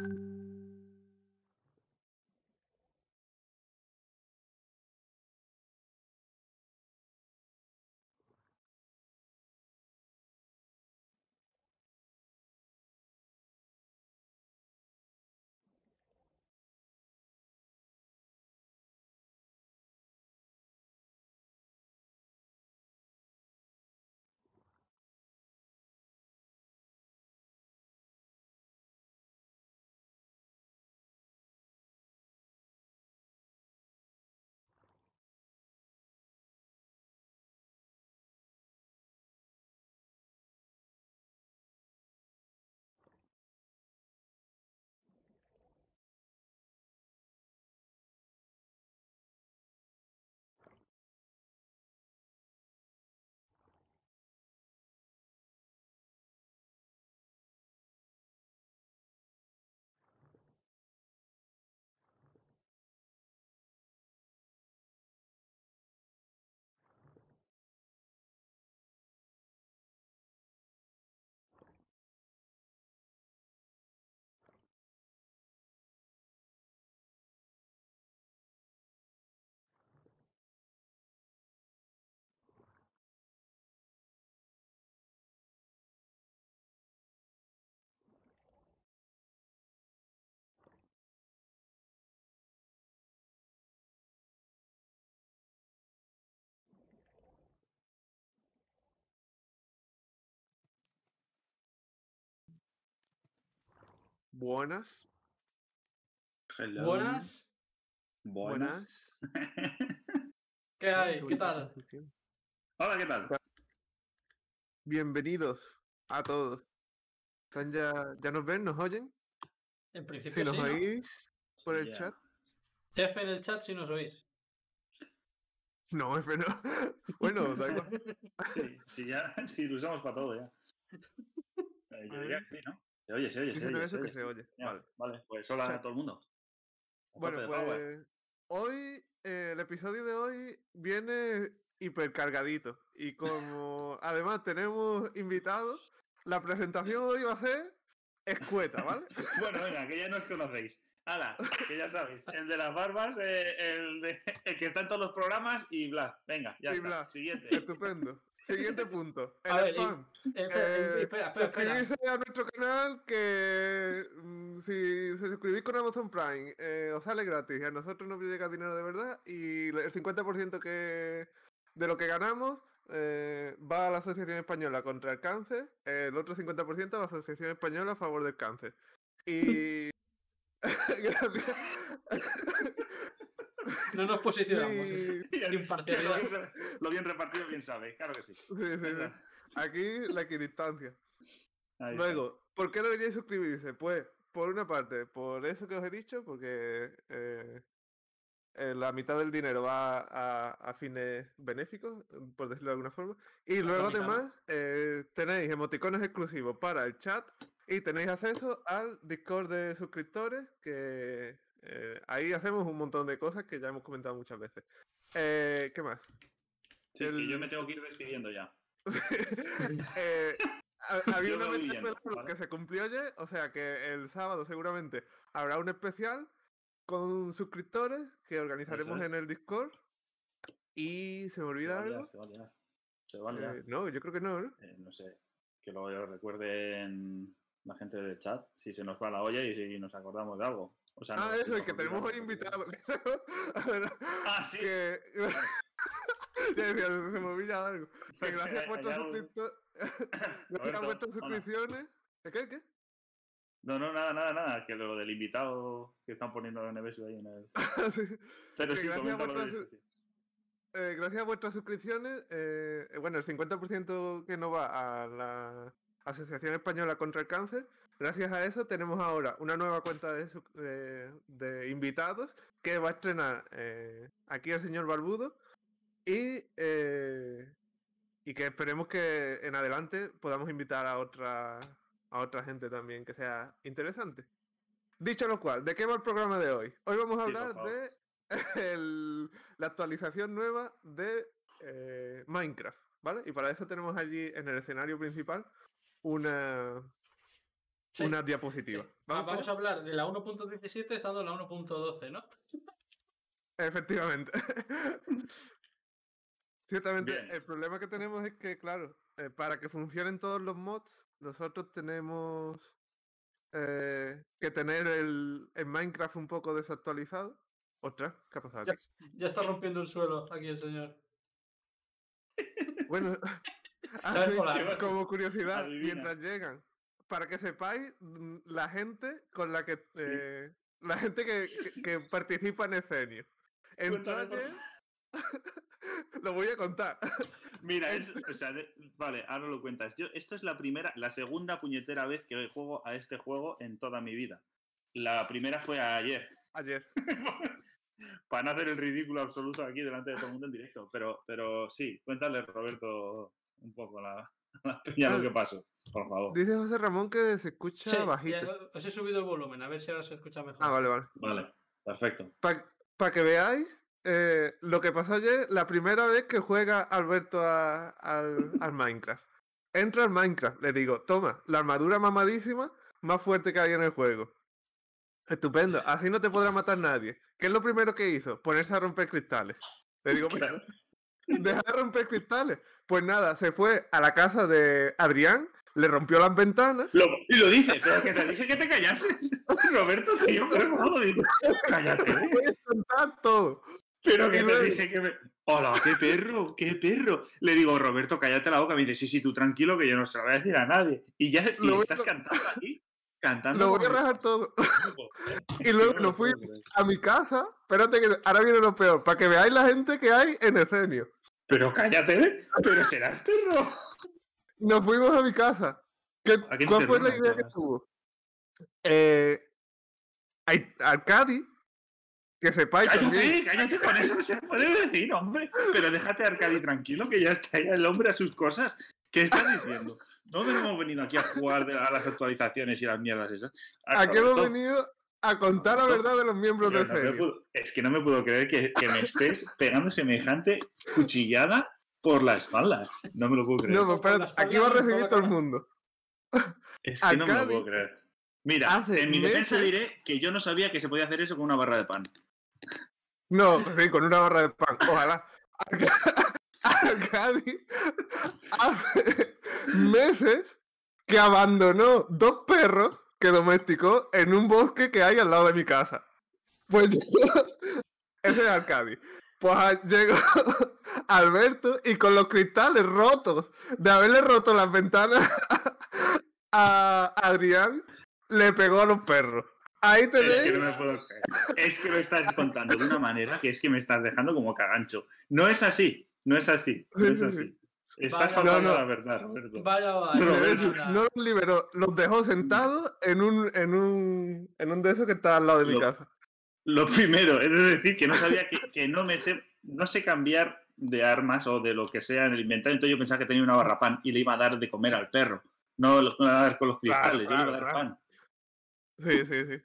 you Buenas. Hello. Buenas. Buenas. ¿Qué hay? ¿Qué tal? Hola, ¿qué tal? Bienvenidos a todos. ¿Están ya, ¿Ya nos ven? ¿Nos oyen? En principio Si nos sí, ¿no? oís por el chat. F en el chat si nos oís. No, F no. Bueno, da igual. Sí, sí, ya, sí, lo usamos para todo ya. Yo diría que sí, ¿no? Se oye, se oye, se oye. eso se que oye. se oye. Vale. Vale, pues hola a todo el mundo. Bueno, power. pues hoy, eh, el episodio de hoy viene hipercargadito. Y como además tenemos invitados, la presentación hoy va a ser escueta, ¿vale? Bueno, venga, que ya nos conocéis. Hala, que ya sabéis, el de las barbas, eh, el, de- el que está en todos los programas y bla. Venga, ya Y está. bla. Siguiente. Estupendo. Siguiente punto. El A ver, spam. Eh, espera, Eh, espera, espera, espera. suscribirse a nuestro canal que mm, si se suscribís con Amazon Prime eh, os sale gratis. A nosotros nos llega dinero de verdad y el 50% que, de lo que ganamos eh, va a la Asociación Española contra el Cáncer, el otro 50% a la Asociación Española a favor del cáncer. Y... Gracias. No nos posicionamos. Y- Imparcialidad. Lo bien, lo bien repartido, bien sabe, claro que sí. sí, sí, sí. Aquí la equidistancia. Luego, ¿por qué deberíais suscribirse? Pues, por una parte, por eso que os he dicho, porque eh, eh, la mitad del dinero va a, a fines benéficos, por decirlo de alguna forma. Y La luego, además, eh, tenéis emoticones exclusivos para el chat y tenéis acceso al Discord de suscriptores, que eh, ahí hacemos un montón de cosas que ya hemos comentado muchas veces. Eh, ¿Qué más? Sí, el- que yo me tengo que ir despidiendo ya. Eh, ha- había Yo una meta que se cumplió ayer, o sea que el sábado seguramente habrá un especial con suscriptores que organizaremos es. en el Discord. Y se me olvida algo. se va a liar. Se va a liar. Eh, no, yo creo que no, ¿no? Eh, no sé, que lo recuerden la gente del chat, si se nos va la olla y si nos acordamos de algo. O sea, Ah, no, eso, y que tenemos hoy invitado. Ah, sí. que... Se me algo. Pues, gracias eh, a vuestros hay algo- suscripto- Gracias hola. suscripciones. ¿Qué, qué? No, no, nada, nada, nada. Que lo del invitado que están poniendo en Nevesu ahí en el. Sí. Pero sí, gracias de eso. Eh, gracias a vuestras suscripciones, eh, bueno, el 50% que no va a la Asociación Española contra el Cáncer, gracias a eso tenemos ahora una nueva cuenta de, su- de- de invitados que va a estrenar eh, aquí el señor Barbudo y, eh, y que esperemos que en adelante podamos invitar a otra, a otra gente también que sea interesante. Dicho lo cual, ¿de qué va el programa de hoy? Hoy vamos a hablar de el- la actualización nueva de eh, Minecraft, ¿vale? Y para eso tenemos allí en el escenario principal una, Sí, una diapositiva. sí. Ah, ¿Vamos a hablar de la 1.17 estando en la 1.12, ¿no? Efectivamente. Ciertamente, Bien. el problema que tenemos es que, claro, eh, para que funcionen todos los mods, nosotros tenemos eh, que tener el, el Minecraft un poco desactualizado. Ostras, ¿qué ha pasado? Ya, aquí? ya está rompiendo el suelo aquí el señor. Bueno, ¿Sabes así, como curiosidad, Adivina. mientras llegan, para que sepáis mm, la gente con la que Sí. eh, la gente que, que- que participa en Escenio. Ayer, lo voy a contar. Mira, es- o sea, de- vale, ahora lo cuentas. Yo, esto es la primera, la segunda puñetera vez que juego a este juego en toda mi vida. La primera fue ayer, Ayer. para no hacer el ridículo absoluto aquí delante de todo el mundo en directo. Pero, pero sí, cuéntale, Roberto, un poco la, la peña lo que pasó, por favor. Dice José Ramón que se escucha Sí, bajito. ya os he subido el volumen, a ver si ahora se escucha mejor. Ah, vale, vale. Vale, perfecto. Para que veáis eh, lo que pasó ayer, la primera vez que juega Alberto a- al, al Minecraft. Entra al Minecraft, le digo, toma, la armadura mamadísima más fuerte que hay en el juego. Estupendo, así no te podrá matar nadie. ¿Qué es lo primero que hizo? Ponerse a romper cristales. Le digo, Claro. deja de romper cristales. Pues nada, se fue a la casa de Adrián, le rompió las ventanas. Lo- y lo dice, pero que te dije que te callases. Roberto, tío, pero ¿cómo lo dices? Cállate. ¿eh? Voy a contar todo. Pero que te dije que me... Hola, qué perro, qué perro. Le digo, Roberto, cállate la boca. Me dice, sí, sí, tú tranquilo, que yo no se lo voy a decir a nadie. Y ya y Lo estás a- cantando aquí. cantando. Lo voy a rajar todo. Y luego lo creer. a mi casa. Espérate que ahora viene lo peor. Para que veáis la gente que hay en Ecenio. Pero cállate, pero serás perro. Nos fuimos a mi casa. ¿Qué- ¿A qué ¿Cuál fue la idea que tuvo? Eh, Arcadi, que sepáis también. Cállate, cállate, con eso no se puede decir, hombre. Pero déjate a Arcadi tranquilo, que ya está ya el hombre a sus cosas. ¿Qué estás diciendo? No hemos venido aquí a jugar de- a las actualizaciones y las mierdas esas. Aquí hemos Roberto, venido a contar la verdad de los miembros de no puedo- es que no me puedo creer que, que me estés pegando semejante cuchillada por la espalda. No me lo puedo creer. No, pues Con la espérate, aquí va a recibir todo el mundo. es que no me lo puedo creer. Mira, hace en mi defensa meses- diré que yo no sabía que se podía hacer eso con una barra de pan. No, sí, con una barra de pan. Ojalá. Arca- Arcadi hace meses que abandonó dos perros que domesticó en un bosque que hay al lado de mi casa. Pues yo- ese es Arcadi. Pues a- llegó Alberto y con los cristales rotos de haberle roto las ventanas a Adrián, le pegó a los perros. Ahí Es que tenéis. no me puedo creer. Es que lo estás contando de una manera que es que me estás dejando como cagancho. No es así, no es así, no es sí, así. Estás a la verdad, Roberto. Vaya, vaya. No, los liberó, los dejó sentados en un, en un, en un de esos que está al lado de mi casa. Lo primero, es decir, que no sabía que, que no me sé, no sé cambiar de armas o de lo que sea en el inventario, entonces yo pensaba que tenía una barra pan y le iba a dar de comer al perro. No no le iba a dar con los Claro, cristales, yo le iba a dar claro. pan. Sí, sí, sí.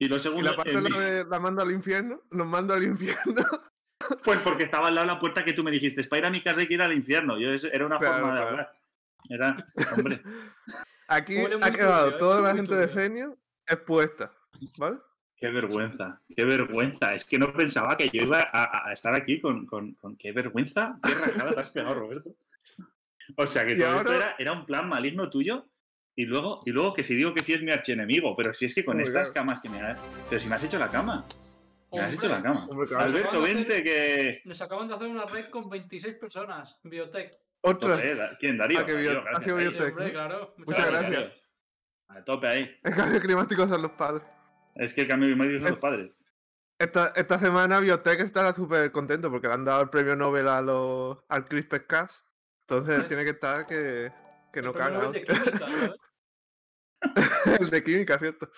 Y lo Y segundo, la parte de la mando al infierno, nos mando al infierno. pues porque estaba al lado de la puerta que tú me dijiste, para ir a mi casa hay que ir al infierno. Yo, eso era una Claro, forma de hablar. Era, hombre, Aquí ha quedado turbio, toda la gente de. Cenio expuesta. ¿Vale? qué vergüenza, qué vergüenza. Es que no pensaba que yo iba a, a estar aquí con, con, con qué vergüenza, qué rajada te has pegado, Roberto. O sea que todo esto ahora- era, era un plan maligno tuyo. Y luego, y luego que si digo que sí es mi archienemigo, pero si es que con estas claro. camas que me has. Pero si me has hecho la cama. Me has hecho la cama. Hombre, claro. Alberto, hacer- vente que. Nos acaban de hacer una red con 26 personas. Biotech. Otra. Tope, eh, ¿Quién? Darío. Ah, que Darío, gracias, Darío. Biotech, hombre, ¿no? claro. Muchas gracias. Darío. A tope ahí. El cambio climático son los padres. Es que el cambio climático son Eh, los padres. Esta, esta semana Biotech estará súper contento porque le han dado el premio Nobel a los, al CRISPR-Cas. Entonces tiene que estar que, que no El caga. Nobel de química, ¿sabes? el de química, ¿cierto?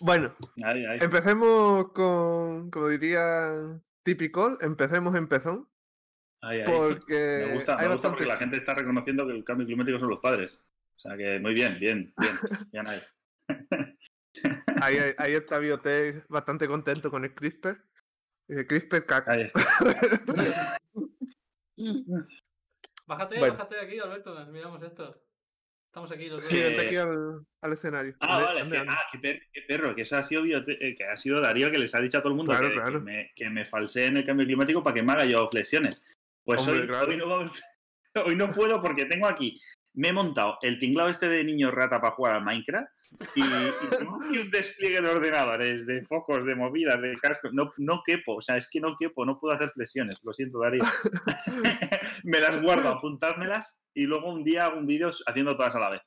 Bueno, Ahí, ahí. empecemos con, como diría Typical, empecemos en pezón, ahí, ahí. porque Me gusta, hay me gusta bastante... porque la gente está reconociendo que el cambio climático son los padres. O sea que muy bien, bien, bien. bien ahí. Ahí, ahí- ahí está Biotech bastante contento con el CRISPR. Dice CRISPR caca. Ahí está. Bájate, Bueno. bájate de aquí, Alberto. Miramos esto. Estamos aquí los dos. Sí, Eh, aquí al, al escenario. Ah, Ande- vale, ande, que, ande. ah, qué, per- qué perro, que eso ha sido Biote- eh, que ha sido Darío que les ha dicho a todo el mundo Claro, que, que claro. me, que me falsee en el cambio climático para que me haga yo flexiones. Pues Hombre, hoy, claro. hoy no hoy no puedo porque tengo aquí, me he montado el tinglado este de niño rata para jugar a Minecraft y, y un despliegue de ordenadores, de focos, de movidas, de cascos. No, no quepo, o sea, es que no quepo, no puedo hacer flexiones, lo siento, Darío. me las guardo, apuntármelas y luego un día hago un vídeo haciendo todas a la vez.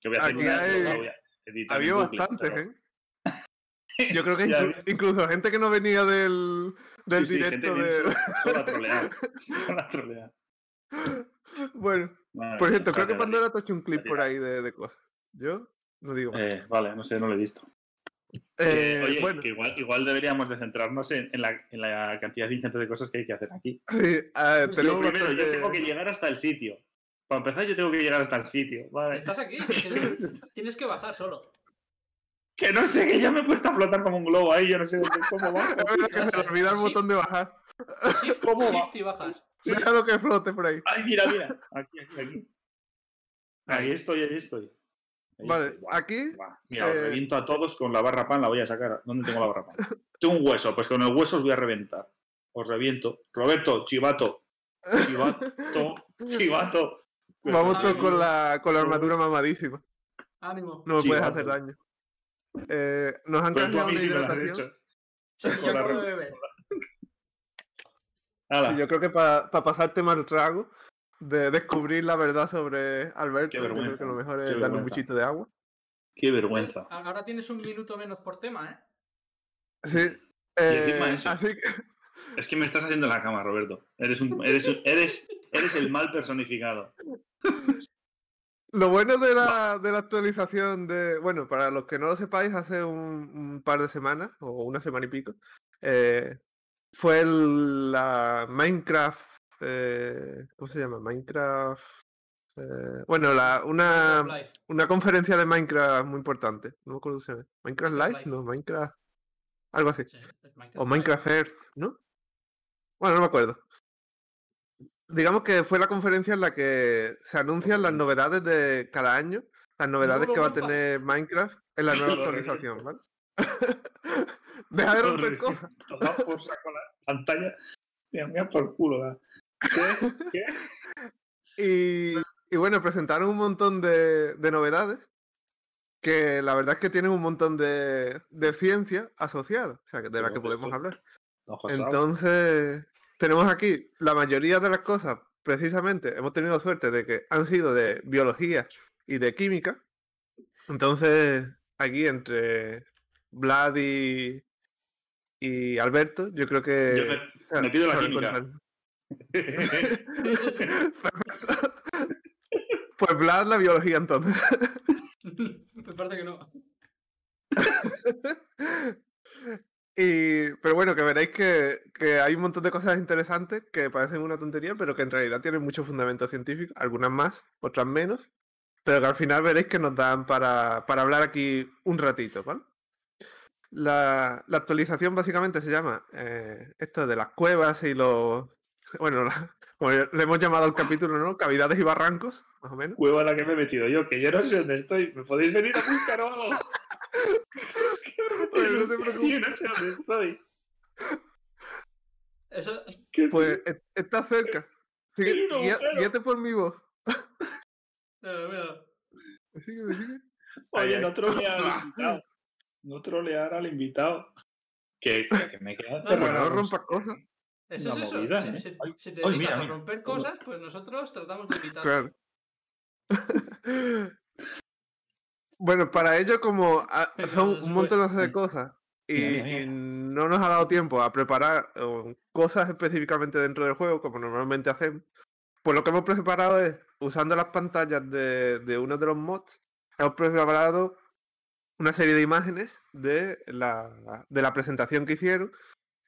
Que voy a hacer Aquí una hay- voy a editar en Había bucle, bastantes, pero- ¿eh? Yo creo que incluso gente que no venía del, del Sí, directo de... Solo a trolear. Solo a trolear. Bueno, por cierto, creo que Pandora te ha hecho un clip por ahí de, de cosas. Yo no digo. Eh, vale, no sé, no lo he visto. Eh, oye, bueno, que igual, igual deberíamos de centrarnos en, en la, en la cantidad ingente de cosas que hay que hacer aquí. sí, eh, Lo tenemos Lo primero, yo tengo que llegar hasta el sitio. Para empezar, yo tengo que llegar hasta el sitio. Vale. Estás aquí. Tienes, tienes que bajar solo. Que no sé, que ya me he puesto a flotar como un globo ahí, yo no sé dónde- cómo. Es que se le olvida el botón de bajar. Shift, ¿Cómo shift y bajas. Déjalo que flote por ahí. Ay, mira, mira. Aquí, aquí, aquí. Ahí estoy, ahí estoy. Vale, aquí. Mira, os eh, reviento a todos con la barra pan, la voy a sacar. ¿Dónde tengo la barra pan? Tengo un hueso, pues con el hueso os voy a reventar. Os reviento. Roberto, chivato. Chivato, chivato. Vamos todos con la, con la armadura mamadísima. Ánimo. No me puedes hacer daño. Eh, nos han cambiado una hidratación. Sí, yo la Yo creo que para pasarte mal trago, de descubrir la verdad sobre Alberto, Qué creo vergüenza, que lo mejor es darle un buchito de agua. Qué vergüenza. Ahora tienes un minuto menos por tema, ¿eh? Sí. encima eh, eso. así que Es que me estás haciendo la cama, Roberto. Eres, un, eres, un- eres, eres el mal personificado. lo bueno de la, de la actualización de. Bueno, para los que no lo sepáis, hace un, un par de semanas, o una semana y pico, eh, fue el- la Minecraft. Eh, ¿Cómo se llama? Minecraft. eh, bueno, la, una, una conferencia de Minecraft muy importante. No me acuerdo llama. ¿Minecraft Live? No, Minecraft. Algo así. Sí, es Minecraft O Live. Minecraft Earth, ¿no? Bueno, no me acuerdo. Digamos que fue la conferencia en la que se anuncian las novedades de cada año, las novedades que va a tener Minecraft en la nueva actualización, ¿vale? Deja de romper cosas. Por saco la pantalla. Mira, mira por culo. ¿verdad? ¿Qué? ¿Qué? Y, y bueno, presentaron un montón de, de novedades que la verdad es que tienen un montón de, de ciencia asociada, o sea, de la que podemos esto- hablar. Entonces, tenemos aquí la mayoría de las cosas, precisamente, hemos tenido suerte de que han sido de biología y de química. Entonces, aquí entre Vlad y, y Alberto, yo creo que... Yo me, pido la química. contar. Perfecto. Pues Vlad la biología entonces. Me parece que no. Y, pero bueno, que veréis que, que hay un montón de cosas interesantes que parecen una tontería, pero que en realidad tienen mucho fundamento científico, algunas más, otras menos, pero que al final veréis que nos dan para, para hablar aquí un ratito, ¿vale? La, la actualización básicamente se llama eh, esto de las cuevas y los... Bueno, la- como le hemos llamado al capítulo, ¿no? Cavidades y barrancos, más o menos. Cueva en la que me he metido yo, que yo no sé dónde estoy. ¿Me podéis venir a buscar o algo? Oye, no un te sitio preocupes. y no sé dónde estoy. Eso, Pues e- está cerca. Sigue- guía- agujero. guíate por mi voz. mira, mira. Sigue, me sigue. Oye, no trolear al invitado. No trolear al invitado. Que, que me queda No, Bueno, cerrado no con- rompas cosas. Eso es eso. movida, si, ¿eh? si- Ay, si te ay, dedicas mira, a mira. romper cosas, pues nosotros tratamos de evitar. Claro. bueno, para ello, como ah, son un montón de cosas y, no nos ha dado tiempo a preparar cosas específicamente dentro del juego, como normalmente hacemos, pues lo que hemos preparado es, usando las pantallas de, de uno de los mods, hemos preparado una serie de imágenes de la, de la presentación que hicieron,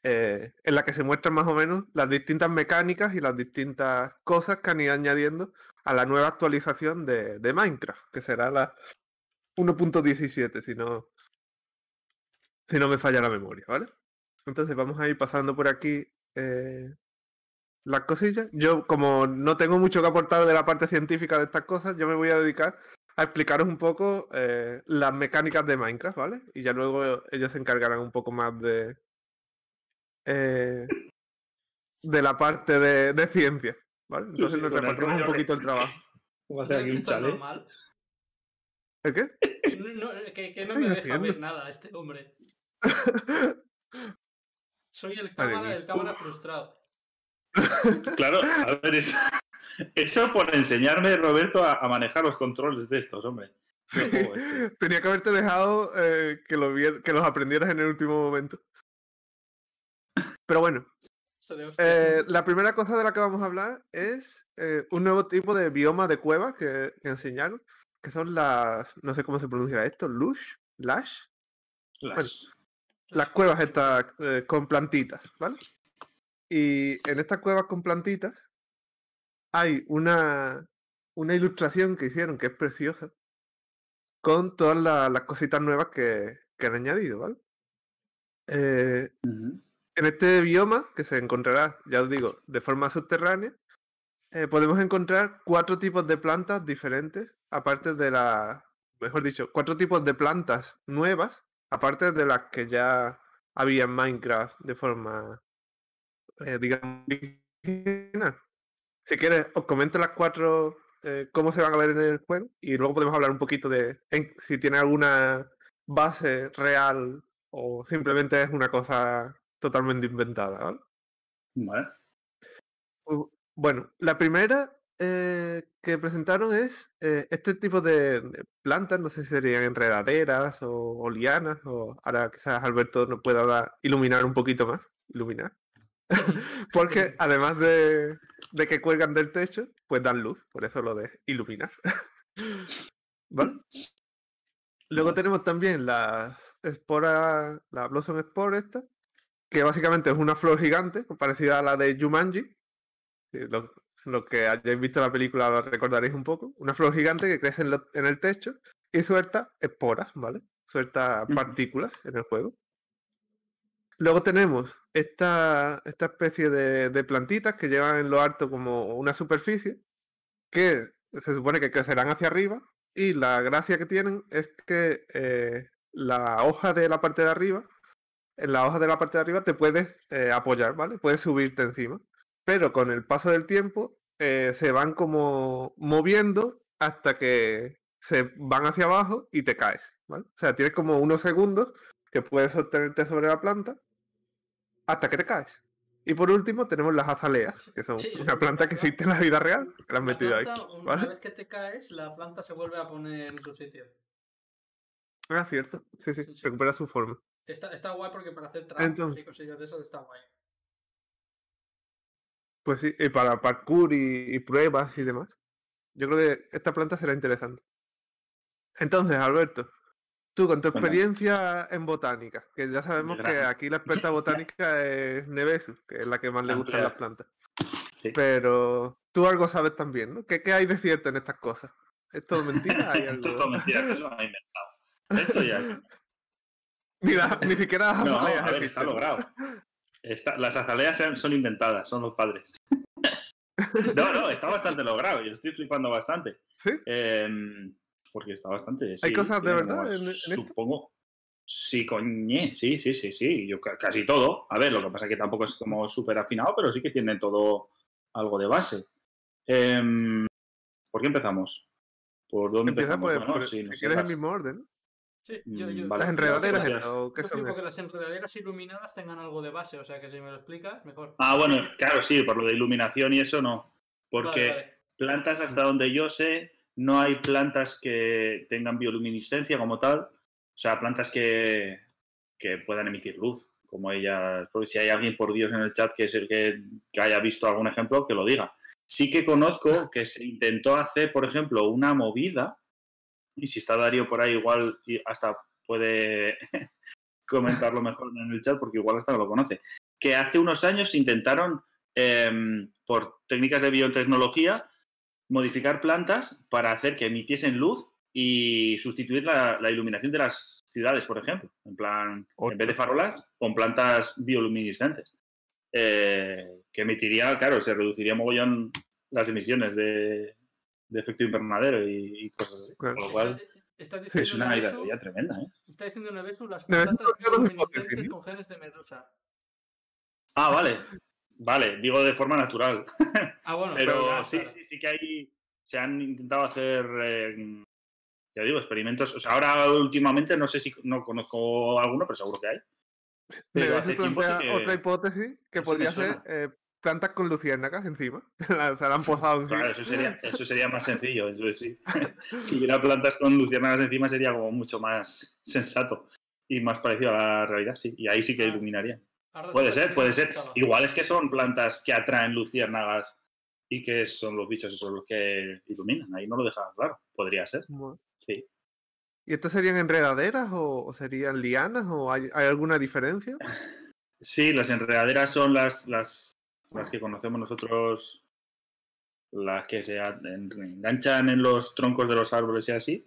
eh, en la que se muestran más o menos las distintas mecánicas y las distintas cosas que han ido añadiendo a la nueva actualización de, Minecraft, que será la 1.17, si no, si no me falla la memoria, ¿vale? Entonces vamos a ir pasando por aquí eh, las cosillas. Yo, como no tengo mucho que aportar de la parte científica de estas cosas, yo me voy a dedicar a explicaros un poco eh, las mecánicas de Minecraft, ¿vale? Y ya luego ellos se encargarán un poco más de, eh, de la parte de, de ciencia, ¿vale? Entonces sí, nos repartimos un poquito el trabajo. Voy a hacer aquí un Esto es chale. normal. ¿El qué? No, no, que, que no ¿Qué me deja ver nada este hombre. Soy el cámara del cámara frustrado. Claro, a ver, eso, eso por enseñarme, Roberto, a, a manejar los controles de estos, hombre. Este. Tenía que haberte dejado eh, que, lo que los aprendieras en el último momento. Pero bueno, eh, la primera cosa de la que vamos a hablar es eh, un nuevo tipo de bioma de cuevas que, que enseñaron, que son las, no sé cómo se pronunciará esto, lush, lash, Las- las cuevas estas eh, con plantitas, ¿vale? Y en estas cuevas con plantitas hay una, una ilustración que hicieron que es preciosa con todas la- las cositas nuevas que, que han añadido, ¿vale? Eh. En este bioma, que se encontrará, ya os digo, de forma subterránea, eh, podemos encontrar cuatro tipos de plantas diferentes, aparte de la, mejor dicho, cuatro tipos de plantas nuevas, aparte de las que ya había en Minecraft de forma, eh, digamos, original. Si quieres, os comento las cuatro, eh, cómo se van a ver en el juego, y luego podemos hablar un poquito de si tiene alguna base real o simplemente es una cosa totalmente inventada, ¿vale? Vale. Uh, Bueno, la primera eh, que presentaron es eh, este tipo de, de plantas, no sé si serían enredaderas o, o lianas, o ahora quizás Alberto nos pueda dar, iluminar un poquito más, iluminar. Porque además de, de que cuelgan del techo, pues dan luz, por eso lo de iluminar. ¿Vale? Luego tenemos también las esporas, la Blossom Spore esta, que básicamente es una flor gigante, parecida a la de Jumanji. Sí, Lo, lo que hayáis visto la película lo recordaréis un poco. Una flor gigante que crece en, lo- en el techo y suelta esporas, ¿vale? Suelta partículas en el juego. Luego tenemos esta, esta especie de, de plantitas que llevan en lo alto como una superficie que se supone que crecerán hacia arriba y la gracia que tienen es que eh, la hoja de la parte de arriba, en la hoja de la parte de arriba te puedes eh, apoyar, ¿vale? Puedes subirte encima. Pero con el paso del tiempo eh, se van como moviendo hasta que se van hacia abajo y te caes, ¿vale? O sea, tienes como unos segundos que puedes sostenerte sobre la planta hasta que te caes. Y por último tenemos las azaleas, que son Sí, una la planta que existe en la vida real, que la han metido ahí. una vez que te caes, la planta se vuelve a poner en su sitio. Ah, cierto. Sí, sí, Sí, sí. recupera su forma. Está, está guay porque para hacer trampas Entonces- y cosillas de esas está guay. Pues sí, y para parkour y, y pruebas y demás. Yo creo que esta planta será interesante. Entonces, Alberto, tú con tu Bueno. experiencia en botánica, que ya sabemos que aquí la experta botánica es Nevesu, que es la que más le gustan las plantas. Sí. Pero tú algo sabes también, ¿no? ¿Qué, qué hay de cierto en estas cosas? ¿Es todo mentira? ¿Hay Esto es todo mentira, esto lo han inventado. Esto ya. Ni, la- ni siquiera las No, azaleas a ver, está logrado. Está- las azaleas son- inventadas, son los padres. No, no, está bastante logrado. Yo estoy flipando bastante. ¿Sí? Em, porque está bastante. sí, cosas de verdad como- en- en esto? Supongo. Sí, coñe. Sí, sí, sí, sí. Yo ca- casi todo. A ver, lo que pasa es que tampoco es como súper afinado, pero sí que tiene todo algo de base. Em, ¿Por qué empezamos? ¿Por dónde Empieza empezamos? pues, Bueno, por- sí, si quieres el mismo orden. Sí, yo, yo, Mm, vale. Las enredaderas que las enredaderas iluminadas tengan algo de base, o sea que si me lo explicas, mejor. Ah, bueno, claro, sí, por lo de iluminación y eso no. Porque Vale, vale. plantas, hasta donde yo sé, no hay plantas que tengan bioluminiscencia como tal. O sea, plantas que, que puedan emitir luz, como ellas. Porque si hay alguien, por Dios, en el chat que, es el que, que haya visto algún ejemplo, que lo diga. Sí que conozco que se intentó hacer, por ejemplo, una movida, y si está Darío por ahí, igual hasta puede comentarlo mejor en el chat, porque igual hasta no lo conoce. Que hace unos años intentaron, em, por técnicas de biotecnología, modificar plantas para hacer que emitiesen luz y sustituir la, la iluminación de las ciudades, por ejemplo. En plan, en vez de farolas, con plantas bioluminiscentes. Eh, que emitiría, claro, se reduciría mogollón las emisiones de, de efecto invernadero y, y cosas así. Claro. Con lo cual, Está, está es diciendo una idea tremenda, ¿eh? está diciendo Nevesu las hipótesis, bioluminiscentes con genes de medusa. Ah, vale. Vale, digo de forma natural. Ah, bueno, Pero claro, sí, claro. sí, sí que hay. Se han intentado hacer. eh, ya digo, experimentos. O sea, ahora últimamente no sé si no conozco alguno, pero seguro que hay. Pero hace tiempo sí plantea que- otra hipótesis que podría ser eh, plantas con luciérnagas encima. Se la han posado encima. Claro, eso sería, eso sería más sencillo, eso sí. que hubiera plantas con luciérnagas encima sería como mucho más sensato y más parecido a la realidad, sí. Y ahí sí que Ah. iluminaría. Puede ser, puede ser. Igual es que son plantas que atraen luciérnagas y que son los bichos esos los que iluminan. Ahí no lo deja claro. Podría ser, Bueno. sí. ¿Y estas serían enredaderas o, o serían lianas o hay, hay alguna diferencia? Sí, las enredaderas son las, las, las que conocemos nosotros, las que se enganchan en los troncos de los árboles y así.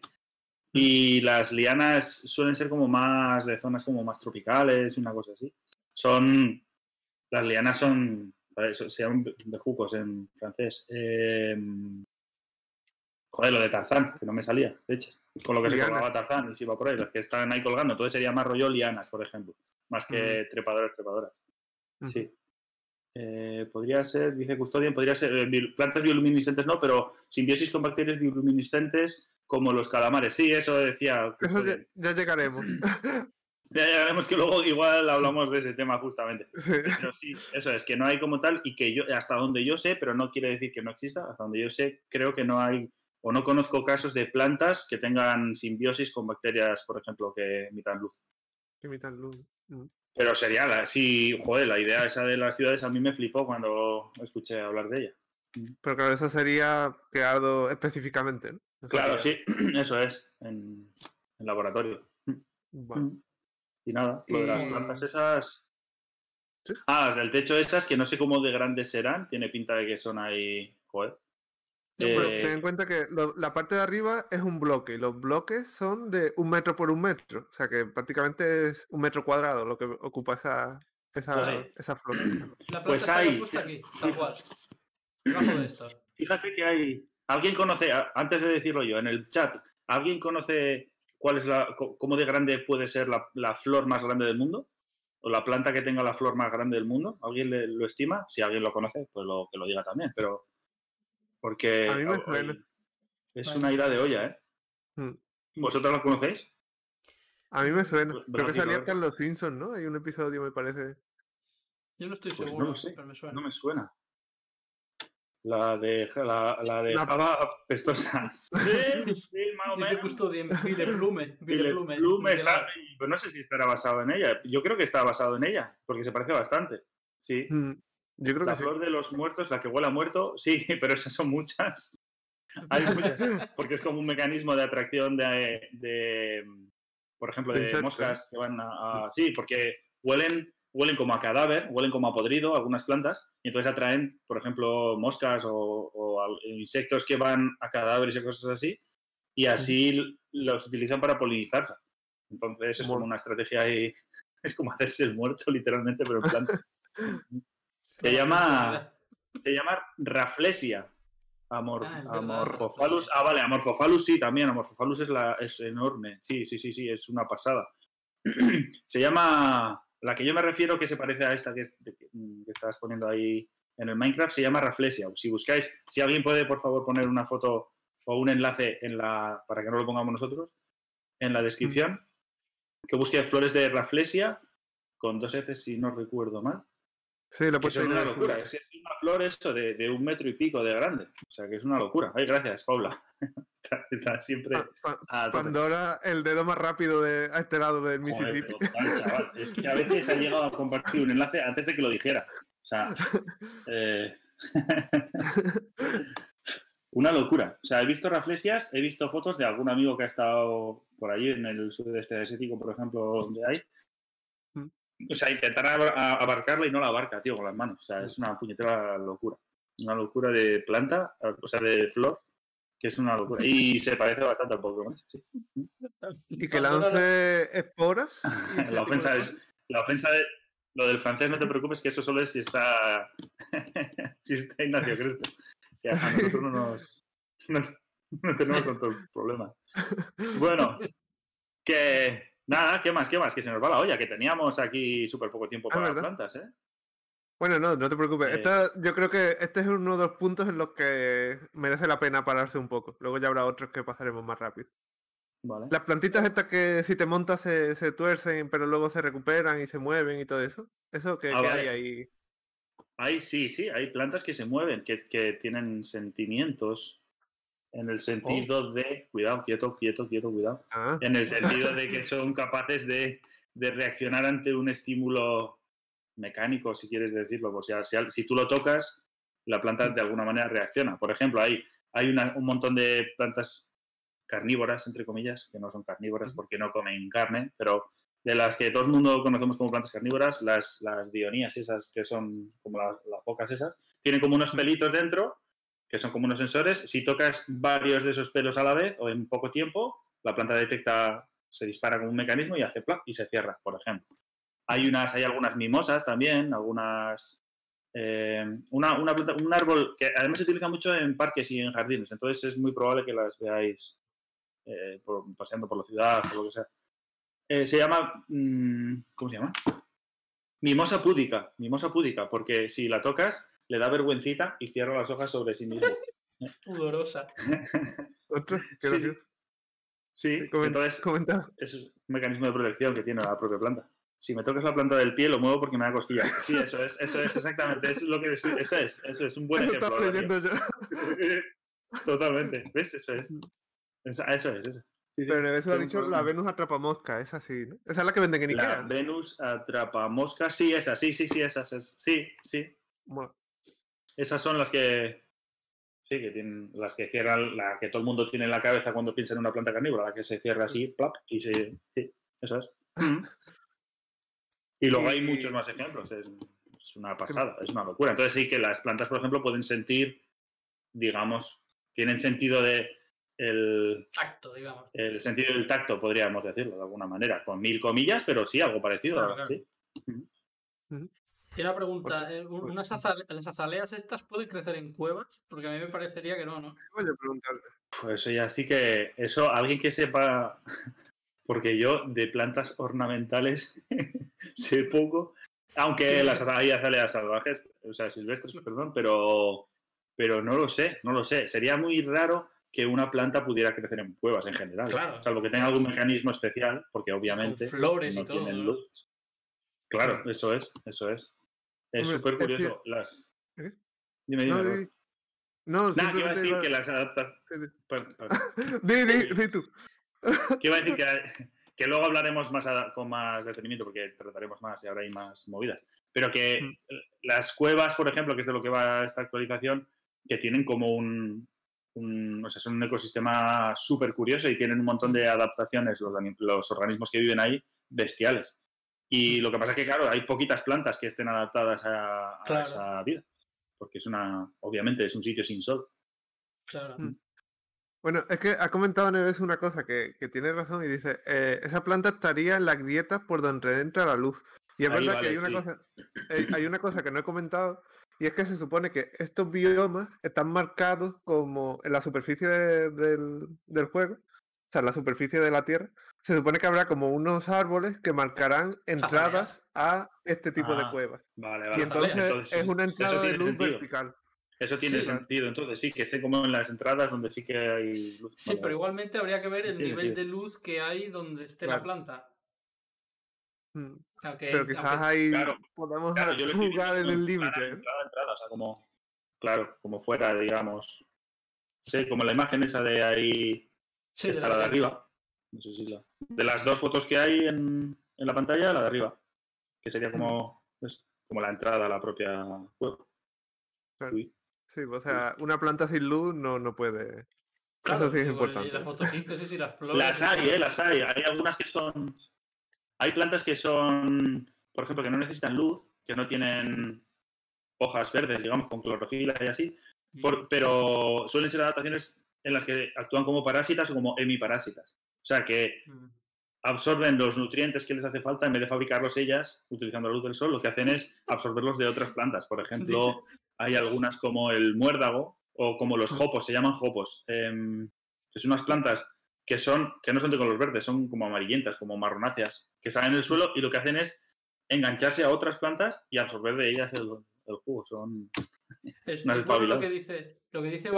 Y las lianas suelen ser como más de zonas como más tropicales y una cosa así. Son, las lianas son, se llaman bejucos en francés. Em, joder, lo de Tarzán, que no me salía, de hecho. Con lo que se colgaba Tarzán y se iba por ahí, las que están ahí colgando. Entonces sería más rollo lianas, por ejemplo, más que trepadoras, trepadoras. Ujú. Sí. Eh, podría ser, dice Custodian, podría ser eh, plantas bioluminiscentes, no, pero simbiosis con bacterias bioluminiscentes como los calamares. Sí, eso decía. Eso ya, llegaremos. Ya llegaremos que luego igual hablamos de ese tema justamente. Sí. Pero sí, eso es, que no hay como tal y que yo, hasta donde yo sé, pero no quiere decir que no exista, hasta donde yo sé, creo que no hay o no conozco casos de plantas que tengan simbiosis con bacterias, por ejemplo, que emitan luz. Que imitan luz. Mm. Pero sería, la, sí, joder, la idea esa de las ciudades a mí me flipó cuando escuché hablar de ella. Pero claro, eso sería creado específicamente, ¿no? Eso Claro, sería- sí, eso es, en, en laboratorio. Y nada, lo de las plantas esas. Sí. Ah, las del techo esas, que no sé cómo de grandes serán, tiene pinta de que son ahí. Joder. Pero Eh, ten en cuenta que lo- la parte de arriba es un bloque y los bloques son de un metro por un metro. O sea que prácticamente es un metro cuadrado lo que ocupa esa, esa, esa flor. La Pues está hay. justo aquí, tal cual. Debajo de esto. Fíjate que hay. ¿Alguien conoce, antes de decirlo yo, en el chat, ¿alguien conoce cuál es la. cómo de grande puede ser la, la flor más grande del mundo? ¿O la planta que tenga la flor más grande del mundo? ¿Alguien le- lo estima? Si alguien lo conoce, pues lo, que lo diga también, pero. Porque. A mí me suena. Es una ida de olla, ¿eh? Mm. ¿Vosotros lo conocéis? A mí me suena. Pues, Creo que salía ver. hasta en Los Simpsons, ¿no? Hay un episodio, me parece. Yo no estoy Pues no seguro, sé, pero me suena. No me suena. La de, la, la de La- Java pestosa. Sí, sí, más o Dice menos. Custodien, Vile Plume. Vile Plume. Plume está, pero no sé si estará basado en ella. Yo creo que está basado en ella, porque se parece bastante. Sí. Mm, Yo creo La que sí. flor de los muertos, la que huele a muerto, sí, pero esas son muchas. Hay muchas, porque es como un mecanismo de atracción de, de, por ejemplo, De moscas que van a, a- Sí, porque huelen, huelen como a cadáver, huelen como a podrido algunas plantas, y entonces atraen, por ejemplo, moscas o, insectos que van a cadáveres y cosas así, y así los utilizan para polinizarse. Entonces es como una estrategia ahí, es como hacerse el muerto literalmente, pero en planta. Se llama-. Se llama Raflesia. Amor, Ah. Ah, vale, Amorphophallus sí, también. Amorphophallus es, la, es enorme. Sí, sí, sí, sí, es una pasada. se llama. La que yo me refiero que se parece a esta que, es- que estás poniendo ahí en el Minecraft se llama Raflesia. Si buscáis, si alguien puede, por favor, poner una foto o un enlace en la, para que no lo pongamos nosotros, en la descripción, que busque flores de Raflesia con dos Fs si no recuerdo mal. Sí, lo he Que puesto son ahí una locura. Es, es una flor esto de, de un metro y pico de grande. O sea, que es una locura. Ay, gracias, Paula. está, está siempre Pa- pa- a tope. Pandora, el dedo más rápido de a este lado del Joder, Mississippi. pero total, chaval. Es que a veces ha llegado a compartir un enlace antes de que lo dijera. O sea, eh, una locura. O sea, he visto raflesias, he visto fotos de algún amigo que ha estado por allí en el sudeste asiático, por ejemplo, donde hay. O sea, intentar abarcarla y no la abarca, tío, con las manos. O sea, es una puñetera locura. Una locura de planta, o sea, de flor, que es una locura. Y se parece bastante al Pokémon. sí. Y que lance esporas. La ofensa es. La ofensa de. Lo del francés, no te preocupes, que eso solo es si está. si está Ignacio Crespo. Que a nosotros no nos. No, no tenemos tantos problemas. Bueno, que. Nada, ¿qué más? ¿Qué más? Que se nos va la olla, que teníamos aquí súper poco tiempo Ah, para las plantas, ¿eh? Bueno, no, no te preocupes. Eh. Esta- yo creo que este es uno de los puntos en los que merece la pena pararse un poco. Luego ya habrá otros que pasaremos más rápido. Vale. Las plantitas estas que si te montas se, se tuercen, pero luego se recuperan y se mueven y todo eso. Eso que, Ah, que vale. hay ahí. Hay, sí, sí, hay plantas que se mueven, que, que tienen sentimientos. En el sentido de. Cuidado, quieto, quieto, quieto, cuidado. Ah, en el sentido de que son capaces de, de reaccionar ante un estímulo mecánico, si quieres decirlo. O sea, si, tú lo tocas, la planta de alguna manera reacciona. Por ejemplo, hay, hay una- un montón de plantas carnívoras, entre comillas, que no son carnívoras porque no comen carne, pero de las que todo el mundo conocemos como plantas carnívoras, las, las dionías esas, que son como las, las pocas esas, tienen como unos pelitos dentro, que son como unos sensores. Si tocas varios de esos pelos a la vez o en poco tiempo, la planta detecta, se dispara con un mecanismo y hace plop y se cierra, por ejemplo. Hay unas, hay algunas mimosas también, algunas. eh, una, una planta- un árbol que además se utiliza mucho en parques y en jardines, entonces es muy probable que las veáis eh, por- paseando por la ciudad o lo que sea. Eh, se llama. mm, ¿Cómo se llama? Mimosa púdica. Mimosa púdica, porque si la tocas, le da vergüencita y cierra las hojas sobre sí mismo. Pudorosa. otro. Qué Sí, sí. Sí, Comen- entonces comenta- es un mecanismo de protección que tiene la propia planta. Si me tocas la planta del pie, lo muevo porque me da cosquillas. Sí, eso es, eso es exactamente, eso es lo que descri- eso es, eso es un buen Eso ejemplo. leyendo yo. Totalmente, ¿ves? Eso es. Eso, eso es, eso. Sí, sí. Pero Nevesu ha Tengo un dicho la. Venus atrapamosca, es así, ¿no? Esa es la que venden en La Ikea. ¿no? Venus atrapa moscas, sí, esas, sí, sí, sí, esas, es- sí, sí. Bueno, Esas son las que, sí, que tienen, las que cierran, la que todo el mundo tiene en la cabeza cuando piensa en una planta carnívora, la que se cierra así, plap, y se, sí, eso es. Y luego hay muchos más ejemplos, es, es una pasada, es una locura. Entonces sí que las plantas, por ejemplo, pueden sentir, digamos, tienen sentido de el, Tacto, digamos. el sentido del tacto, podríamos decirlo de alguna manera, con mil comillas, pero sí, algo parecido. Claro, claro. sí. Y una pregunta, Porque- eh, unas azale- ¿las azaleas estas pueden crecer en cuevas? Porque a mí me parecería que no, ¿no? voy a preguntarte. Pues eso ya sí que, eso, alguien que sepa, porque yo de plantas ornamentales sé poco, aunque las hay azaleas salvajes, o sea, silvestres, perdón, pero, pero no lo sé, no lo sé. Sería muy raro que una planta pudiera crecer en cuevas en general, Claro. salvo que tenga algún mecanismo especial, porque obviamente Con flores no y todo. luz. Claro, eso es, eso es. Es súper es curioso. Las... ¿Eh? Dime, dime. No, Rafa. di- no, Nada, que iba a decir que las adaptaciones... sí, sí. Di, di, di tú. Que iba a decir que, que luego hablaremos más a- con más detenimiento porque trataremos más y ahora hay más movidas. Pero que Mm. las cuevas, por ejemplo, que es de lo que va esta actualización, que tienen como un, un- o sea, son un ecosistema súper curioso y tienen un montón de adaptaciones los, los organismos que viven ahí bestiales. Y lo que pasa es que, claro, hay poquitas plantas que estén adaptadas a, a Claro. esa vida. Porque es una, obviamente, es un sitio sin sol. Claro. Mm. Bueno, es que ha comentado Neves una cosa que, que tiene razón y dice, eh, esa planta estaría en las grietas por donde entra la luz. Y es Ahí verdad que hay una, sí. cosa, eh, hay una cosa que no he comentado y es que se supone que estos biomas están marcados como en la superficie de- del, del juego, sea, en la superficie de la Tierra, se supone que habrá como unos árboles que marcarán entradas a este tipo de cuevas. Vale, Y vale. entonces, Entonces, es una entrada de luz sentido. vertical. Eso tiene Sí. sentido. Entonces sí, que esté como en las entradas donde sí que hay luz. Sí, Vale, pero igualmente habría que ver el nivel de luz que hay donde esté la planta. Mm, Pero quizás aunque- ahí Claro, podamos Claro, jugar en el como límite. entrada, ¿eh? entrada, entrada, o sea, como, claro, como fuera, digamos. Sí, como la imagen esa de ahí, sí, de la la de arriba. No sé si la. De las dos fotos que hay en, en la pantalla, la de arriba. Que sería como, pues, como la entrada a la propia web. Claro. Sí, o sea, una planta sin luz no, no puede. Claro, Eso sí es importante. Y la fotosíntesis y las flores. Las hay. ¿eh? Las hay. Hay algunas que son. Hay plantas que son, por ejemplo, que no necesitan luz, que no tienen hojas verdes, digamos, con clorofila y así, Mm. por- pero suelen ser adaptaciones en las que actúan como parásitas o como hemiparásitas. O sea, que Mm. absorben los nutrientes que les hace falta en vez de fabricarlos ellas utilizando la luz del sol, lo que hacen es absorberlos de otras plantas. Por ejemplo, hay algunas como el muérdago o como los jopos, se llaman jopos. em, que son unas plantas que son que no son de color verde, son como amarillentas, como marronáceas, que salen en el suelo y lo que hacen es engancharse a otras plantas y absorber de ellas el, el jugo. Son Es, bueno lo que dice, lo que dice es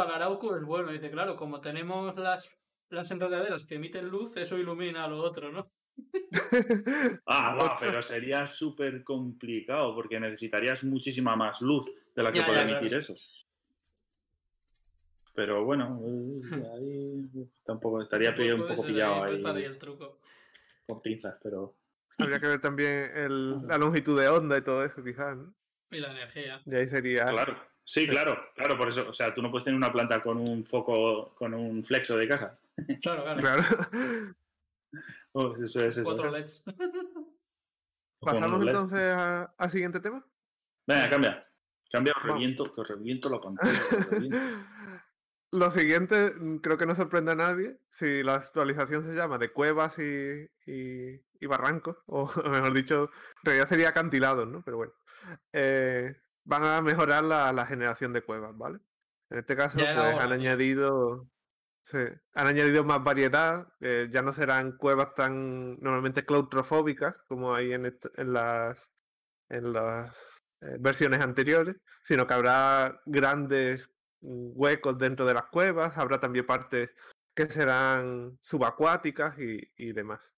bueno. Dice, claro, como tenemos las, las enredaderas que emiten luz, eso ilumina a lo otro, ¿no? Ah, va, pero sería súper complicado porque necesitarías muchísima más luz de la que Ya, puede ya, emitir claro. eso. Pero bueno, eh, ahí tampoco estaría un poco pillado ahí, el truco. con pinzas, pero Habría que ver también el- la longitud de onda y todo eso, quizás, ¿no? Y la energía. Y ahí sería. claro. Sí, claro, claro, por eso, o sea, tú no puedes tener una planta con un foco, con un flexo de casa. Claro, claro. Claro. Oh, eso es eso. Cuatro LEDs. ¿Pasamos LED. entonces al siguiente tema? Venga, cambia. Cambia, os reviento, que os reviento la pantalla. reviento. Lo siguiente, mm, creo que no sorprende a nadie si la actualización se llama de cuevas y, y- y barrancos, o mejor dicho, en realidad sería acantilados, ¿no? Pero bueno. Eh, van a mejorar la, la generación de cuevas, ¿vale? En este caso, Ya pues han añadido. sí, han añadido más variedad. eh, ya no serán cuevas tan normalmente claustrofóbicas como hay en, en las en las eh, versiones anteriores, sino que habrá grandes mm, huecos dentro de las cuevas, habrá también partes que serán subacuáticas y, y demás.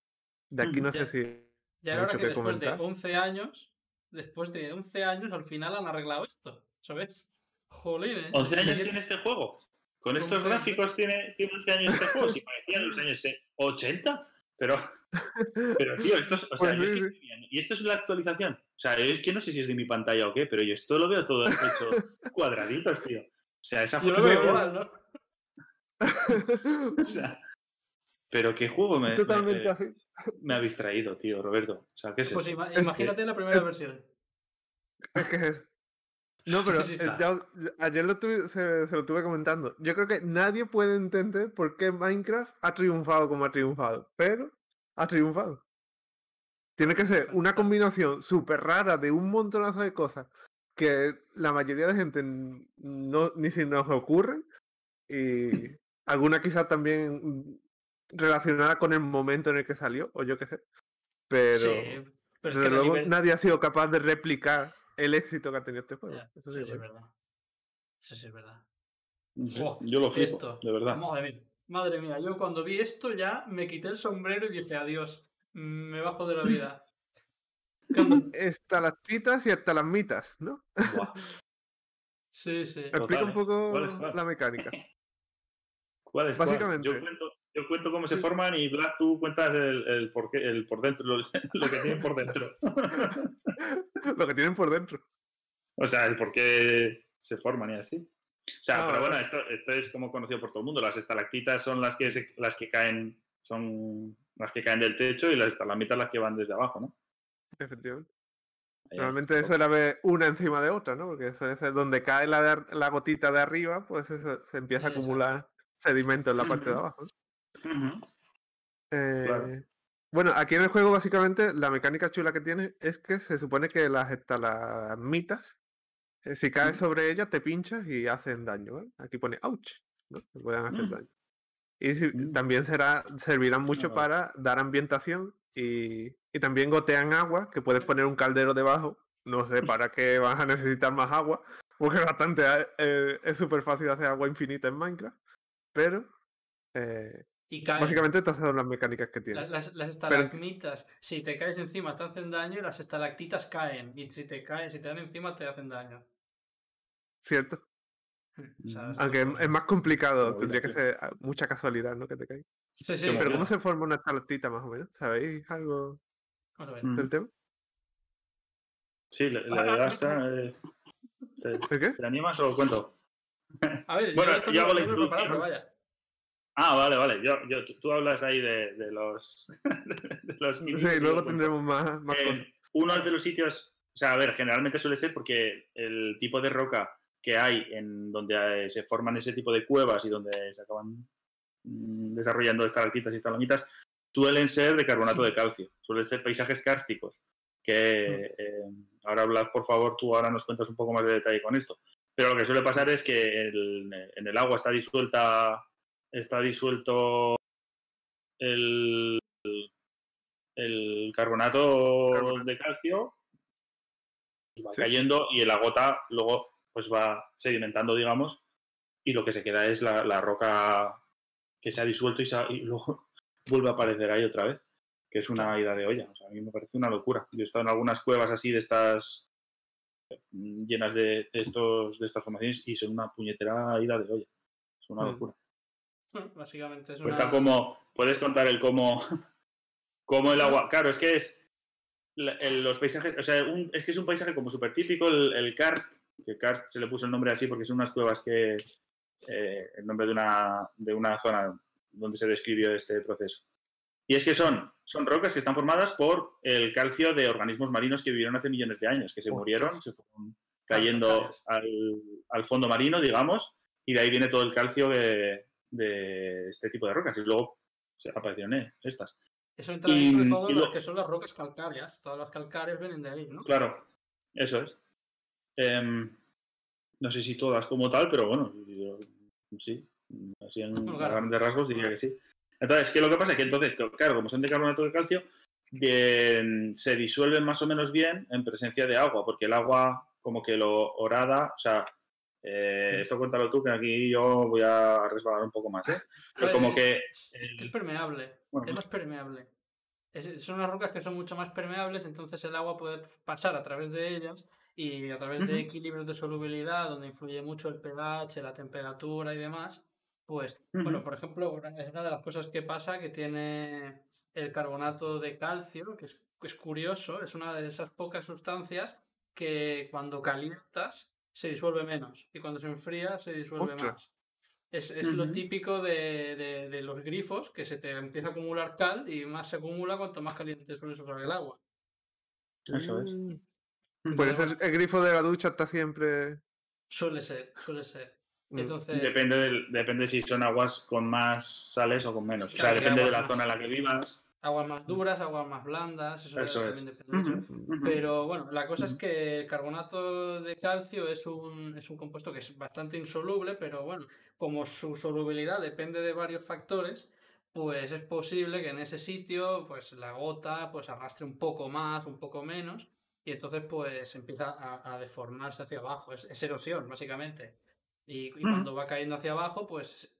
De aquí Mm, no ya- sé si Ya era hora que que después de comentar. 11 años, después de 11 años, al final han arreglado esto, ¿sabes? Jolín, ¿eh? 11 años tiene este juego. Con estos 11 gráficos tiene, tiene 11 años este juego. Si parecían los años eh, 80. Pero, pero tío, esto es, o sea, Pues yo estoy viendo- y esto es la actualización. O sea, es que no sé si es de mi pantalla o qué, pero yo esto lo veo todo hecho cuadraditos, tío. O sea, esa Yo foto lo veo igual, ¿no? o sea, pero qué juego me, me- Totalmente me- así. Me habéis traído, tío, Roberto. O sea, ¿qué es Pues ima- imagínate la primera versión. Es que No, pero Sí, eh, sí. ya- ya- ayer lo tuve- se, se lo tuve comentando. Yo creo que nadie puede entender por qué Minecraft ha triunfado como ha triunfado, pero ha triunfado. Tiene que ser una combinación súper rara de un montonazo de cosas que la mayoría de gente no, ni si nos ocurren y alguna quizás también relacionada con el momento en el que salió, o yo qué sé. Pero... sí, pero es Desde que luego nivel- nadie ha sido capaz de replicar el éxito que ha tenido este juego. Ya, Eso sí, es verdad. verdad. Sí, es verdad. No Buah, yo lo flipo, esto. de verdad. Madre mía, madre mía, yo cuando vi esto ya me quité el sombrero y dije adiós, me bajo de la vida. Cuando- Estalactitas y estalagmitas, ¿no? Buah. Sí, sí. Explica un poco ¿Cuál es cuál? la mecánica. ¿Cuál es cuál? Básicamente. Yo cuento, yo cuento cómo se Sí. forman y Black, tú cuentas el, el, por, qué, el por dentro, lo, lo que tienen por dentro. Lo que tienen por dentro. o sea, el por qué se forman y así. O sea, Ah, pero bueno, esto, esto es como conocido por todo el mundo. Las estalactitas son las que, se- las que caen son las que caen del techo y las estalagmitas las que van desde abajo, ¿no? Efectivamente. Ahí, Normalmente suele haber una encima de otra, ¿no? Porque suele ser donde cae la, la gotita de arriba, pues eso- se empieza a acumular sedimento en la parte de abajo. Eh, Bueno, aquí en el juego básicamente la mecánica chula que tiene es que se supone que las estalagmitas, eh, si caes sobre ellas te pinchas y hacen daño. ¿vale? Aquí pone ouch, ¿no? Te pueden hacer Mm. daño. Y si- Mm. también será, servirán mucho para dar ambientación y, y también gotean agua, que puedes poner un caldero debajo. No sé para qué vas a necesitar más agua, porque bastante eh, es súper fácil hacer agua infinita en Minecraft. Pero eh, Y caen. básicamente estas son las mecánicas que tiene. La- Las, las estalagmitas, si te caes encima te hacen daño y las estalactitas caen. Y si te caen, si te dan encima te hacen daño. ¿Cierto? O sea, Mm. Aunque es, más complicado, tendría que ser ah, mucha casualidad, ¿no? Que te caiga. Sí, sí, Pero. ¿cómo se forma una estalactita más o menos? ¿Sabéis algo. Mm. del tema? Sí, le, le Ah, das, eh, ¿te, ¿De qué? te animas o lo cuento? A ver, Bueno, yo esto yo hago lo la introducción. pero vaya. Ah, vale, vale. Yo, yo, tú, tú hablas ahí de, de los. de Sí, luego tendremos más, más Eh, uno de los sitios, o sea, a ver, generalmente suele ser porque el tipo de roca que hay en donde eh, se forman ese tipo de cuevas y donde se acaban mm, desarrollando estalactitas y estalagmitas suelen ser de carbonato de calcio, suelen ser paisajes kársticos. Que eh, ahora hablas, por favor, tú ahora nos cuentas un poco más de detalle con esto. Pero lo que suele pasar es que el- en el agua está disuelta, está disuelto el, el carbonato de calcio y va Sí. cayendo y la gota luego pues va sedimentando, digamos, y lo que se queda es la, la roca que se ha disuelto y, se ha- y luego vuelve a aparecer ahí otra vez, que es una ida de olla. O sea, a mí me parece una locura. Yo he estado en algunas cuevas así de estas llenas de, de estos de estas formaciones y son una puñetera ida de olla. Es una Mm. locura. Bueno, básicamente es Cuenta una... cómo, puedes contar el cómo, cómo el agua, claro, es que es el- los paisajes, o sea, un- es que es un paisaje como súper típico, el, el karst, que karst se le puso el nombre así porque son unas cuevas que, eh, el nombre de una, de una zona donde se describió este proceso. Y es que son, son rocas que están formadas por el calcio de organismos marinos que vivieron hace millones de años, que se murieron, se fueron cayendo al, al fondo marino, digamos, y de ahí viene todo el calcio de, de este tipo de rocas. Y luego se aparecieron eh, estas. Eso entra y- dentro de todo lo que son las rocas calcáreas. Todas las calcáreas vienen de ahí, ¿no? Claro, eso es. Em, no sé si todas como tal, pero bueno, yo- sí, así en claro. grandes rasgos diría que sí. Entonces, ¿qué es lo que pasa? Que entonces, claro, como son de carbonato de calcio, de- se disuelven más o menos bien en presencia de agua, porque el agua como que lo horada, o sea, Eh, esto cuéntalo tú, que aquí yo voy a resbalar un poco más, ¿eh? Pero ver, como es- que... Es permeable. Bueno, es más permeable. Es- son unas rocas que son mucho más permeables, entonces el agua puede pasar a través de ellas y a través de equilibrios de solubilidad, donde influye mucho el pH, la temperatura y demás. Pues, bueno, por ejemplo, es una de las cosas que pasa que tiene el carbonato de calcio, que es, que es curioso, es una de esas pocas sustancias que cuando calientas se disuelve menos y cuando se enfría se disuelve más. Es, es lo típico de, de- de los grifos, que se te empieza a acumular cal y más se acumula cuanto más caliente sueles usar el agua. Eso es. Mm. Por eso bueno, el, el grifo de la ducha está siempre. suele ser, suele ser. Mm. Entonces, Depende, del- depende si son aguas con más sales o con menos. O sea, depende de la zona en la que vivas. Aguas más duras, aguas más blandas, eso, es. también depende de eso. Pero bueno, la cosa es que el carbonato de calcio es un, es un compuesto que es bastante insoluble, pero bueno, como su solubilidad depende de varios factores, pues es posible que en ese sitio pues la gota pues arrastre un poco más, un poco menos, y entonces pues empieza a, a deformarse hacia abajo. Es, es erosión, básicamente. Y, cuando va cayendo hacia abajo, pues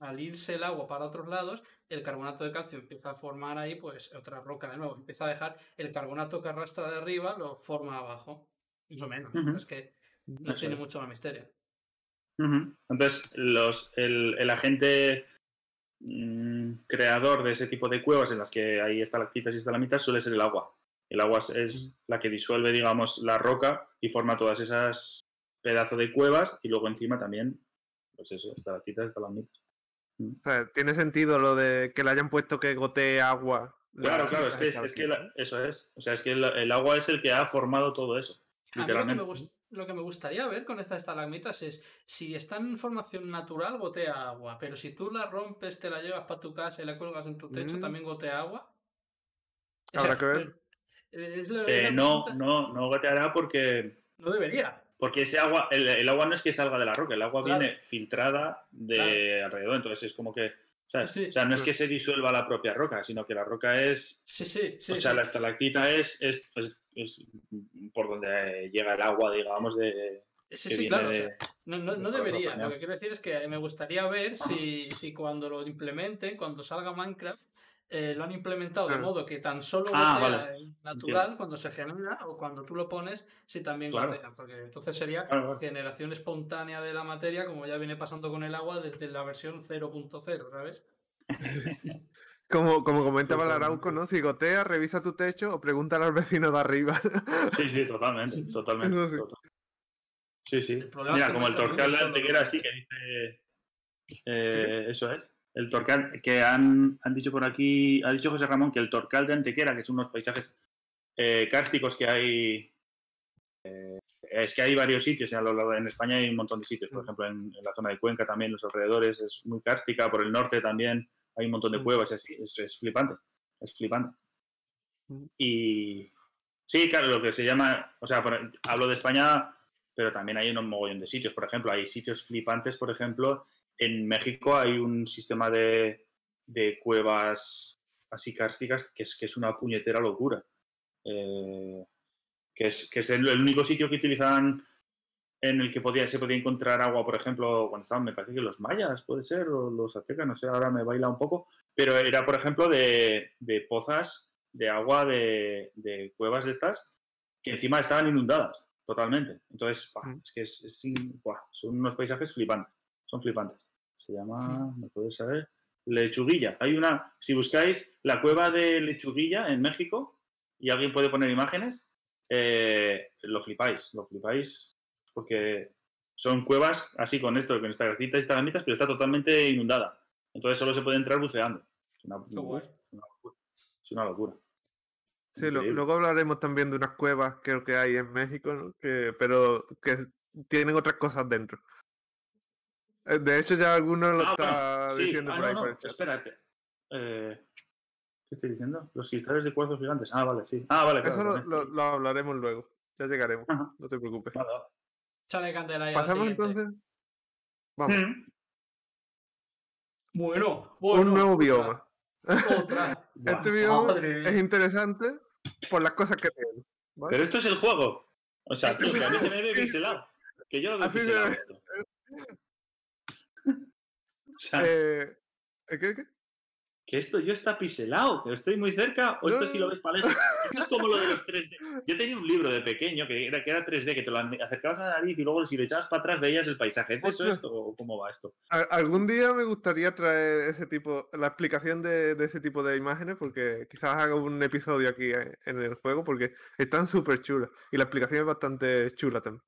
al irse el agua para otros lados, el carbonato de calcio empieza a formar ahí pues otra roca de nuevo. Empieza a dejar el carbonato que arrastra de arriba, lo forma abajo. Más o menos. Es que no Eso tiene es. mucho más misterio. Entonces, los, el, el agente mm, creador de ese tipo de cuevas en las que hay estalactitas y estalamitas suele ser el agua. El agua es, es la que disuelve, digamos, la roca y forma todas esas pedazos de cuevas y luego encima también, pues eso, estalactitas, estalamitas. O sea, tiene sentido lo de que le hayan puesto que gotee agua. Claro, la- claro, es que, es, es que la- eso es. O sea, es que el, el agua es el que ha formado todo eso. A mí lo que, me Literalmente. gus- lo que me gustaría ver con estas estalagmitas es si están en formación natural, gotea agua. Pero si tú la rompes, te la llevas para tu casa y la cuelgas en tu techo, Mm. ¿también gotea agua? Habrá que ver. eh, es la- Eh, es la no, pregunta. no, no goteará porque No debería. Porque ese agua, el, el agua no es que salga de la roca, el agua Claro. viene filtrada de alrededor, entonces es como que, ¿sabes? Sí. O sea, no es que se disuelva la propia roca, sino que la roca es, Sí, sí, sí. o sea, sí. la estalactita es, es, es- es por donde llega el agua, digamos, de... Sí, sí, claro. o de- sea, no, de debería. Lo que quiero decir es que me gustaría ver si, si cuando lo implementen, cuando salga Minecraft, eh, lo han implementado de modo que tan solo Ah, gotea vale. natural cuando se genera o cuando tú lo pones, si también Claro. gotea. Porque entonces sería Claro, claro. generación espontánea de la materia, como ya viene pasando con el agua desde la versión 0.0, ¿sabes? Como, como comentaba el. Arauco, ¿no? Si gotea, revisa tu techo o pregúntale al vecino de arriba. Sí, sí, totalmente, totalmente. Sí. total. Sí, sí. El problema es Mira, que como el Torcal de solo Antequera, gotea. sí que dice... eh, eso es. El Torcal, que han, han dicho por aquí, ha dicho José Ramón que el Torcal de Antequera, que son unos paisajes eh, cársticos que hay... eh, es que hay varios sitios, en, España hay un montón de sitios, por Mm. ejemplo en, en la zona de Cuenca también, los alrededores, es muy cárstica, por el norte también hay un montón de Mm. cuevas, así, es, es flipante, es flipante. Mm. Y sí, claro, lo que se llama, o sea, por- hablo de España, pero también hay un mogollón de sitios, por ejemplo, hay sitios flipantes, por ejemplo, en México hay un sistema de, de cuevas así kársticas que es, que es una puñetera locura. Eh, que es, que es el, el único sitio que utilizaban en el que podía, se podía encontrar agua, por ejemplo, cuando estaban, me parece que los mayas, puede ser, o los aztecas, no sé, ahora me baila un poco, pero era, por ejemplo, de, de pozas de agua de, de cuevas de estas que encima estaban inundadas totalmente. Entonces, Mm. es que es, es buah, son unos paisajes flipantes, son flipantes. Se llama, ¿me puedes saber? Lechuguilla. Hay una, si buscáis la cueva de Lechuguilla en México y alguien puede poner imágenes, eh, lo flipáis, lo flipáis porque son cuevas así con esto, con estas gratitas y estalagmitas, pero está totalmente inundada. Entonces solo se puede entrar buceando. Es una, locura. Es una locura. Sí, lo- luego hablaremos también de unas cuevas creo que hay en México, ¿no? Que, pero que tienen otras cosas dentro. Eh, De hecho, ya alguno lo Ah, está bueno, sí. diciendo Ah, por ahí no, por el chat. espérate. Eh, ¿Qué estoy diciendo? Los cristales de cuarzo gigantes. Ah, vale, sí. Ah, vale, claro. Eso lo, también. lo- lo hablaremos luego. Ya llegaremos. Ajá. No te preocupes. Vale. Échale candela ¿Pasamos entonces? Vamos. Mm. Bueno, bueno. Un nuevo otra, bioma. Otra. Buah. Este bioma Madre es interesante por las cosas que tiene. ¿vale? Pero esto es el juego. O sea, tú, que a mí se me ve pixelado. que yo lo veo pixelado esto. Sea, Eh, ¿Qué? qué? que esto yo está piselado, que estoy muy cerca, o esto No, sí no, lo ves para lejos. Esto es como lo de los 3D. Yo tenía un libro de pequeño que era, que era 3D, que te lo acercabas a la nariz y luego si lo echabas para atrás veías el paisaje. ¿Es eso esto o cómo va esto? Algún día me gustaría traer ese tipo, la explicación de, de ese tipo de imágenes, porque quizás haga un episodio aquí eh, en el juego, porque están súper chulas. Y la explicación es bastante chula también.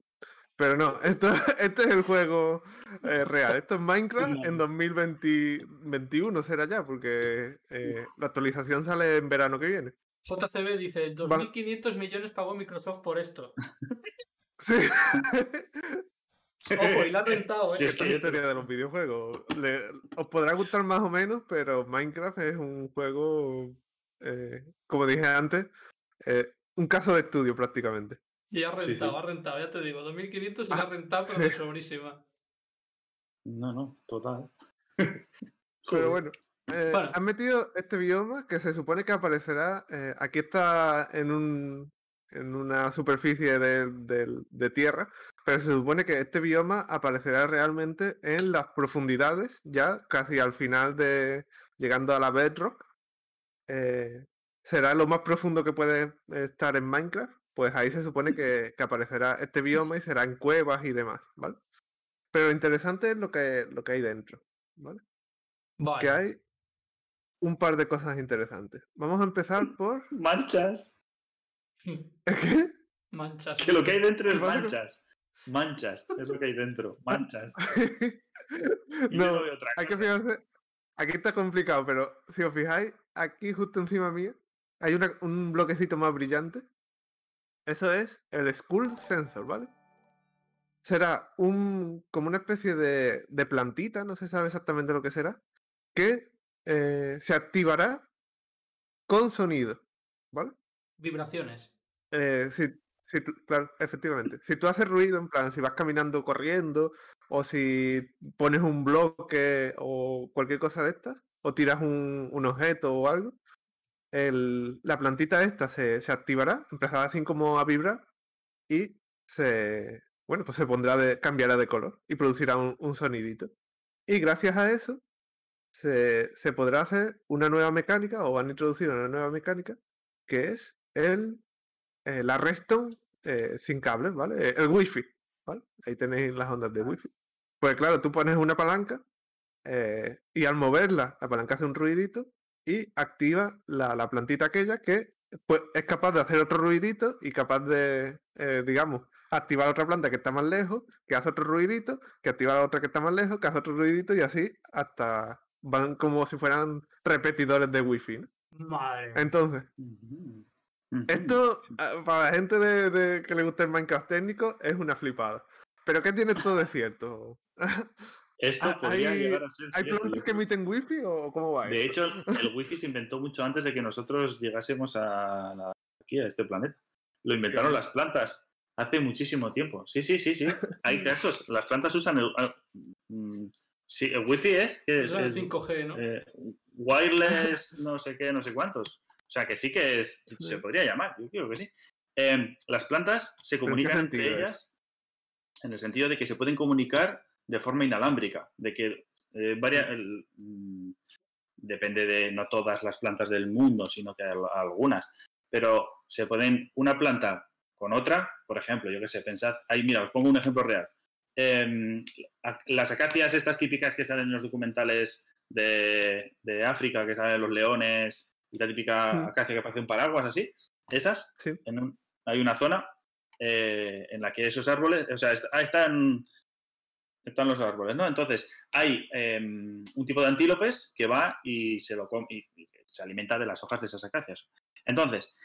Pero no, esto, este es el juego eh, real. Esto es Minecraft en 2021 será ya, porque eh, la actualización sale en verano que viene. JCB dice, Va- 2.500 millones pagó Microsoft por esto. Sí. Ojo, y la ha rentado, Sí, ¿eh? es Esta es la historia de los videojuegos. Le- os podrá gustar más o menos, pero Minecraft es un juego, eh, como dije antes, un caso de estudio prácticamente. Y ha Sí, sí. rentado, ha rentado, ya te digo, 2.500 y la Ah, ha rentado, pero sí. de sobrísima. No, no, total. Pero bueno, eh, Bueno. han metido este bioma que se supone que aparecerá. eh, aquí está en un en una superficie de, del- de tierra, pero se supone que este bioma aparecerá realmente en las profundidades, ya casi al final de llegando a la bedrock. eh, será lo más profundo que puede estar en Minecraft. Pues ahí se supone que, que aparecerá este bioma y será en cuevas y demás, ¿vale? Pero lo interesante es lo que, lo que hay dentro, ¿vale? Vale. que hay un par de cosas interesantes. Vamos a empezar por. Manchas. ¿Qué? Manchas. Que lo que hay dentro es ¿Qué pasa con- manchas. Manchas, es lo que hay dentro. Manchas. Y no, veo otra hay que cosa. fijarse. Aquí está complicado, pero si os fijáis, aquí justo encima mío hay una- un bloquecito más brillante. Eso es el Skull Sensor, ¿vale? Será un como una especie de, de plantita, no se sabe exactamente lo que será, que eh, se activará con sonido, ¿vale? Vibraciones. Eh, si, si claro, efectivamente. Si tú haces ruido, en plan, si vas caminando corriendo, o si pones un bloque o cualquier cosa de estas, o tiras un, un objeto o algo, el- la plantita esta se, se activará, empezará así como a vibrar y se, bueno, pues se pondrá de, cambiará de color y producirá un, un sonidito. Y gracias a eso se, se podrá hacer una nueva mecánica, o van a introducir una nueva mecánica, que es el eh, la Redstone eh, sin cables, ¿vale? El Wi-Fi, ¿vale? Ahí tenéis las ondas de Wi-Fi. Pues claro, tú pones una palanca eh, y al moverla, la palanca hace un ruidito y activa la, la plantita aquella que pues, es capaz de hacer otro ruidito y capaz de, eh, digamos, activar otra planta que está más lejos, que hace otro ruidito, que activa la otra que está más lejos, que hace otro ruidito y así hasta van como si fueran repetidores de Wi-Fi, ¿no? Madre mía. Entonces, esto, ah, para la gente de, de que le gusta el Minecraft técnico, es una flipada. Pero ¿qué tiene esto de cierto? Esto ah, podría hay- llegar a ser. ¿Hay cierto, plantas yo que emiten wifi o cómo va De esto? hecho, el wifi se inventó mucho antes de que nosotros llegásemos a la- aquí, a este planeta. Lo inventaron las plantas hace muchísimo tiempo. Sí, sí, sí, sí. Hay casos. Las plantas usan el. mm, sí, el wifi es. que es, Eso es es, 5G, ¿no? eh, wireless, no sé qué, no sé cuántos. O sea que sí que es. Se podría llamar, yo creo que sí. Em, las plantas se ¿Pero en qué comunican entre ellas en el sentido de que se pueden comunicar de forma inalámbrica, de que eh, varias, el- mm, depende de no todas las plantas del mundo, sino que al- algunas, pero se pueden una planta con otra, por ejemplo, yo qué sé, pensad, ahí mira, os pongo un ejemplo real. Em, las acacias estas típicas que salen en los documentales de, de África, que salen los leones y la típica Mm. acacia que parece un paraguas así, esas, Sí. en un- hay una zona eh, en la que esos árboles, o sea, est- están, están los árboles, ¿no? Entonces, hay em, un tipo de antílopes que va y se lo come y, y se alimenta de las hojas de esas acacias. Entonces,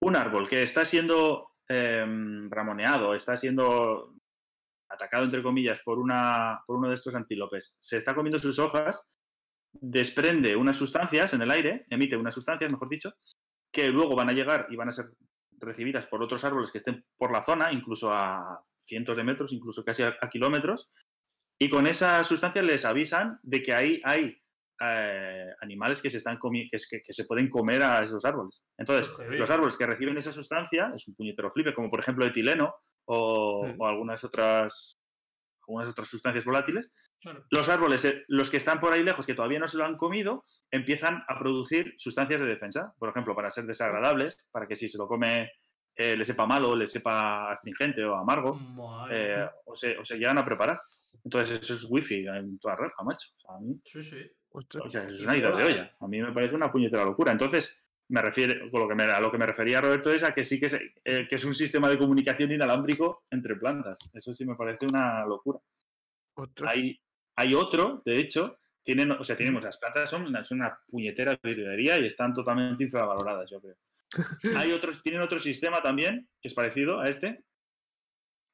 un árbol que está siendo em, ramoneado, está siendo atacado, entre comillas, por, una, por uno de estos antílopes, se está comiendo sus hojas, desprende unas sustancias en el aire, emite unas sustancias, mejor dicho, que luego van a llegar y van a ser recibidas por otros árboles que estén por la zona, incluso a cientos de metros, incluso casi a, a kilómetros, y con esa sustancia les avisan de que ahí hay eh, animales que se, están que, que- que se pueden comer a esos árboles. Entonces, heavy. los árboles que reciben esa sustancia, es un puñetero flipe, como por ejemplo etileno, o, Mm. o algunas otras algunas otras sustancias volátiles, Claro. los árboles, eh, los que están por ahí lejos, que todavía no se lo han comido, empiezan a producir sustancias de defensa. Por ejemplo, para ser desagradables, para que si se lo come eh, le sepa malo, le sepa astringente o amargo, eh, o, se, o se llegan a preparar. Entonces, eso es wifi en toda regla, macho. O sea, a mí- Sí, sí. O sea, eso es una idea de olla. A mí me parece una puñetera locura. Entonces, me refiere, con lo que me, a lo que me refería Roberto es a que sí que, se- eh, que es un sistema de comunicación inalámbrico entre plantas. Eso sí me parece una locura. Hay otro, de hecho, tienen, o sea, tenemos las plantas son una, son una puñetera virguería y están totalmente infravaloradas, yo creo. Hay otros, tienen otro sistema también, que es parecido a este,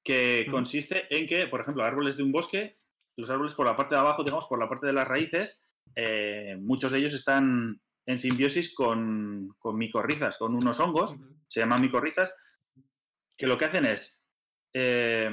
que consiste en que, por ejemplo, árboles de un bosque, los árboles por la parte de abajo, digamos, por la parte de las raíces, eh, muchos de ellos están en simbiosis con, con micorrizas, con unos hongos, se llaman micorrizas, que lo que hacen es eh,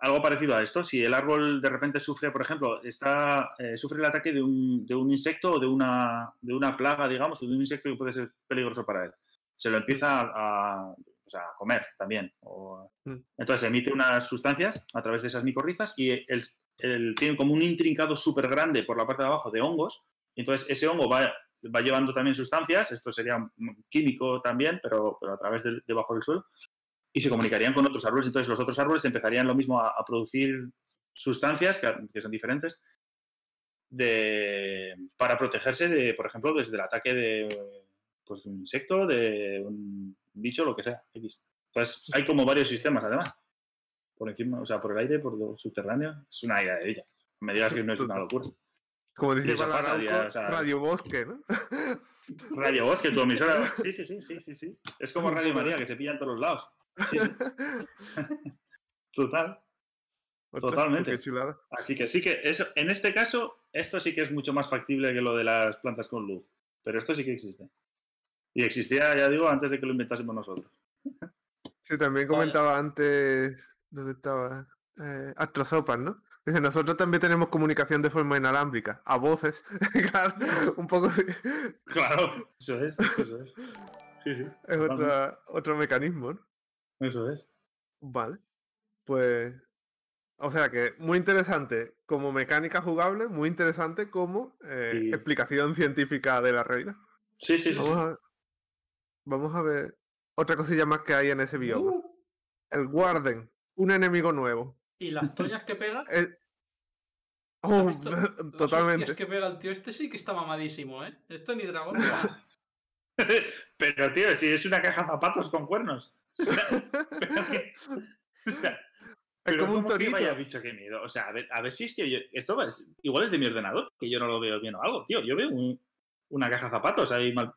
algo parecido a esto. Si el árbol de repente sufre, por ejemplo, está, eh, sufre el ataque de un, de un insecto o de una, de una plaga, digamos, o de un insecto que puede ser peligroso para él, se lo empieza a, sea, a comer también. o- Mm. entonces emite unas sustancias a través de esas micorrizas y el, el- tiene como un intrincado súper grande por la parte de abajo de hongos. Y entonces ese hongo va, va llevando también sustancias, esto sería químico también, pero, pero a través del- debajo del suelo, y se comunicarían con otros árboles. Entonces los otros árboles empezarían lo mismo a, a producir sustancias que, que son diferentes de, para protegerse, de, por ejemplo, desde el ataque de, pues, de un insecto, de un bicho, lo que sea. X. Entonces hay como varios sistemas además. Por encima, o sea, por el aire, por lo subterráneo. Es una idea de ella. Me digas que no es una locura. Como dice o sea- Radio Bosque, ¿no? Radio Bosque, tu emisora. Sí, sí, sí, sí, sí, sí. Es como Radio María, que se pilla en todos los lados. Sí, sí. Total. Ostras, Totalmente. Así que sí que eso, en este caso, esto sí que es mucho más factible que lo de las plantas con luz. Pero esto sí que existe. Y existía, ya digo, antes de que lo inventásemos nosotros. Sí, también comentaba antes, ¿dónde estaba? Eh, Astrosopas, ¿no? Dice, nosotros también tenemos comunicación de forma inalámbrica, a voces. claro, un poco sí, Claro, eso es, eso es. Sí, sí. es otra, otro mecanismo, ¿no? Eso es. Vale. Pues, o sea que muy interesante como mecánica jugable, muy interesante como eh, Sí. explicación científica de la realidad. Sí, sí, sí. Vamos a, vamos a ver otra cosilla más que hay en ese bioma. Uh, El Warden, un enemigo nuevo. y las toñas que pega. Es- Oh, visto? Las totalmente. que pega el tío este sí que está mamadísimo, ¿eh? Esto ni dragón. ni. Pero, tío, si es una caja de zapatos con cuernos. O sea, pero que- o sea, Es como un ¿cómo que torito. Vaya bicho, qué miedo. O sea, a ver, a ver si es que yo- esto es- igual es de mi ordenador, que yo no lo veo bien o algo, tío. Yo veo un- una caja de zapatos ahí mal.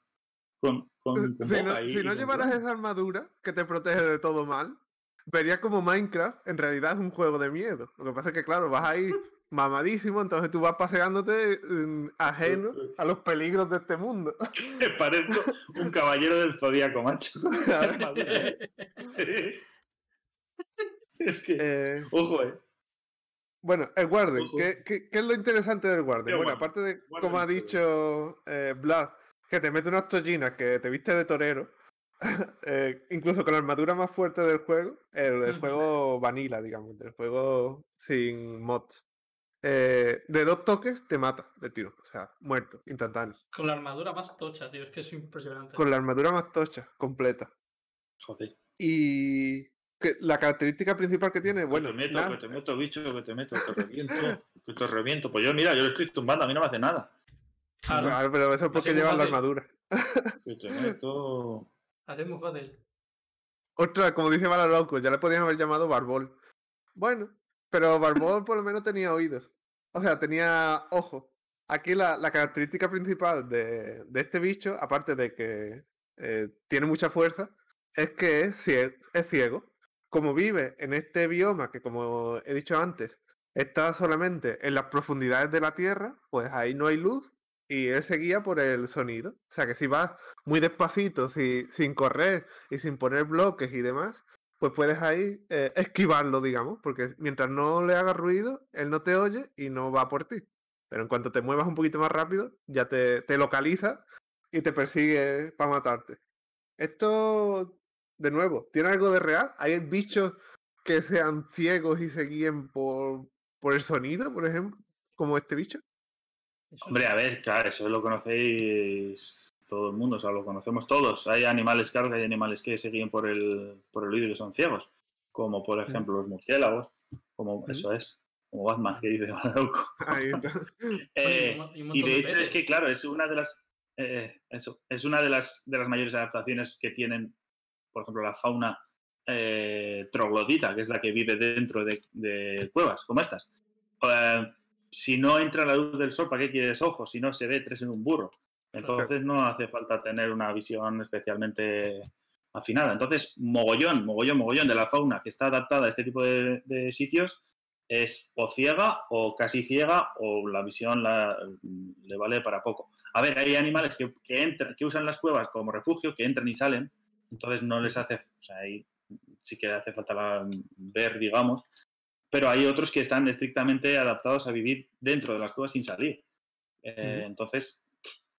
Con, con, con Si no, si llevaras esa armadura que te protege de todo mal, verías como Minecraft en realidad es un juego de miedo. Lo que pasa es que, claro, vas ahí mamadísimo, entonces tú vas paseándote mm, ajeno a los peligros de este mundo. Me parezco un caballero del zodíaco, macho. es que. Eh, Ojo, eh. bueno, el Warden. ¿qué, qué, qué es lo interesante del Warden? Bueno, bueno. aparte de, como ha dicho eh, Vlad, que te mete unas tollinas, que te viste de torero, eh, incluso con la armadura más fuerte del juego, el del juego vanilla, digamos, del juego sin mods. eh, de dos toques te mata de tiro, o sea, muerto, instantáneo. Con la armadura más tocha, tío. Es que es impresionante. Con la armadura más tocha, completa. Joder. Y que la característica principal que tiene, bueno, que te meto, nada, que te meto, bicho, que te meto, te reviento, que te reviento. Pues yo, mira, yo le estoy tumbando, a mí no me hace nada. Claro, claro, pero eso es porque muy llevan la armadura. Muy fácil. Otra, como dice Valaloco, ya le podían haber llamado Barbol. Bueno, pero Barbol por lo menos tenía oídos. O sea, tenía ojos. Aquí la, la característica principal de, de este bicho, aparte de que eh, tiene mucha fuerza, es que es ciego, es ciego. Como vive en este bioma, que como he dicho antes, está solamente en las profundidades de la Tierra, pues ahí no hay luz y él se guía por el sonido. O sea que si vas muy despacito, si- sin correr y sin poner bloques y demás, pues puedes ahí eh, esquivarlo, digamos, porque mientras no le haga ruido, él no te oye y no va por ti. Pero en cuanto te muevas un poquito más rápido, ya te, te localiza y te persigue para matarte. Esto, de nuevo, tiene algo de real. Hay bichos que sean ciegos y se guíen por, por el sonido, por ejemplo, como este bicho? Eso Hombre, sí. a ver, claro, eso lo conocéis todo el mundo, o sea, lo conocemos todos. Hay animales, claro que hay animales que se guían por el, por el oído y que son ciegos, como por ejemplo los murciélagos, como eso es, como Batman que dice Loco. Ahí está. Eh, Oye, y y de de hecho es que, claro, es una de las eh, eso, es una de las de las mayores adaptaciones que tienen, por ejemplo, la fauna eh, troglodita, que es la que vive dentro de, de cuevas como estas. Eh, si no entra la luz del sol, ¿para qué quieres ojos? Si no se ve tres en un burro. Entonces no hace falta tener una visión especialmente afinada. Entonces, mogollón, mogollón, mogollón de la fauna que está adaptada a este tipo de, de sitios es o ciega o casi ciega o la visión la- le vale para poco. A ver, hay animales que, que entran, que usan las cuevas como refugio, que entran y salen, entonces no les hace, o sea, ahí sí que hace falta la- ver, digamos, pero hay otros que están estrictamente adaptados a vivir dentro de las cuevas sin salir. Eh. Entonces,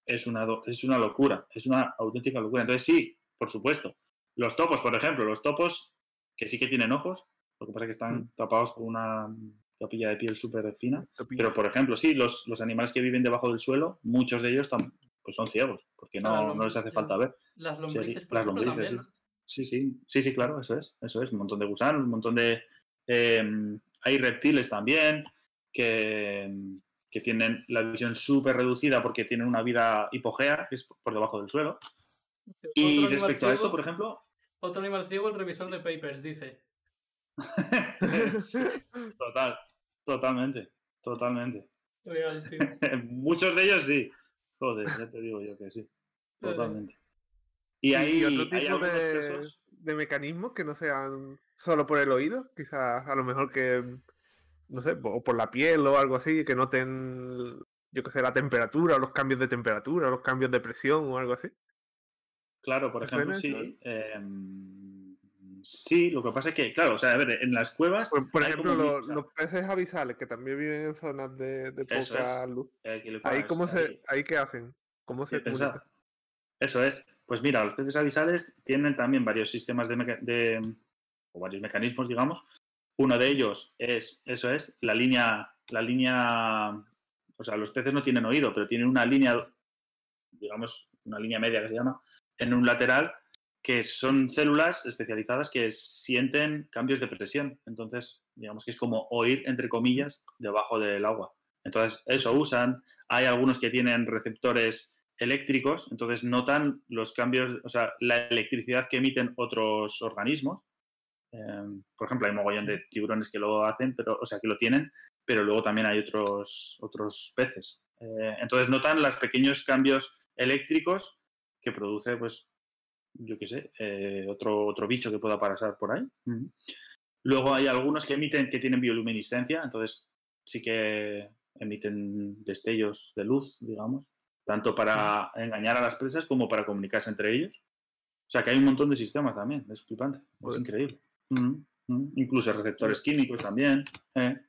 es una, es una locura, es una auténtica locura. Entonces, sí, por supuesto. Los topos, por ejemplo, los topos que sí que tienen ojos, lo que pasa es que están Mm. tapados con una capilla de piel súper fina. Pero, por ejemplo, sí, los, los animales que viven debajo del suelo, muchos de ellos pues son ciegos, porque no, no les hace sí. falta ver. Las Sí, lombrices, por las ejemplo, lombrices. Sí, sí, sí, sí, claro, eso es, eso es, un montón de gusanos, un montón de... eh, hay reptiles también que, que tienen la visión súper reducida porque tienen una vida hipogea, que es por debajo del suelo. Y Otro respecto a esto, por ejemplo, Otro animal ciego, el revisor de papers, dice. total, totalmente, totalmente. Real, tío. Muchos de ellos sí. Joder, ya te digo yo que sí, totalmente. Y ¿Y hay, otro hay tipo algunos de, casos... de mecanismos que no sean solo por el oído? Quizás a lo mejor que, no sé, o por la piel o algo así, que noten, yo que sé, la temperatura, o los cambios de temperatura, o los cambios de presión o algo así. Claro, por ¿Te ejemplo, sí. em, sí, lo que pasa es que, claro, o sea, a ver, en las cuevas. Por, ejemplo, como los peces avisales, que también viven en zonas de, poca es. luz. Eh, Ahí cómo ahí, se, ahí qué hacen, cómo se. Eso es. Pues mira, los peces avisales tienen también varios sistemas de, meca- de- varios mecanismos, digamos. Uno de ellos es, eso es, la línea, la línea, o sea, los peces no tienen oído, pero tienen una línea, digamos, una línea media que se llama, en un lateral, que son células especializadas que sienten cambios de presión. Entonces, digamos que es como oír, entre comillas, debajo del agua. Entonces, eso usan. Hay algunos que tienen receptores eléctricos, entonces notan los cambios, o sea, la electricidad que emiten otros organismos. Eh, por ejemplo, hay mogollón de tiburones que lo hacen, pero, o sea, que lo tienen, pero luego también hay otros, otros peces. Eh, entonces notan los pequeños cambios eléctricos que produce, pues, yo qué sé, eh, otro, otro bicho que pueda pasar por ahí. Luego hay algunos que emiten, que tienen bioluminiscencia, entonces sí que emiten destellos de luz, digamos, tanto para engañar a las presas como para comunicarse entre ellos. O sea que hay un montón de sistemas también, es flipante, es increíble. Ujú, ujú. Incluso receptores químicos también. ¿eh?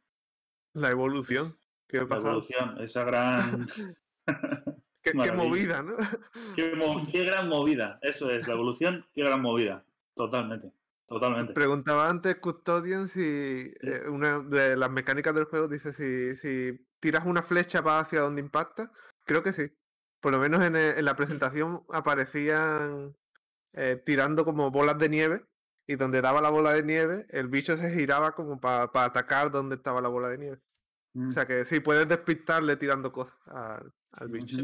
La evolución. ¿Qué La evolución, esa gran... Qué, movida, ¿no? qué, gran movida, eso es, la evolución, qué gran movida. Totalmente, totalmente. Preguntaba antes Custodian si eh, una de las mecánicas del juego dice si, si tiras una flecha va hacia donde impacta. Creo que sí. Por lo menos en, e- en la presentación aparecían eh, tirando como bolas de nieve y donde daba la bola de nieve el bicho se giraba como para atacar donde estaba la bola de nieve. Mm. O sea que sí, puedes despistarle tirando cosas al, al bicho.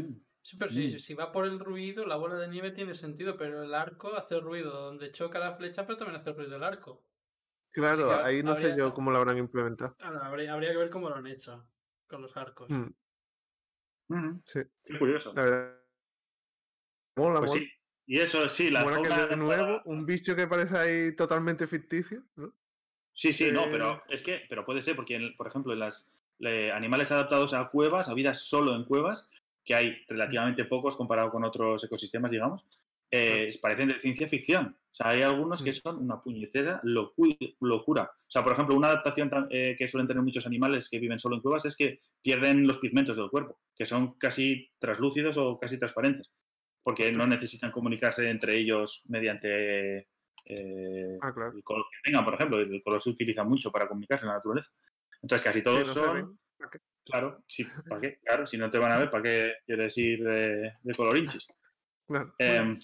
Sí, pero si, Mm. si va por el ruido, la bola de nieve tiene sentido, pero el arco hace ruido donde choca la flecha, pero también hace ruido el arco. Claro, que ahí no sé yo cómo lo habrán implementado. Habría, habría que ver cómo lo han hecho con los arcos. Mm, sí, Qué curioso. la verdad. Mola, Pues mola. sí, y eso, sí, la que fauna de nuevo un bicho que parece ahí totalmente ficticio, ¿no? Sí, sí, no, Eh, pero es que, pero puede ser, porque, en- por ejemplo, en las eh, animales adaptados a cuevas, a vidas solo en cuevas, que hay relativamente pocos comparado con otros ecosistemas, digamos, eh, parecen de ciencia ficción. O sea, hay algunos que son una puñetera locu- locura. O sea, por ejemplo, una adaptación eh, que suelen tener muchos animales que viven solo en cuevas es que pierden los pigmentos del cuerpo, que son casi translúcidos o casi transparentes, porque no necesitan comunicarse entre ellos mediante eh, Ah, claro. el color que tengan, por ejemplo. El color se utiliza mucho para comunicarse en la naturaleza. Entonces, casi Sí, todos no son. ven. ¿Para qué? Claro, sí, ¿para qué? Claro, si no te van a ver, ¿para qué quieres ir de, de colorinchis? Claro. Em,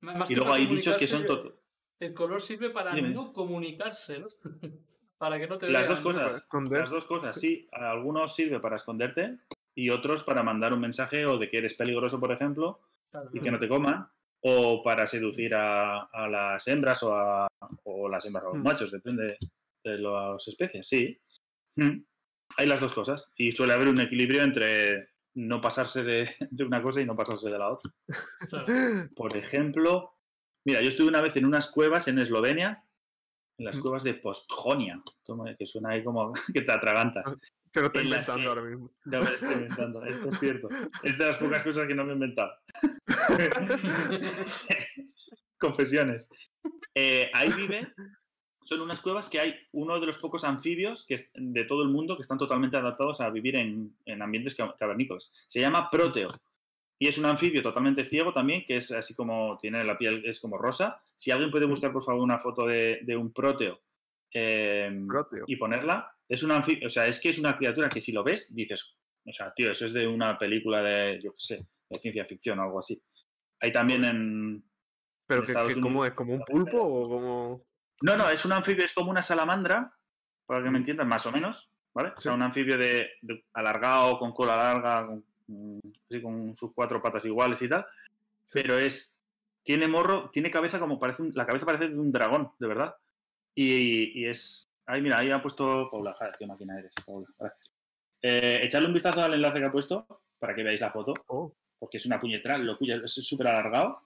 más y luego hay bichos que son comunicarse, tot- El color sirve para Dime. no comunicarse, ¿no? para que no te Las vean. dos cosas. esconder. Las dos cosas, sí. Algunos sirve para esconderte y otros para mandar un mensaje o de que eres peligroso, por ejemplo, Claro, y que no te coman, o para seducir a, a las hembras o, a, o las hembras a los Mm. machos, depende de las especies, sí. Mm. Hay las dos cosas y suele haber un equilibrio entre no pasarse de, de una cosa y no pasarse de la otra. claro. Por ejemplo, mira, yo estuve una vez en unas cuevas en Eslovenia, en las Mm. cuevas de Postjonia, que suena ahí como que te atragantas. Se lo estoy en inventando ahora mismo. No me lo estoy inventando, esto es cierto. Es de las pocas cosas que no me he inventado. Confesiones. Eh, ahí vive, son unas cuevas que hay uno de los pocos anfibios que de todo el mundo que están totalmente adaptados a vivir en, en ambientes ca- cavernícolas. Se llama Proteo. Y es un anfibio totalmente ciego también, que es así como tiene la piel, es como rosa. Si alguien puede buscar, por favor, una foto de, de un Proteo eh, Proteo. y ponerla, es un anfibio, o sea, es que es una criatura que si lo ves, dices, o sea, tío, eso es de una película de, yo qué sé, de ciencia ficción o algo así. Hay también en... Pero en que, Estados que ¿cómo Unidos- es? ¿Como un pulpo o como...? No, no, es un anfibio, es como una salamandra, para que me entiendan, más o menos, ¿vale? O sea, Sí. un anfibio de, de alargado, con cola larga, con, mm, así con sus cuatro patas iguales y tal, pero es... Tiene morro, tiene cabeza como parece... un- la cabeza parece de un dragón, de verdad. Y, y es... Ahí, mira, ahí ha puesto Paula. Joder, qué máquina eres, Paula. Gracias. Eh, echarle un vistazo al enlace que ha puesto para que veáis la foto, Oh, porque es una puñetera, lo cuya es súper alargado.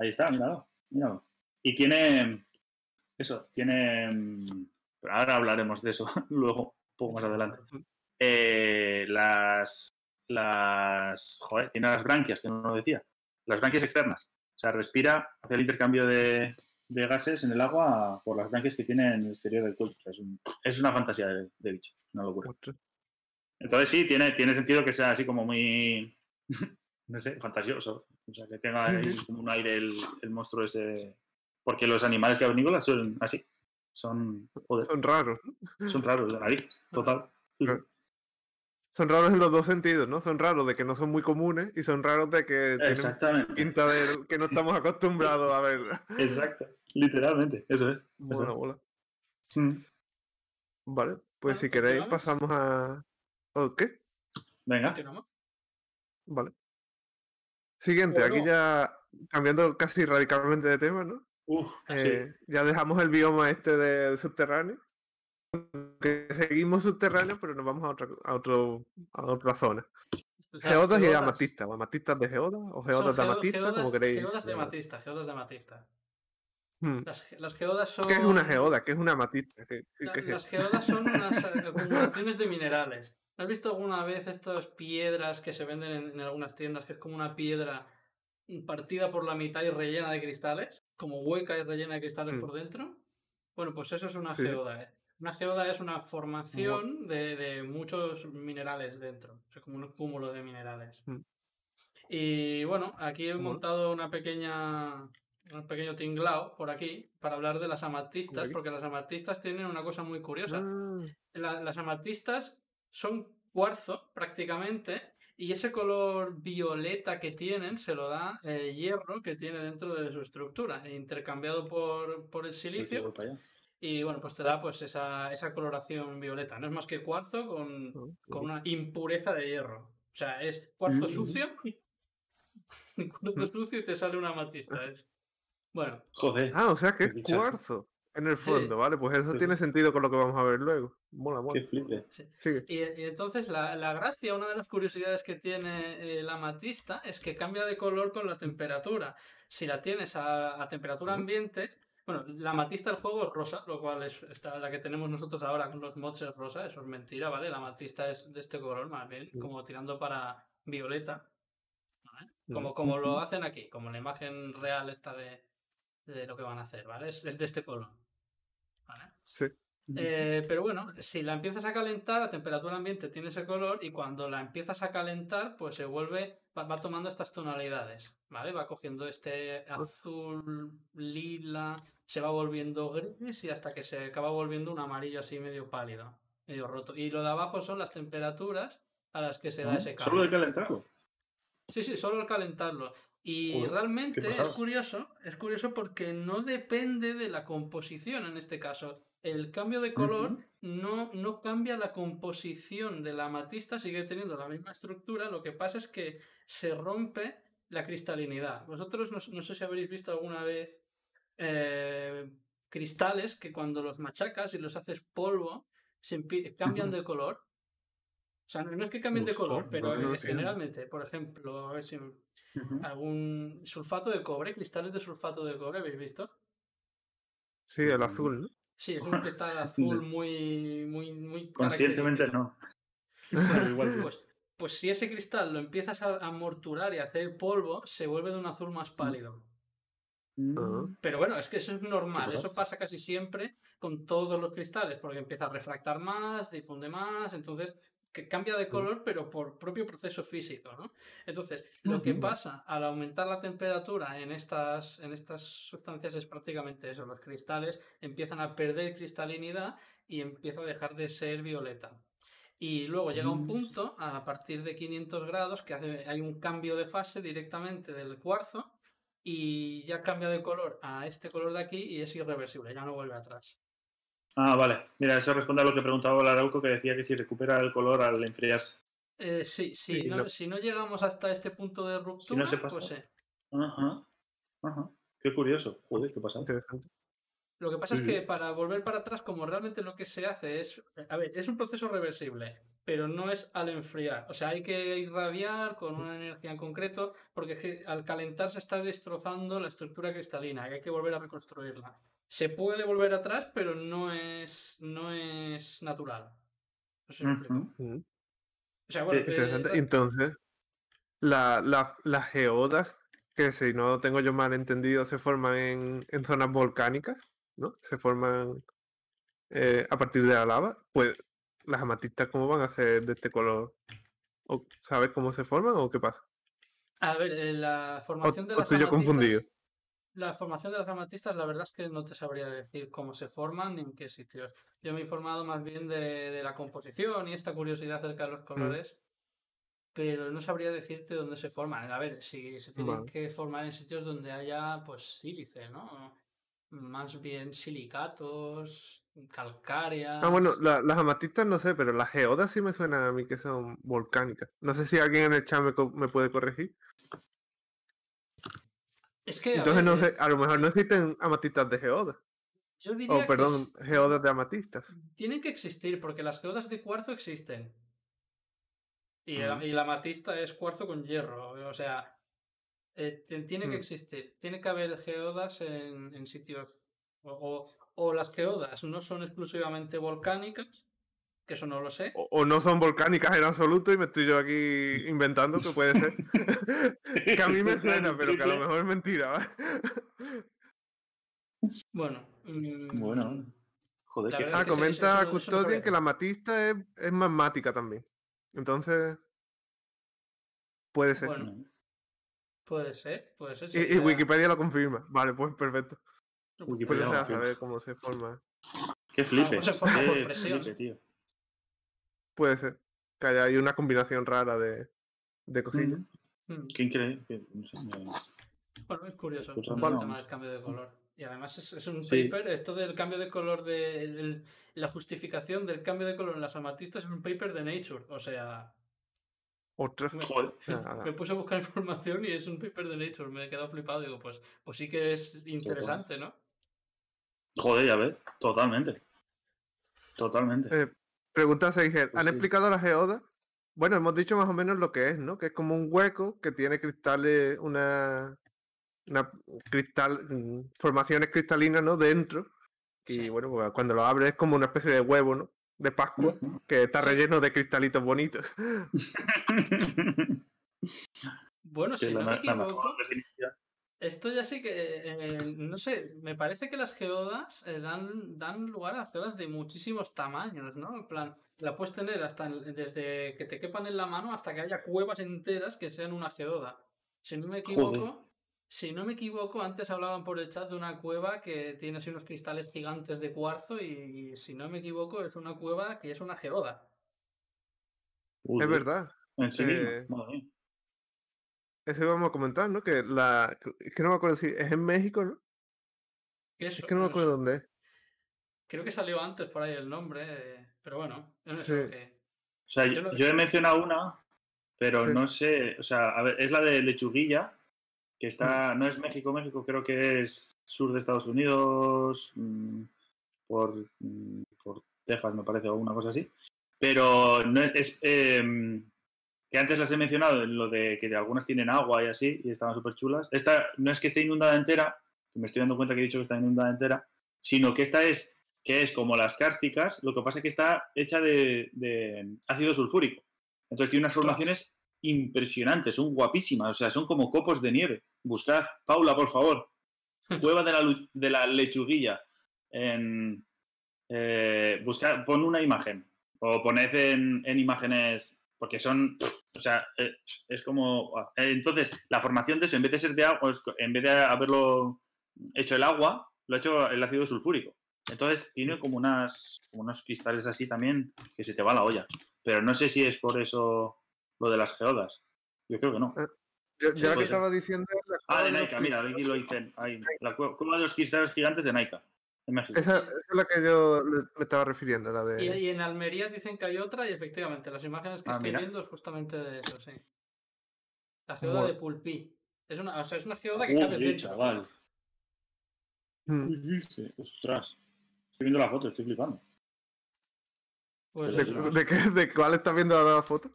Ahí está, míralo, míralo. Y tiene... Eso, tiene... mm, pero ahora hablaremos de eso luego, un poco más adelante. Eh, las... Las... Joder, tiene las branquias, que no lo decía. Las branquias externas. O sea, respira, hace el intercambio de, de gases en el agua por las branquias que tiene en el exterior del cuerpo. O sea, es, un- es una fantasía de, de bicho, una locura. Entonces sí, tiene, tiene sentido que sea así como muy, no sé, fantasioso. O sea, que tenga ahí como un aire el, el monstruo ese. Porque los animales cavernícolas son así. Son, joder, Son raros. son raros de nariz, total. Son raros en los dos sentidos, ¿no? Son raros de que no son muy comunes y son raros de que tienen pinta de que no estamos acostumbrados a ver. Exacto. Literalmente, eso es. Buena bola. Mm. Vale, pues si queréis pasamos a... ¿O qué? Venga. Vale. Siguiente, aquí ya cambiando casi radicalmente de tema, ¿no? Uf, sí. Eh, Ya dejamos el bioma este de subterráneo. Que seguimos subterráneo, pero nos vamos a otra, a otro, a otra zona. Geodas y geodas. amatistas, o amatistas de geodas, o geodas de amatista, como geodas- queréis. Geodas de amatista, geodas de amatista. Hmm. Las, ge- las geodas son. ¿Qué es una geoda? ¿Qué es una amatista? ¿Qué, qué- La- qué es las geodas son unas eh, acumulaciones de minerales. ¿No ¿Has visto alguna vez estas piedras que se venden en, en algunas tiendas, que es como una piedra partida por la mitad y rellena de cristales? Como hueca y rellena de cristales Mm. por dentro. Bueno, pues eso es una Sí. geoda. ¿eh? Una geoda es una formación de, de muchos minerales dentro. Es como un cúmulo de minerales. Mm. Y bueno, aquí he montado una pequeña un pequeño tinglao por aquí para hablar de las amatistas, porque las amatistas tienen una cosa muy curiosa. Ah, La- las amatistas son cuarzo prácticamente y ese color violeta que tienen se lo da el hierro que tiene dentro de su estructura, intercambiado por, por el silicio. Y bueno, pues te da pues esa, esa coloración violeta. No es más que cuarzo con, ah, con una impureza de hierro. O sea, es cuarzo Mm. sucio, cuarzo sucio y te sale una amatista. Es... Bueno, Joder. Ah, o sea que Qué es cuarzo en el Sí. fondo, ¿vale? Pues eso Sí. tiene sentido con lo que vamos a ver luego. Mola, Qué mola. flipe. Sigue. Y, y entonces la, la gracia, una de las curiosidades que tiene el amatista es que cambia de color con la temperatura. Si la tienes a, a temperatura ambiente, bueno, la amatista del juego es rosa, lo cual es esta, la que tenemos nosotros ahora con los mods es rosa, eso es mentira, ¿vale? La amatista es de este color más bien, como tirando para violeta, ¿vale? Como, como lo hacen aquí, como la imagen real esta de, de lo que van a hacer, ¿vale? Es, es de este color, ¿vale? Sí. Eh, pero bueno, si la empiezas a calentar a temperatura ambiente tiene ese color y cuando la empiezas a calentar pues se vuelve va, va tomando estas tonalidades, ¿vale? Va cogiendo este azul, lila, se va volviendo gris y hasta que se acaba volviendo un amarillo así medio pálido, medio roto. Y lo de abajo son las temperaturas a las que se da Ah, ese Solo cambio. que calentarlo. Sí, sí, solo el calentarlo. Y Joder, realmente es curioso, es curioso porque no depende de la composición en este caso. El cambio de color no, no cambia la composición de la amatista, sigue teniendo la misma estructura, lo que pasa es que se rompe la cristalinidad. Vosotros no, no sé si habréis visto alguna vez eh, cristales que cuando los machacas y los haces polvo, se cambian de color. O sea, no es que cambien de color, pero generalmente, por ejemplo, a ver si algún sulfato de cobre, cristales de sulfato de cobre, ¿habéis visto? Sí, el azul, ¿no? Sí, es un cristal azul muy, muy, muy Conscientemente no. Pues, pues si ese cristal lo empiezas a, a morturar y a hacer polvo, se vuelve de un azul más pálido. Mm. Pero bueno, es que eso es normal, eso pasa casi siempre con todos los cristales, porque empieza a refractar más, difunde más, entonces que cambia de color, pero por propio proceso físico, ¿no? Entonces, lo que pasa al aumentar la temperatura en estas, en estas sustancias es prácticamente eso, los cristales empiezan a perder cristalinidad y empieza a dejar de ser violeta. Y luego llega un punto, a partir de 500 grados, que hace, hay un cambio de fase directamente del cuarzo y ya cambia de color a este color de aquí y es irreversible, ya no vuelve atrás. Ah, vale. Mira, eso responde a lo que preguntaba Larauco, que decía que si recupera el color al enfriarse. Eh, sí, sí, Sí, no- no- si no llegamos hasta este punto de ruptura, se pasa. pues eh, Ajá. Ajá. Qué curioso. Joder, qué pasa. Interesante. Lo que pasa Sí, es que para volver para atrás, como realmente lo que se hace es, a ver, es un proceso reversible, pero no es al enfriar. O sea, hay que irradiar con una energía en concreto, porque es que al calentar se está destrozando la estructura cristalina y hay que volver a reconstruirla. Se puede volver atrás, pero no es, no es natural. No sé. Mm, O sea, bueno, Sí, eh, Interesante. Entonces, la, la- las geodas, que si no tengo yo mal entendido, se forman en, en zonas volcánicas, ¿no? Se forman eh, a partir de la lava. Pues, las amatistas, ¿cómo van a ser de este color? ¿O ¿Sabes cómo se forman o qué pasa? a ver, eh, la ¿O, formación de las amatistas- confundido? La formación de las amatistas, la verdad es que no te sabría decir cómo se forman ni en qué sitios. Yo me he informado más bien de, de la composición y esta curiosidad acerca de los colores, pero no sabría decirte dónde se forman. A ver, si se tienen Vale. que formar en sitios donde haya, pues, sílice, ¿no? Más bien silicatos, calcáreas. Ah, bueno, la- las amatistas no sé, pero las geodas sí me suenan a mí que son volcánicas. No sé si alguien en el chat me, puede corregir. Es que, Entonces ver, no eh, sé, a lo mejor no existen amatistas de geodas. yo diría O que perdón, geodas de amatistas. Tienen que existir, porque las geodas de cuarzo existen. Y, el- Mm. y la amatista es cuarzo con hierro. O sea, eh, tiene que Mm. existir. Tiene que haber geodas en, en sitios. O, o- o las geodas no son exclusivamente volcánicas, que eso no lo sé. O, o no son volcánicas en absoluto y me estoy yo aquí inventando que puede ser. que a mí me suena, pero que a lo mejor es mentira. ¿vale? Bueno. mm, Bueno. Joder, Ah, es que sí, eso- comenta no Custodian que la amatista es, es magmática también. Entonces, puede ser. Bueno, puede ser, puede ser. y, Wikipedia lo confirma. Vale, pues perfecto. Wikipedia Pues ya lo va a confirma. saber cómo se forma. Qué flipe. mejor se forma por presión. flipe, tío. Puede ser. Que haya una combinación rara de, de cosillas. Mm. Qué increíble. que- no sé, me- Bueno, es curioso Pues el tema del cambio de color. Y además es, es un Sí. paper, esto del cambio de color, de el- la justificación del cambio de color en las amatistas es un paper de Nature. O sea, Ostras. me, Joder. Me puse a buscar información y es un paper de Nature. Me he quedado flipado. Digo, pues, pues sí que es interesante, ¿no? Joder, ya ves. Totalmente. Totalmente. Eh, pregunta Seigel, Pues ¿han sí. explicado la geoda? Bueno, hemos dicho más o menos lo que es, ¿no? Que es como un hueco que tiene cristales, una, una cristal, mm, formaciones cristalinas, ¿no? Dentro. Y Sí. bueno, pues, cuando lo abres es como una especie de huevo, ¿no? De Pascua, que está relleno de cristalitos bonitos. Bueno, si no me equivoco. Esto ya sí que, eh, no sé, me parece que las geodas eh, dan, dan lugar a geodas de muchísimos tamaños, ¿no? En plan, la puedes tener hasta en- desde que te quepan en la mano hasta que haya cuevas enteras que sean una geoda. Si no me equivoco, si no me equivoco, antes hablaban por el chat de una cueva que tiene así unos cristales gigantes de cuarzo y, si no me equivoco es una cueva que es una geoda. Uy, Es verdad. En sí Eh. Eso íbamos a comentar, ¿no? Que la. Es que no me acuerdo si es en México, ¿no? Es que no me es- acuerdo dónde es. Creo que salió antes por ahí el nombre, eh, pero bueno, no sé Sí. que... O sea, yo yo, no- yo he mencionado una, pero Sí. no sé. O sea, a ver, es la de Lechuguilla, que está. No es México, México, creo que es sur de Estados Unidos, mm, por, mm, por Texas, me parece, o una cosa así. Pero no es. em, que antes las he mencionado, en lo de que de algunas tienen agua y así, y estaban súper chulas. Esta no es que esté inundada entera, que me estoy dando cuenta que he dicho que está inundada entera, sino que esta es, que es como las cársticas, lo que pasa es que está hecha de, de ácido sulfúrico. Entonces tiene unas formaciones impresionantes, son guapísimas, o sea, son como copos de nieve. Buscad, Paula, por favor, cueva de la, lu- de la lechuguilla. En, eh, buscad, pon una imagen, o poned en, en imágenes, porque son, o sea, eh, es como... ah, eh, Entonces, la formación de eso, en vez de ser de agua, en vez de haberlo hecho el agua, lo ha hecho el ácido sulfúrico. Entonces tiene como, unas, como unos cristales así también que se te va la olla. Pero no sé si es por eso lo de las geodas. Yo creo que no. Yo, Sí, yo la que ser. estaba diciendo Ah, de Naika, mira, aquí lo dicen. Ahí, la cue- cueva de los cristales gigantes de Naika, en México. Esa, esa es la que yo le- me estaba refiriendo, la Y, de. y en Almería dicen que hay otra y efectivamente las imágenes que Ah, estoy mira. viendo es justamente de eso, sí. La geoda de Pulpí. Es una, o sea, es una geoda que cabes dentro. chaval. Mm. ¿Qué dice? Ostras. Estoy viendo la foto, estoy flipando. Pues ¿De, de qué, ¿De cuál estás viendo ahora la foto?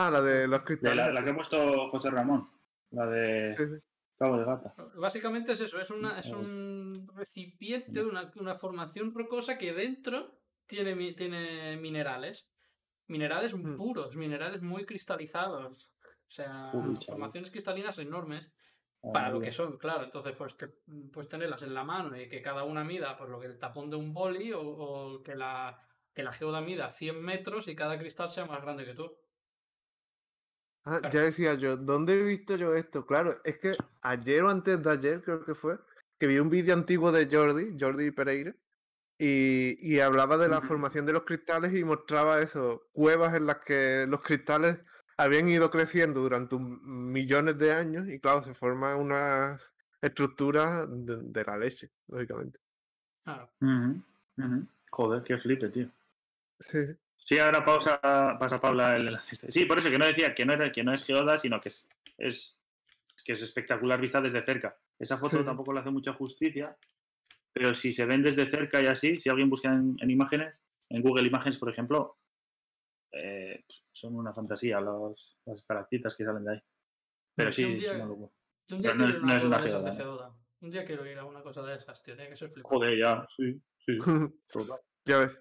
Ah, la de los De cristales. la, la que ha puesto José Ramón. La de Sí, sí. Cabo de Gata. Básicamente es eso, es, una, es un recipiente, una, una formación rocosa que dentro tiene, mi- tiene minerales. Minerales Mm. puros, minerales muy cristalizados. O sea, Uy, formaciones cristalinas enormes para lo que son, claro. Entonces, pues, te- pues tenerlas en la mano y que cada una mida pues, lo que el tapón de un boli o, o que, la, que la geoda mida 100 metros y cada cristal sea más grande que tú. Ah, ya decía yo, ¿dónde he visto yo esto? Claro, es que ayer o antes de ayer, creo que fue, que vi un vídeo antiguo de Jordi, Jordi Pereira, y, y hablaba de la formación de los cristales y mostraba eso, cuevas en las que los cristales habían ido creciendo durante un- millones de años y claro, se forman unas estructuras de, de la leche, lógicamente. Claro. Joder, qué flipe, tío. Sí, sí. Ahora pausa, pasa Paula el enlace. este. Sí, por eso que no decía que no, era, que no es geoda, sino que es, es, que es espectacular vista desde cerca. Esa foto Sí. tampoco le hace mucha justicia, pero si se ven desde cerca y así, si alguien busca en, en imágenes, en Google Imágenes, por ejemplo, eh, son una fantasía los, las estalactitas que salen de ahí. Pero sí, un es día- una locura. Yo un día Pero no quiero es- ir a no una es de geoda. Un día quiero ir a una cosa de esas, tío. Tiene que ser flipante. Joder, ya, sí, sí. ya ves.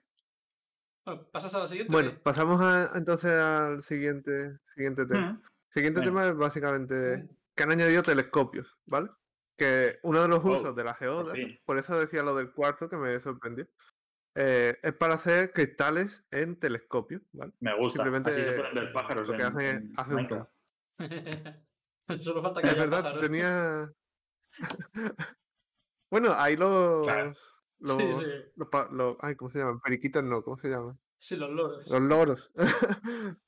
Bueno, ¿pasas a la siguiente? Bueno, qué? pasamos a- entonces al siguiente, siguiente tema. Ujú. Siguiente tema es básicamente que han añadido telescopios, ¿vale? Que uno de los Oh, usos de la geoda, fin. por eso decía lo del cuarzo que me sorprendió, eh, es para hacer cristales en telescopio, ¿vale? Me gusta. Simplemente, Así se pueden ver pájaros. lo que en- hacen es en hacer un. Solo falta que Es haya verdad, pájaros. tenía... bueno, hay los... Claro. Los, Sí, sí. los ay, ¿cómo se llaman? Periquitos no, ¿cómo se llaman? Sí, los loros. Los loros.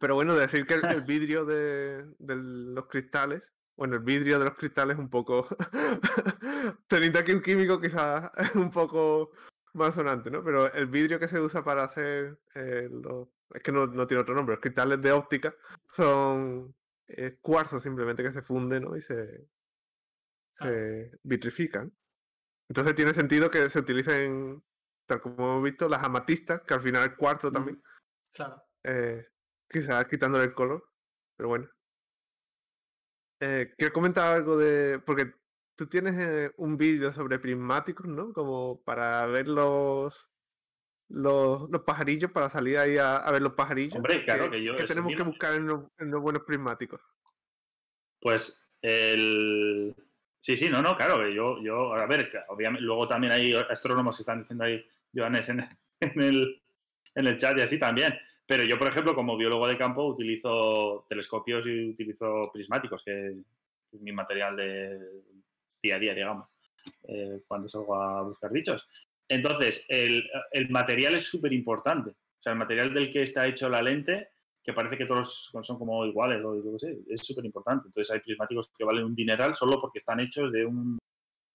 Pero bueno, decir que el, el vidrio de, de los cristales, bueno, el vidrio de los cristales es un poco... Teniendo aquí un químico quizás un poco más sonante, ¿no? Pero el vidrio que se usa para hacer eh, los... Es que no, no tiene otro nombre, los cristales de óptica son eh, cuarzos simplemente que se funden, ¿no? Y se, se vitrifican. Entonces tiene sentido que se utilicen, tal como hemos visto, las amatistas, que al final el cuarzo Ujú. también, Claro. eh, quizás quitándole el color, pero bueno. Eh, quiero comentar algo de. Porque tú tienes eh, un vídeo sobre prismáticos, ¿no? Como para ver los. Los, los pajarillos, para salir ahí a, a ver los pajarillos. Hombre, claro que yo ¿Qué ese tenemos que buscar en los, en los buenos prismáticos? Pues El... Sí, sí, no, no, claro, yo, yo, a ver, obviamente, luego también hay astrónomos que están diciendo ahí, Joanes, en, en, el, en el chat y así también. Pero yo, por ejemplo, como biólogo de campo, utilizo telescopios y utilizo prismáticos, que es mi material de día a día, digamos, eh, cuando salgo a buscar bichos. Entonces, el, el material es súper importante. O sea, el material del que está hecho la lente, que parece que todos son como iguales, o yo qué sé, es súper importante. Entonces, hay prismáticos que valen un dineral solo porque están hechos de un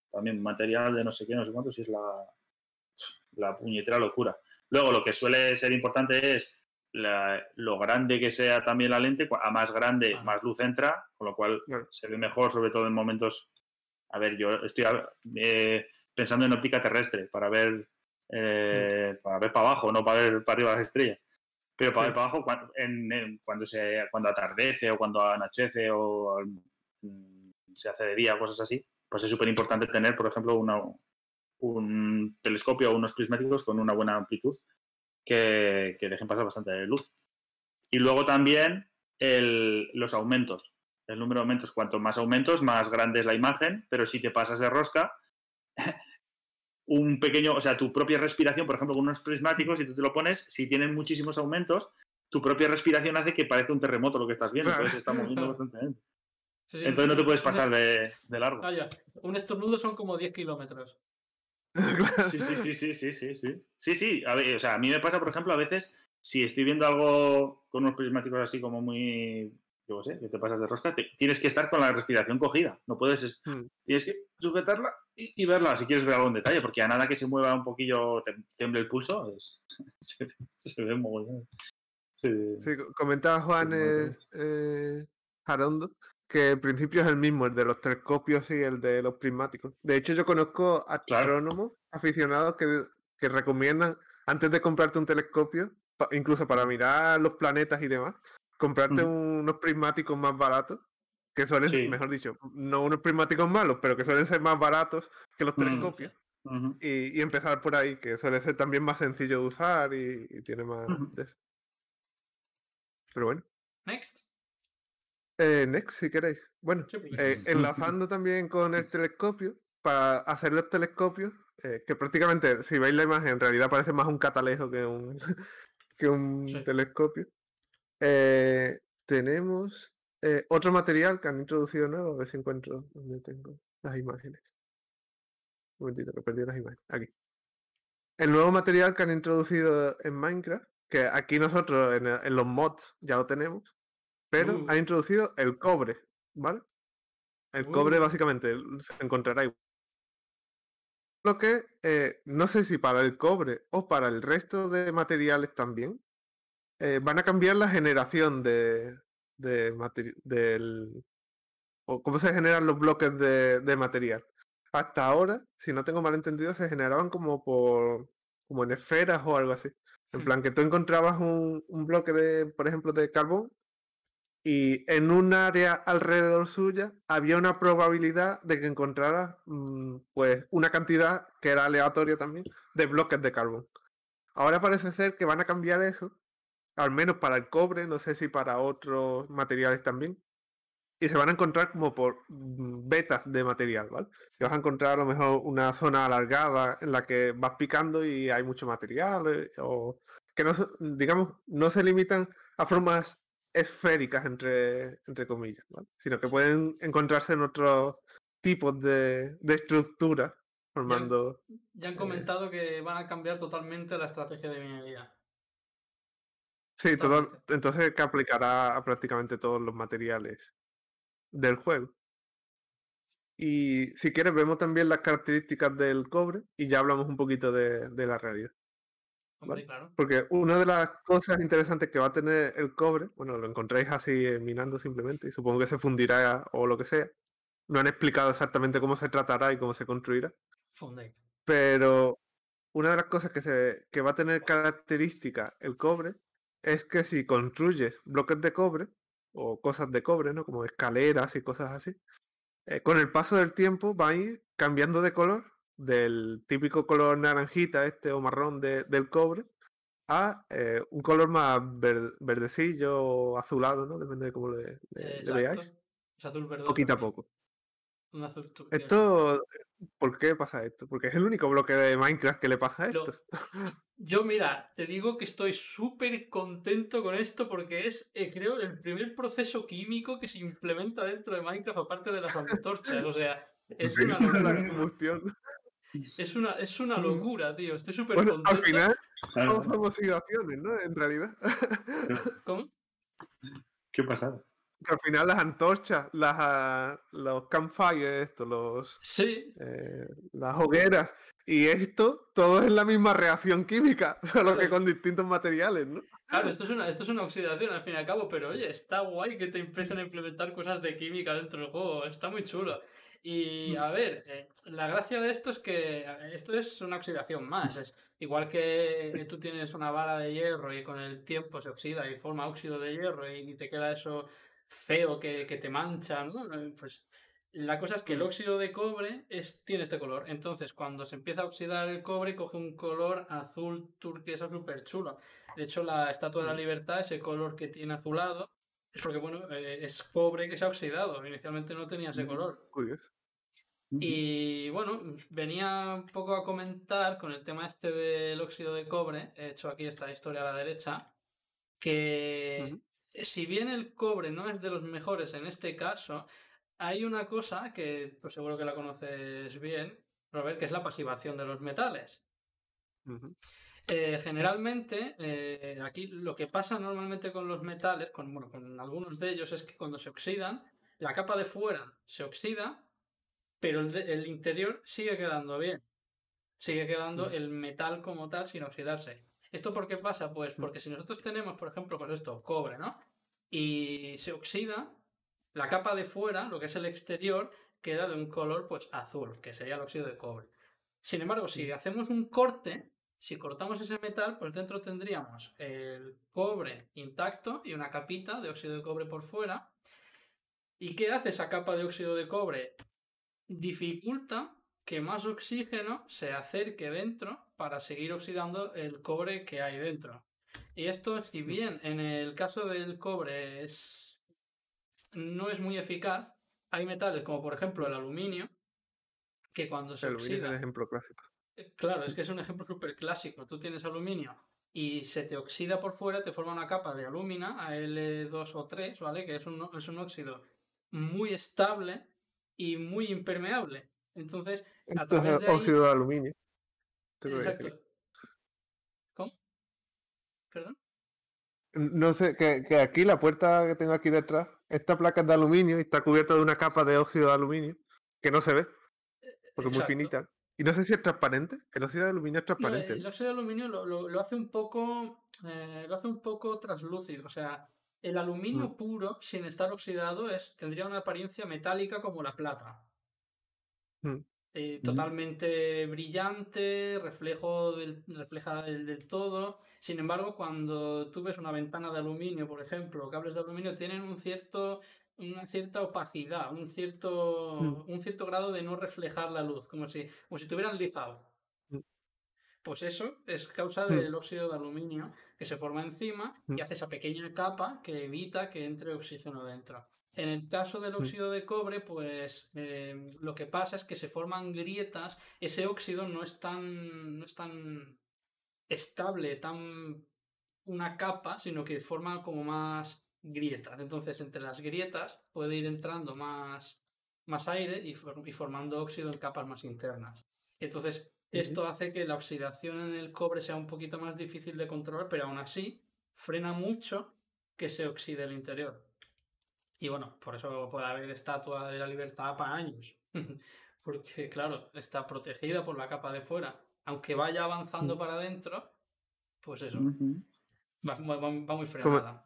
también material de no sé qué, no sé cuánto, si es la, la puñetera locura. Luego, lo que suele ser importante es lo grande que sea también la lente, a más grande, más luz entra, con lo cual se ve mejor, sobre todo en momentos. A ver, yo estoy eh, pensando en óptica terrestre para ver, eh, para ver para abajo, no para ver para arriba las estrellas. Pero para ver para abajo, cuando, se, cuando atardece o cuando anochece o mm, se hace de día, cosas así, pues es súper importante tener, por ejemplo, un telescopio o unos prismáticos con una buena amplitud que, dejen pasar bastante luz. Y luego también los aumentos. El número de aumentos, cuanto más aumentos, más grande es la imagen, pero si te pasas de rosca, un pequeño, o sea, tu propia respiración, por ejemplo, con unos prismáticos, si tú te lo pones, si tienen muchísimos aumentos, tu propia respiración hace que parezca un terremoto lo que estás viendo, entonces se está moviendo bastante entonces no te puedes pasar de, largo. Un estornudo son como 10 kilómetros. Sí, sí, sí, sí, sí, sí, sí. Sí, sí, a o sea, a mí me pasa, por ejemplo, a veces, si estoy viendo algo con unos prismáticos así como muy, yo sé, que te pasas de rosca, tienes que estar con la respiración cogida, no puedes, hmm. tienes que sujetarla y, verla si quieres ver algo en detalle, porque a nada que se mueva un poquillo, te, temble el pulso, es, se, ve muy bien. Sí, comentaba Juan eh, Jarondo que en principio es el mismo, el de los telescopios y el de los prismáticos. De hecho, yo conozco astrónomos aficionados que, que, recomiendan, antes de comprarte un telescopio, incluso para mirar los planetas y demás, comprarte unos prismáticos más baratos, que suelen, mejor dicho, no unos prismáticos malos, pero que suelen ser más baratos que los telescopios. y, empezar por ahí, que suele ser también más sencillo de usar y, tiene más de eso. Pero bueno. Next. Eh, next, si queréis. Bueno, eh, enlazando también con el telescopio, para hacer los telescopios, eh, que prácticamente, si veis la imagen, en realidad parece más un catalejo que un, que un telescopio. Tenemos otro material que han introducido nuevo, a ver si encuentro donde tengo las imágenes. Un momentito, que perdí las imágenes. Aquí. El nuevo material que han introducido en Minecraft, que aquí nosotros en los mods ya lo tenemos, pero uh. ha introducido el cobre, ¿vale? El cobre uh. básicamente se encontrará igual. Lo que eh, no sé si para el cobre o para el resto de materiales también eh, van a cambiar la generación de, de del o cómo se generan los bloques de, de, material. Hasta ahora, si no tengo mal entendido, se generaban como por como en esferas o algo así. En plan que tú encontrabas un, un bloque de, por ejemplo, de carbón y en un área alrededor suya había una probabilidad de que encontrara mm, pues una cantidad que era aleatoria también de bloques de carbón. Ahora parece ser que van a cambiar eso, al menos para el cobre, no sé si para otros materiales también. Y se van a encontrar como por mm, vetas de material, ¿vale? Y vas a encontrar a lo mejor una zona alargada en la que vas picando y hay mucho material, eh, o que no, digamos, no se limitan a formas esféricas, entre, entre comillas, sino que pueden encontrarse en otros tipos de, de estructuras formando... Ya, han eh, comentado que van a cambiar totalmente la estrategia de minería. Sí, todo, entonces que aplicará a prácticamente todos los materiales del juego. Y si quieres vemos también las características del cobre y ya hablamos un poquito de la realidad. Porque una de las cosas interesantes que va a tener el cobre, bueno, lo encontráis así minando simplemente, y supongo que se fundirá o lo que sea. No han explicado exactamente cómo se tratará y cómo se construirá. Pero una de las cosas que, se, que va a tener característica el cobre es que si construyes bloques de cobre o cosas de cobre, ¿no? Como escaleras y cosas así, eh, con el paso del tiempo va a ir cambiando de color del típico color naranjita este o marrón del cobre a eh, un color más verdecillo o azulado, ¿no? Depende de cómo le, veáis. Es azul verdoso. Poquito a poco. Un azul. Esto, ¿por qué pasa esto? Porque es el único bloque de Minecraft que le pasa Lo- esto. Yo, mira, te digo que estoy súper contento con esto porque es, eh, creo, el primer proceso químico que se implementa dentro de Minecraft aparte de las antorchas. O sea, es una locura. combustión. Es una, es una locura, tío. Estoy súper Bueno, contento. al final Claro. todos son oxidaciones, ¿no? En realidad. ¿Cómo? ¿Qué ha pasado? Que al final las antorchas, las, ah, los campfires, esto, los, Sí, eh, las hogueras y esto, todo es la misma reacción química, solo que con distintos materiales, ¿no? claro, esto es, una, esto es una oxidación al fin y al cabo, pero oye, está guay que te empiecen a implementar cosas de química dentro del juego, está muy chulo. Y a ver, eh, la gracia de esto es que esto es una oxidación más. Es igual que tú tienes una vara de hierro y con el tiempo se oxida y forma óxido de hierro y te queda eso feo que, que te mancha, ¿no? Eh, Pues la cosa es que el óxido de cobre es, tiene este color. Entonces, cuando se empieza a oxidar el cobre, coge un color azul turquesa súper chulo. De hecho, la Estatua de la Libertad, ese color que tiene azulado, es porque, bueno, eh, es cobre que se ha oxidado. Inicialmente no tenía ese Mm. color. Curioso. Y bueno, venía un poco a comentar con el tema este del óxido de cobre, he hecho aquí esta historia a la derecha, que. Si bien el cobre no es de los mejores en este caso, hay una cosa que pues seguro que la conoces bien, Robert, que es la pasivación de los metales. Eh, generalmente, eh, aquí lo que pasa normalmente con los metales, con, bueno, con algunos de ellos, es que cuando se oxidan, la capa de fuera se oxida, pero el, de- el interior sigue quedando bien. Sigue quedando Mm. el metal como tal sin oxidarse. ¿Esto por qué pasa? Pues Mm. porque si nosotros tenemos, por ejemplo, pues esto, cobre, ¿no? Y se oxida, la capa de fuera, lo que es el exterior, queda de un color pues azul, que sería el óxido de cobre. Sin embargo, si hacemos un corte, si cortamos ese metal, pues dentro tendríamos el cobre intacto y una capita de óxido de cobre por fuera. ¿Y qué hace esa capa de óxido de cobre? Dificulta que más oxígeno se acerque dentro para seguir oxidando el cobre que hay dentro. Y esto, si bien en el caso del cobre es... no es muy eficaz, hay metales como por ejemplo el aluminio, que cuando se El aluminio es el oxida... ejemplo clásico. Eh, Claro, es que es un ejemplo súper clásico. Tú tienes aluminio y se te oxida por fuera, te forma una capa de alumina, AL2 o 3, ¿vale? Que es un, es un óxido muy estable y muy impermeable. Entonces, a Esto través de ahí... óxido de aluminio. Exacto. ¿Cómo? ¿Perdón? No sé, que, que aquí la puerta que tengo aquí detrás, esta placa es de aluminio y está cubierta de una capa de óxido de aluminio que no se ve, porque es muy finita. Y no sé si es transparente. El óxido de aluminio es No, transparente. el óxido de aluminio lo, lo- lo hace un poco. eh, lo hace un poco translúcido. O sea, el aluminio Mm. puro, sin estar oxidado, es, tendría una apariencia metálica como la plata. Mm. Eh, totalmente brillante, reflejo del, refleja del, del todo. Sin embargo, cuando tú ves una ventana de aluminio, por ejemplo, cables de aluminio tienen un cierto, una cierta opacidad, un cierto, Mm. un cierto grado de no reflejar la luz, como si, como si tuvieran lijado. Pues eso es causa Mm. del óxido de aluminio que se forma encima y Mm. hace esa pequeña capa que evita que entre oxígeno dentro. En el caso del Mm. óxido de cobre, pues eh, lo que pasa es que se forman grietas. Ese óxido no es tan, no es tan estable, tan una capa, sino que forma como más grietas. Entonces, entre las grietas puede ir entrando más, más aire y, for- y formando óxido en capas más internas. Entonces, esto hace que la oxidación en el cobre sea un poquito más difícil de controlar, pero aún así frena mucho que se oxide el interior. Y bueno, por eso puede haber estatua de la libertad para años. Porque, claro, está protegida por la capa de fuera. Aunque vaya avanzando para adentro, pues eso, va, va- va muy frenada.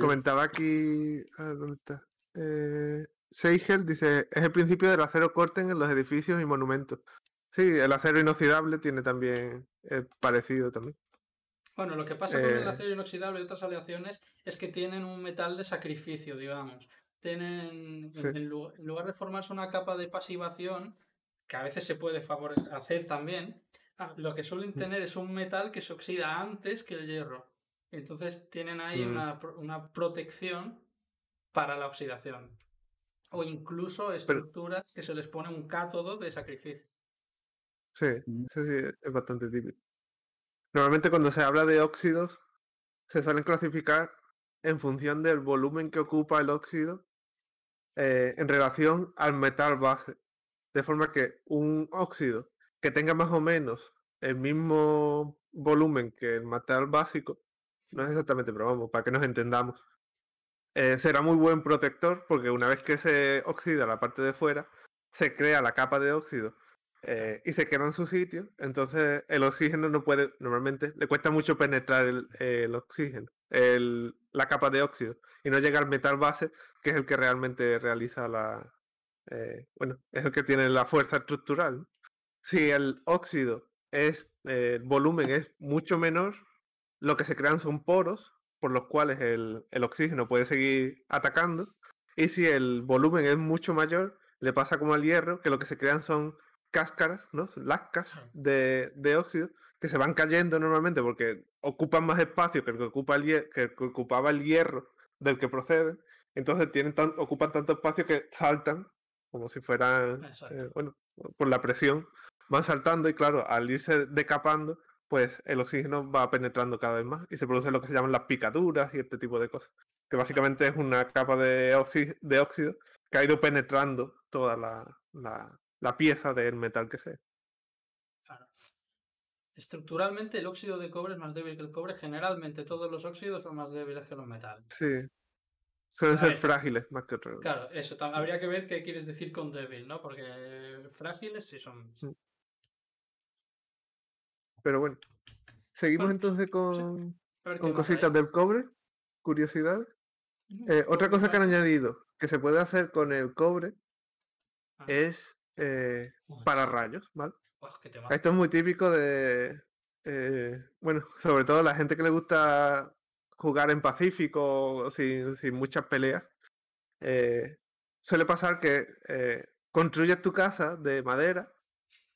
Comentaba aquí. ah, ¿Dónde está? Eh, Seigel dice: es el principio del acero corten en los edificios y monumentos. Sí, el acero inoxidable tiene también eh, parecido también. Bueno, lo que pasa con el Eh. acero inoxidable y otras aleaciones es que tienen un metal de sacrificio, digamos. Tienen, Sí. en, en lu- en lugar de formarse una capa de pasivación, que a veces se puede favore- hacer también, ah, lo que suelen Mm. tener es un metal que se oxida antes que el hierro. Entonces tienen ahí Mm. una protección para la oxidación. O incluso estructuras que se les pone un cátodo de sacrificio. Sí, sí, sí, es bastante típico. Normalmente cuando se habla de óxidos, se suelen clasificar en función del volumen que ocupa el óxido eh, en relación al metal base. De forma que un óxido que tenga más o menos el mismo volumen que el metal básico, no es exactamente, pero vamos, para que nos entendamos, eh, será muy buen protector porque una vez que se oxida la parte de fuera, se crea la capa de óxido eh, y se queda en su sitio, entonces el oxígeno no puede, normalmente le cuesta mucho penetrar el, oxígeno, el, la capa de óxido, y no llega al metal base, que es el que realmente realiza la, eh, bueno, es el que tiene la fuerza estructural. Si el óxido es, eh, el volumen es mucho menor, lo que se crean son poros, por los cuales el, el oxígeno puede seguir atacando, y si el volumen es mucho mayor, le pasa como al hierro, que lo que se crean son cáscaras, ¿no? lascas de, de, óxido que se van cayendo normalmente porque ocupan más espacio que el que, ocupa el que, ocupaba el hierro del que procede. Entonces tienen tan, ocupan tanto espacio que saltan como si fueran, eh, bueno, por la presión, van saltando y claro, al irse decapando, pues el oxígeno va penetrando cada vez más y se produce lo que se llaman las picaduras y este tipo de cosas, que básicamente es una capa de, de óxido que ha ido penetrando toda la, la pieza del metal que sea. Estructuralmente el óxido de cobre es más débil que el cobre. Generalmente todos los óxidos son más débiles que los metales. Sí. Suelen ser frágiles más que otros. Claro, eso. Habría que ver qué quieres decir con débil, ¿no? Porque frágiles sí son. Pero bueno. Seguimos entonces con, con cositas del cobre. Curiosidad. Eh, otra cosa que han añadido que se puede hacer con el cobre ah. es eh, para rayos, ¿vale? Oh, Esto es muy típico de, eh, bueno, sobre todo la gente que le gusta jugar en Pacífico sin, sin muchas peleas. Eh, suele pasar que construyes tu casa de madera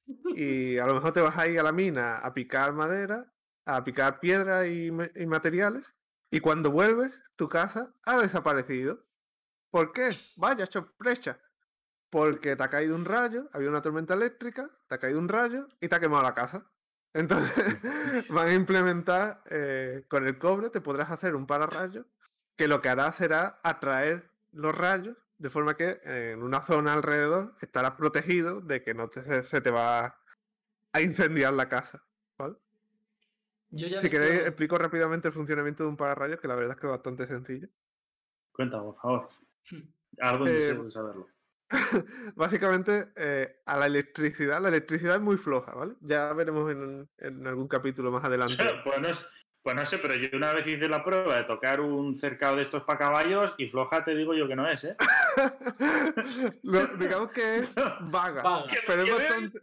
y a lo mejor te vas ahí a la mina a picar madera, a picar piedra y, y materiales y cuando vuelves tu casa ha desaparecido. ¿Por qué? Vaya sorpresa porque te ha caído un rayo, había una tormenta eléctrica, te ha caído un rayo y te ha quemado la casa. Entonces van a implementar eh, con el cobre, te podrás hacer un pararrayo que lo que hará será atraer los rayos de forma que en una zona alrededor estarás protegido de que no se te va a incendiar la casa. si queréis, explico rápidamente el funcionamiento de un pararrayos, que la verdad es que es bastante sencillo. Cuenta, por favor. Hmm. Algo eh, saberlo. Básicamente, eh, a la electricidad, la electricidad es muy floja, ¿vale? Ya veremos en, algún capítulo más adelante. pues, no pues no sé, pero yo una vez hice la prueba de tocar un cercado de estos para caballos y floja te digo yo que no es, ¿eh? digamos que es vaga, pero es bastante...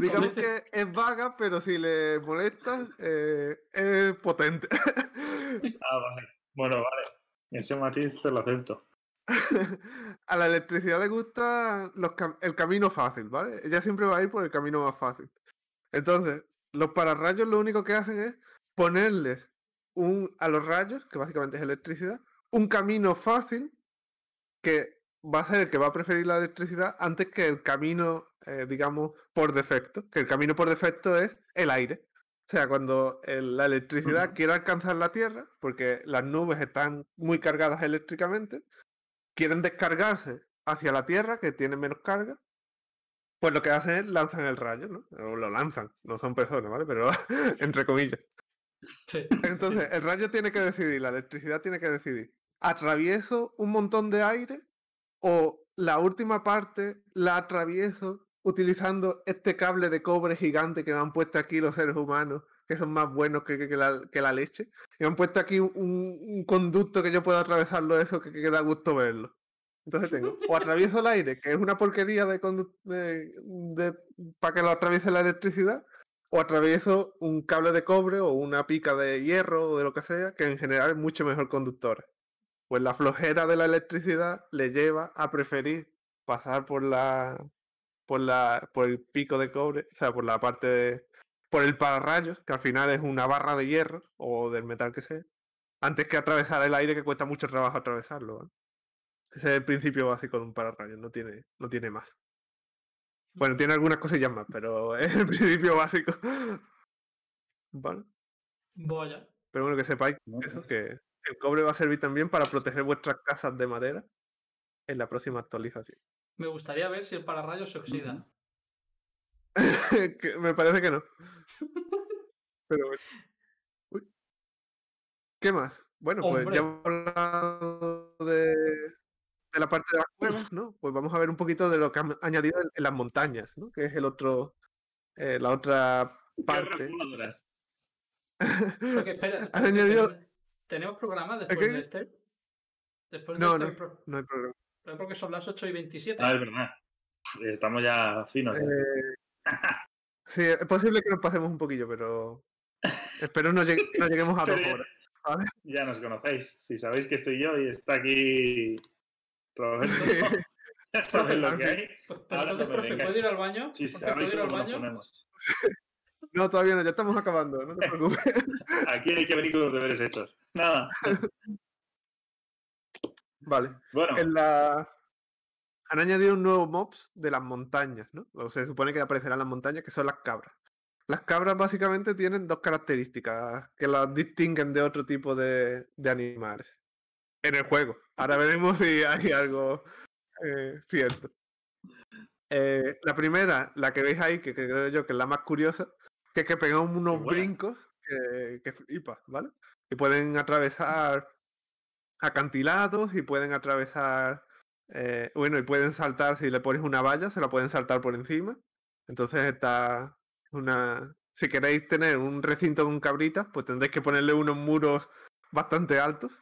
digamos que es vaga, pero si le molestas, eh, es potente. ah, vale. Bueno, vale. Ese matiz te lo acepto. a la electricidad le gusta el camino fácil, ¿vale? Ella siempre va a ir por el camino más fácil. Entonces, los pararrayos lo único que hacen es ponerles un, a los rayos, que básicamente es electricidad, un camino fácil que va a ser el que va a preferir la electricidad antes que el camino, eh, digamos, por defecto. Que el camino por defecto es el aire. O sea, cuando la electricidad quiere alcanzar la Tierra, porque las nubes están muy cargadas eléctricamente, quieren descargarse hacia la Tierra, que tiene menos carga, pues lo que hacen es lanzan el rayo, ¿no? O lo lanzan, no son personas, ¿vale? Pero entre comillas. Sí. Entonces, el rayo tiene que decidir, la electricidad tiene que decidir. ¿Atravieso un montón de aire o la última parte la atravieso utilizando este cable de cobre gigante que me han puesto aquí los seres humanos, que son más buenos que, que, la, leche. Y me han puesto aquí un, conducto que yo pueda atravesarlo eso, que, da gusto verlo. Entonces tengo, o atravieso el aire, que es una porquería de, de, para que lo atraviese la electricidad, o atravieso un cable de cobre o una pica de hierro o de lo que sea, que en general es mucho mejor conductor. Pues la flojera de la electricidad le lleva a preferir pasar por la, por, la, por el pico de cobre, o sea, por la parte de, por el pararrayos, que al final es una barra de hierro o del metal que sea, antes que atravesar el aire que cuesta mucho trabajo atravesarlo. ¿vale? Ese es el principio básico de un pararrayos, no tiene, no tiene más. Bueno, tiene algunas cosillas más, pero es el principio básico. ¿Vale? Vaya. Pero bueno, que sepáis eso, que el cobre va a servir también para proteger vuestras casas de madera en la próxima actualización. Me gustaría ver si el pararrayos se oxida. Me parece que no. Pero bueno. Uy. ¿Qué más? Bueno, pues ya hemos hablado de, de la parte de las cuevas, ¿no? Pues vamos a ver un poquito de lo que han añadido en, en las montañas, ¿no? Que es el otro, eh, la otra parte. espera, Han añadido- ¿tenemos- ¿Tenemos programa después qué? de este? Después de No, este no. pro- No hay problema. Pero porque son las 8 y 27. Ah, es verdad. Estamos ya finos. ¿eh? Eh, sí, es posible que nos pasemos un poquillo, pero espero no, llegue- no lleguemos a dos horas. ¿vale? Ya nos conocéis. Si sabéis que estoy yo y está aquí Roberto, ya sabéis lo que hay. Pues, entonces, profe. ¿puedo ir al baño? Sabéis ¿puedo ir al baño? No, todavía no, ya estamos acabando, no te preocupes. Aquí hay que venir con los deberes hechos. Nada. Vale. Bueno, En la... Han añadido un nuevo mobs de las montañas, ¿no? O se supone que aparecerán las montañas, que son las cabras. Las cabras básicamente tienen dos características que las distinguen de otro tipo de, de animales. En el juego. Ahora veremos si hay algo eh, cierto. Eh, la primera, la que veis ahí, que, que creo yo que es la más curiosa, que es que pegan unos brincos que, que flipas, ¿vale? Y pueden atravesar acantilados y pueden atravesar, eh, bueno, y pueden saltar, si le pones una valla, se la pueden saltar por encima. Entonces está una... Si queréis tener un recinto con cabritas, pues tendréis que ponerle unos muros bastante altos.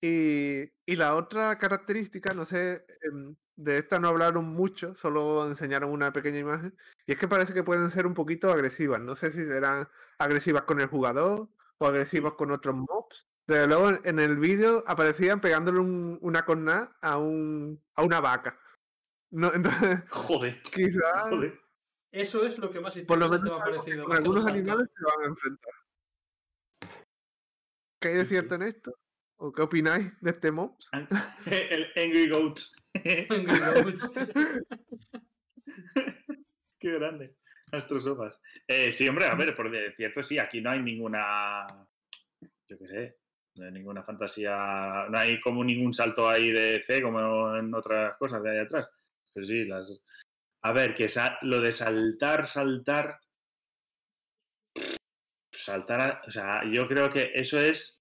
Y, y la otra característica, no sé, em, de esta no hablaron mucho, solo enseñaron una pequeña imagen, y es que parece que pueden ser un poquito agresivas. No sé si serán agresivas con el jugador o agresivas con otros mobs. Desde luego en- el vídeo aparecían pegándole un- una cornada a, un, a una vaca. No, entonces, joder, quizás joder. Eso es lo que más por lo interesante menos me ha parecido. con algunos animales se van a enfrentar. ¿Qué hay de cierto en esto? ¿O qué opináis de este mob? El Angry Goats. Angry Birds. Qué grande. Astrosofas. Eh, sí, hombre, a ver, por de cierto, sí, aquí no hay ninguna. Yo qué sé. No hay ninguna fantasía. No hay como ningún salto ahí de fe como en otras cosas de ahí atrás. Pero sí, las. A ver, que lo de saltar, saltar. Saltar. a- O sea, yo creo que eso es.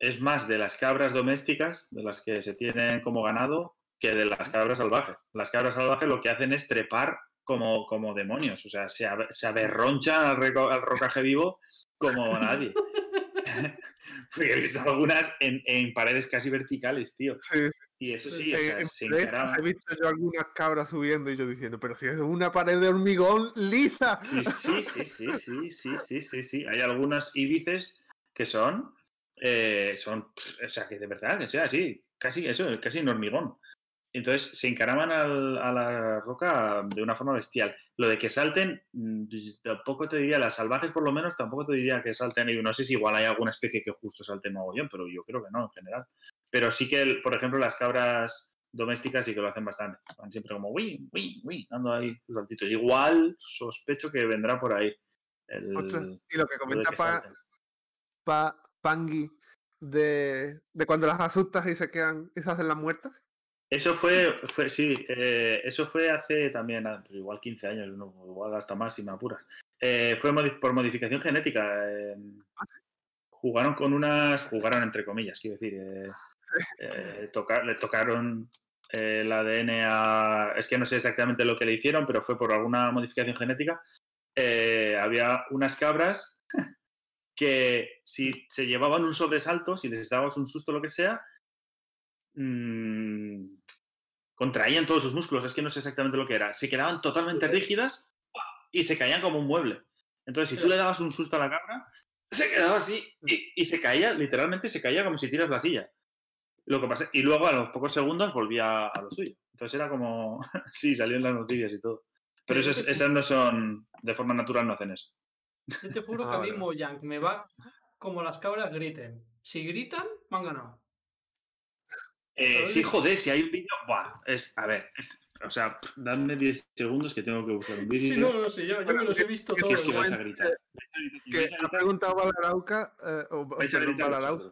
Es más de las cabras domésticas, de las que se tienen como ganado, que de las cabras salvajes. Las cabras salvajes lo que hacen es trepar como, como demonios, o sea, se, abe- se aberronchan al, al rocaje vivo como nadie. Porque he visto algunas en, en paredes casi verticales, tío. Sí, Y eso Sí, sí, o sea, se he visto yo algunas cabras subiendo y yo diciendo, pero si es una pared de hormigón lisa. Sí, sí, sí, sí, sí, sí, sí, sí, sí. Hay algunos íbices que son, eh, son, o sea, que de verdad, que sea así, casi eso, casi en hormigón. Entonces se encaraban al- a la roca de una forma bestial. Lo de que salten, mm, pues, tampoco te diría, las salvajes por lo menos, tampoco te diría que salten. Y no sé si igual hay alguna especie que justo salte mogollón, pero yo creo que no en general. Pero sí que, por ejemplo, las cabras domésticas sí que lo hacen bastante. Van siempre como, uy, uy, uy, dando ahí sus saltitos. Igual sospecho que vendrá por ahí. El, y lo que lo comenta que. Pa- Pangui de, de cuando las asustas y se quedan y se hacen las muertas. Eso fue, fue sí, eh, eso fue hace también, ah, pues igual 15 años, no, igual hasta más si me apuras. Eh, fue modi- por modificación genética. eh, jugaron con unas, jugaron entre comillas, quiero decir, eh, le tocaron el ADN a, es que no sé exactamente lo que le hicieron, pero fue por alguna modificación genética. Eh, había unas cabras que si se llevaban un sobresalto, si les dabas un susto o lo que sea, mm, contraían todos sus músculos, es que no sé exactamente lo que era, se quedaban totalmente rígidas y se caían como un mueble. Entonces, si tú le dabas un susto a la cabra, se quedaba así y, y se caía, literalmente se caía como si tiras la silla. Lo que pasa, y luego a los pocos segundos volvía a lo suyo. Entonces era como, sí, salió en las noticias y todo. Pero esas, esas no son, de forma natural no hacen eso. Yo te juro Ah, que a mí. Mojang me va como las cabras griten. Si gritan, me han ganado. Eh, sí, joder, si hay un vídeo. Buah, es, a ver, es- o sea, dadme 10 segundos que tengo que buscar un vídeo. Sí, no, no sé, yo, yo me los he visto que todos. es que ya. vais a gritar. Que ha preguntado Valarauca, eh, o, o vais a perdón, gritar Valarauca,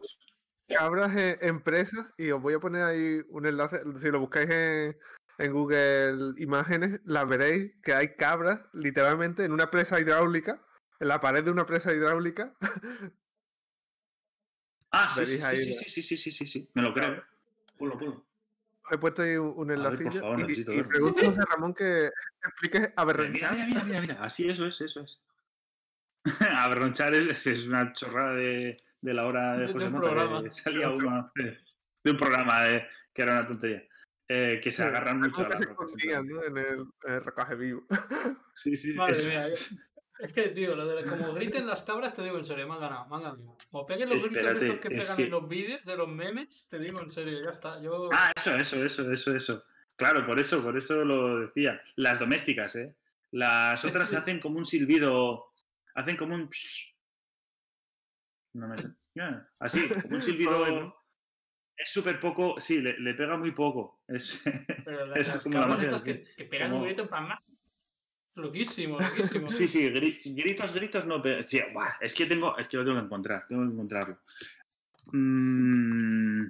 cabras en empresas y os voy a poner ahí un enlace, si lo buscáis en, en Google Imágenes, la veréis que hay cabras literalmente en una presa hidráulica, en la pared de una presa hidráulica. Ah, sí, sí, sí, sí, sí, sí, sí, me lo creo. Ponlo, ponlo. He puesto ahí un, favor, y- necesito y, pregunto a José Ramón que explique Mira, aberranchar. mira, mira, mira, mira. Así, eso es, eso es. Aberronchar es, es una chorrada de, de la hora de De- José Mota, salía uno de, un programa de- que era una tontería. Eh, que se Sí, agarran mucho a Como que las se escondían ¿no? en, el, en el rocaje vivo. Sí, sí. Madre es- mía, es que, tío, lo de como griten las cabras, te digo en serio, me han ganado, me han ganado. O peguen los gritos Espérate, estos que es pegan que- en los vídeos de los memes, te digo en serio, ya está. Yo. Ah, eso, eso, eso, eso, eso. Claro, por eso, por eso lo decía. Las domésticas, ¿eh? Las otras Sí. hacen como un silbido. Hacen como un. No me sé. Así, como un silbido. bueno. Es súper poco. Sí, le, le pega muy poco. Es, pero las, es las como la magia que, que pegan como- un grito en plan. Loquísimo, loquísimo. sí, sí, gri- gritos, gritos no. pe- Sí, buah, es que tengo. Es que lo tengo que encontrar. Tengo que encontrarlo. Mm,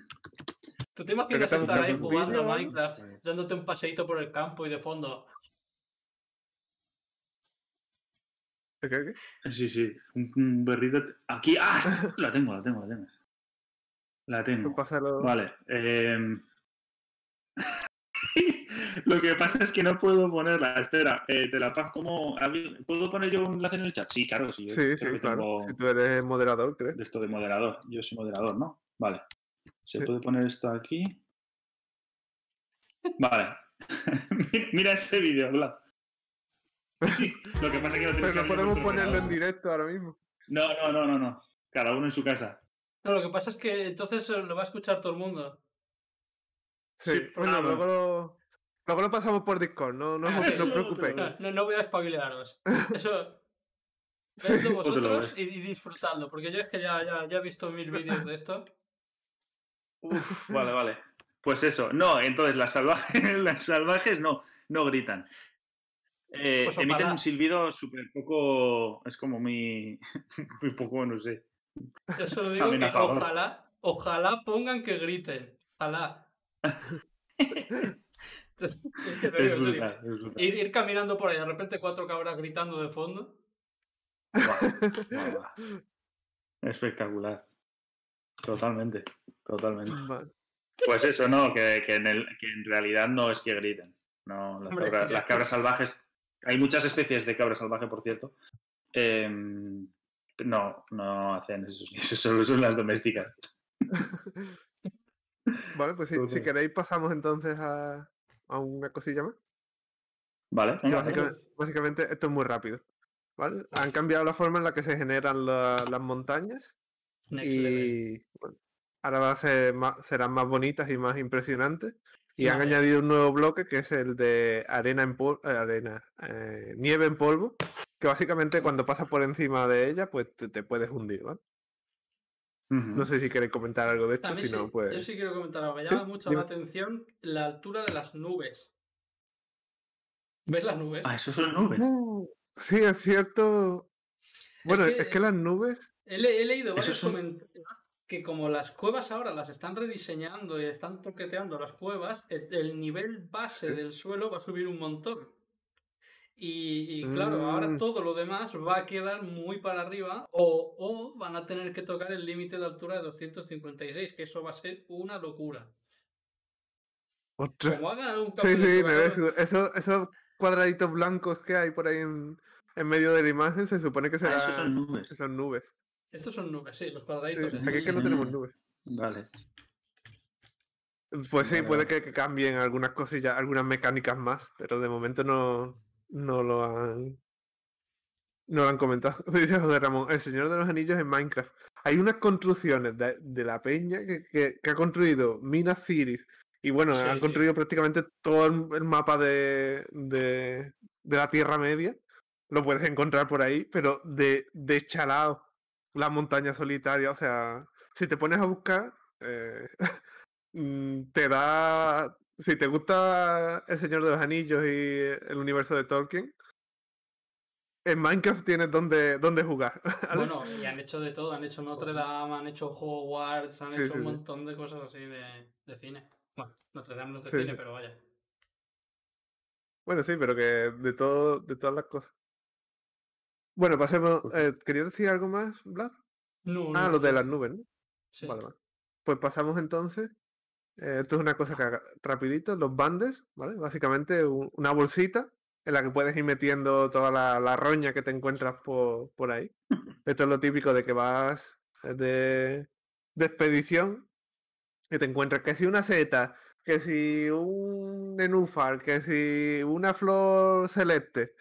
¿Tú te imaginas Pero estar ahí jugando a Minecraft, dándote un paseíto por el campo y de fondo? ¿Qué, qué? Sí, sí. Un, un berrito. Aquí. ¡Ah! La tengo, la tengo, la tengo. La tengo. Pásalo. Vale. em, Lo que pasa es que no puedo ponerla. Espera, eh, te la paso como. ¿alguien- ¿Puedo poner yo un enlace en el chat? Sí, claro, sí. Sí, sí, que claro. tengo Si tú eres moderador, creo. de esto de moderador. Yo soy moderador, ¿no? Vale. ¿Se Sí. puede poner esto aquí? Vale. Mira ese vídeo, Vlad. Lo que pasa es que no tienes Pero que no podemos ponerlo en directo ahora mismo. No, no, no, no, no. Cada uno en su casa. No, lo que pasa es que entonces eh, lo va a escuchar todo el mundo. Sí, Sí, bueno, ah, bueno. luego lo, luego lo pasamos por Discord, no, no, Ah, sí. no os preocupéis. No, no, voy a spoilearos. Eso. Vedlo vosotros y, y disfrutadlo, porque yo es que ya, ya, ya he visto mil vídeos de esto. Uf, vale, vale. Pues eso, no, entonces las salvajes, las salvajes no, no gritan. Eh, Pues emiten un silbido súper poco, es como muy, muy poco, no sé. Yo solo digo que ojalá, ojalá pongan que griten. Ojalá. es que te Es digo, en serio. brutal, es brutal. Ir, ir caminando por ahí, de repente cuatro cabras gritando de fondo. Guau, guau, guau. Espectacular. Totalmente, totalmente. Vale. Pues eso, no, que, que en, el, que en realidad no es que griten. No, las, Hombre, cabras, ya. las cabras salvajes. Hay muchas especies de cabra salvaje, por cierto. em, no, no hacen eso. Eso solo son las domésticas. Vale, pues si, queréis pasamos entonces a, a una cosilla más. Vale, venga, básicamente, básicamente esto es muy rápido. ¿vale? Han cambiado la forma en la que se generan la- las montañas Next y bueno, ahora va a ser más- serán más bonitas y más impresionantes. Y han añadido un nuevo bloque que es el de arena en polvo, arena, eh, nieve en polvo, que básicamente cuando pasas por encima de ella, pues te, te puedes hundir, ¿vale? No sé si queréis comentar algo de esto, si sí, no, pues. Yo sí quiero comentar algo. Me Sí, llama mucho dime. la atención la altura de las nubes. ¿Ves las nubes? Ah, eso son nubes. Uh, sí, es cierto. Bueno, es que, que- las nubes. He, le- he leído varios comentarios que como las cuevas ahora las están rediseñando y están toqueteando las cuevas, el, el nivel base Sí. del suelo va a subir un montón. Y, y claro, ahora Mm. todo lo demás va a quedar muy para arriba o, o van a tener que tocar el límite de altura de 256, que eso va a ser una locura. Ostras. Como hagan algún Sí, sí, eso- eso- esos cuadraditos blancos que hay por ahí en, en medio de la imagen se supone que Ah, serán eso son nubes. que son nubes. Estos son nubes, sí, los Sí, cuadraditos. estos aquí es que sí. no tenemos nubes. Vale. Pues sí, Vale, puede que cambien algunas cosillas, algunas mecánicas más, pero de momento no, no lo han no lo han comentado. Dice José Ramón, el Señor de los Anillos en Minecraft. Hay unas construcciones de, de la peña que, que- que ha construido Minas Cities y bueno, Sí, han construido prácticamente todo el, el mapa de, de, de la Tierra Media. Lo puedes encontrar por ahí, pero de, de chalado. La montaña solitaria, o sea, si te pones a buscar, eh, mm, te da. Si te gusta El Señor de los Anillos y el universo de Tolkien, en Minecraft tienes donde, donde jugar. Bueno, y han hecho de todo, han hecho Notre Dame, han hecho Hogwarts, han Sí, hecho sí, un sí. montón de cosas así de, de cine. Bueno, Notre Dame no es de cine, pero vaya. Bueno, sí, pero que de todo, de todas las cosas. Bueno, pasemos. eh, ¿Querías decir algo más, Vlad? No, Ah, no, lo de las nubes, ¿no? Sí. Vale, vale. Pues pasamos entonces. Eh, esto es una cosa que rapidito, los bundles, ¿vale? Básicamente un- una bolsita en la que puedes ir metiendo toda la, la roña que te encuentras por, por ahí. Esto es lo típico de que vas eh, de, de expedición y te encuentras que si una seta, que si un nenúfar, que si una flor celeste,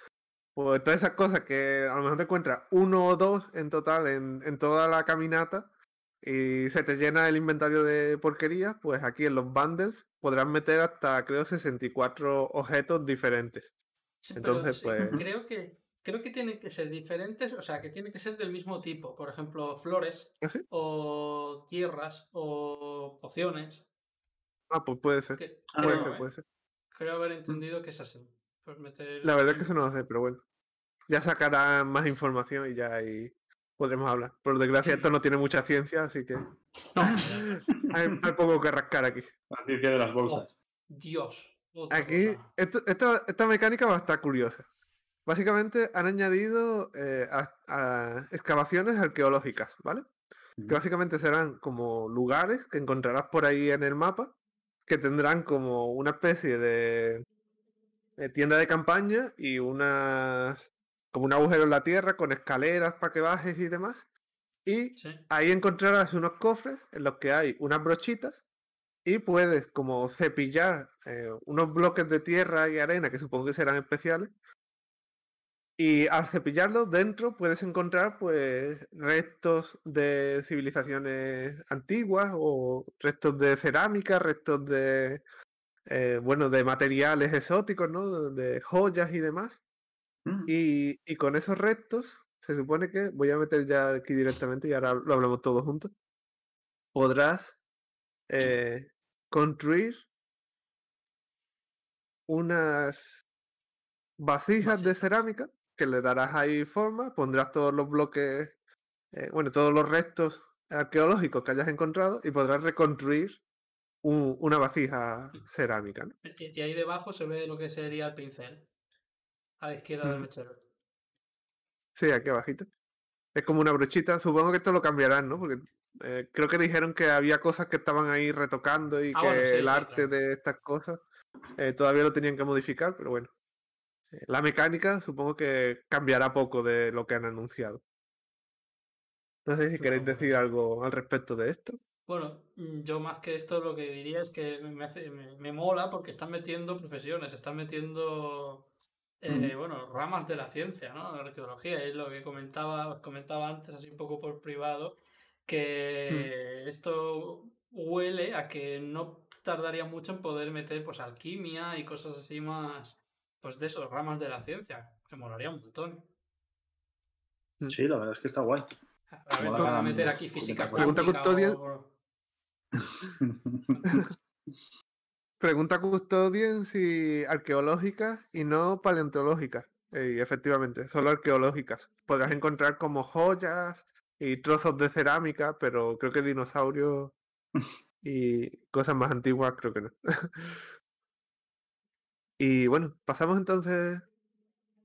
pues todas esas cosas que a lo mejor te encuentras uno o dos en total en, en toda la caminata y se te llena el inventario de porquerías, pues aquí en los bundles podrás meter hasta creo 64 objetos diferentes. Sí, pero Entonces, sí, pues- creo que creo que tienen que ser diferentes, o sea, que tienen que ser del mismo tipo. Por ejemplo, flores, ¿Así? o tierras, o pociones. Ah, pues puede ser. que- Ah, Puede ser, puede ser. Creo haber entendido que es así. Pues meter La verdad es que eso no lo sé, pero bueno. Ya sacará más información y ya ahí podremos hablar. Por desgracia esto no tiene mucha ciencia, así que hay, hay poco que rascar aquí. La ciencia de las bolsas. Oh, Dios. otra Aquí, esto- esta, esta mecánica va a estar curiosa. Básicamente han añadido eh, a- a excavaciones arqueológicas, ¿vale? Que básicamente serán como lugares que encontrarás por ahí en el mapa, que tendrán como una especie de, de tienda de campaña y unas como un agujero en la tierra con escaleras para que bajes y demás. Y Sí. ahí encontrarás unos cofres en los que hay unas brochitas y puedes como cepillar eh, unos bloques de tierra y arena que supongo que serán especiales. Y al cepillarlos dentro puedes encontrar pues restos de civilizaciones antiguas o restos de cerámica, restos de eh, bueno de materiales exóticos, ¿no? De, de joyas y demás. Mm. Y, y con esos restos, se supone que voy a meter ya aquí directamente y ahora lo hablamos todos juntos. Podrás eh, construir unas vasijas de cerámica que le darás ahí forma, pondrás todos los bloques, eh, bueno, todos los restos arqueológicos que hayas encontrado y podrás reconstruir un- una vasija cerámica. ¿no? Y ahí debajo se ve lo que sería el pincel. A la izquierda del mechero. Sí, aquí abajito. Es como una brochita. Supongo que esto lo cambiarán, ¿no? Porque eh, creo que dijeron que había cosas que estaban ahí retocando y Ah, que bueno, sí, el sí, arte claro. de estas cosas eh, todavía lo tenían que modificar, pero bueno. Eh, La mecánica supongo que cambiará poco de lo que han anunciado. No sé si queréis decir algo al respecto de esto. Bueno, mm, yo más que esto lo que diría es que me, hace- me, me mola porque están metiendo profesiones, están metiendo eh, bueno, ramas de la ciencia, ¿no? La arqueología, es lo que comentaba, os comentaba antes, así un poco por privado, que esto huele a que no tardaría mucho en poder meter pues alquimia y cosas así más, pues de esos ramas de la ciencia, que molaría un montón. Sí, la verdad es que está guay. A ver, a meter aquí física Pregunta cuántica custodia. o- Pregunta Custodien si arqueológicas y no paleontológicas. Y efectivamente, solo arqueológicas. Podrás encontrar como joyas y trozos de cerámica, pero creo que dinosaurios y cosas más antiguas creo que no. y bueno, pasamos entonces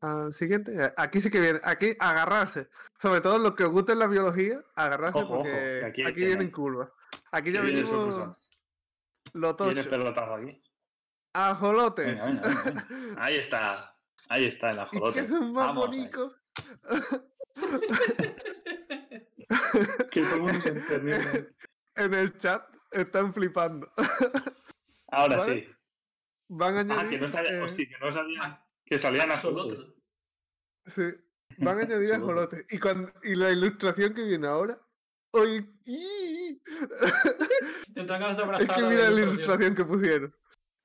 al siguiente. Aquí sí que viene, aquí agarrarse. Sobre todo los que os gusten la biología, agarrarse Ojo, porque que aquí, aquí vienen curvas. Aquí ya venimos. Lo tocho. pelotazo aquí. Ajolotes. Venga, venga, venga, venga. Ahí está. Ahí está el ¿Y ajolote. qué son más bonitos? Que todo el mundo se entendió. En el chat están flipando. Ahora ¿Vale? sí. Van a Ah, añadir, que no sabía, eh, hostia, que no sabía Ah, que salían ajolotes. Sí, van a añadir ajolotes. Y, cuando, y la ilustración que viene ahora. ¡Ii! Tendrán ganas de Es abrazar que a mira la ilustración. que pusieron.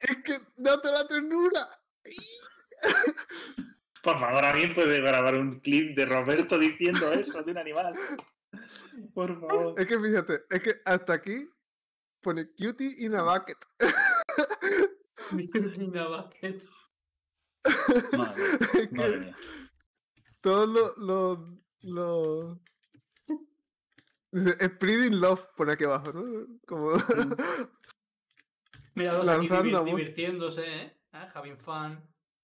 Es que date la ternura. Por favor, alguien puede grabar un clip de Roberto diciendo eso de un animal. Por favor. Es que fíjate, es que hasta aquí pone cutie in a bucket. Virginia Bucket. Madre, Es que madre mía. todos los. los. los. Spreading love, pone aquí abajo, ¿no? Como. Mira, dos aquí divir- divirtiéndose, ¿eh? Ah, Having fun.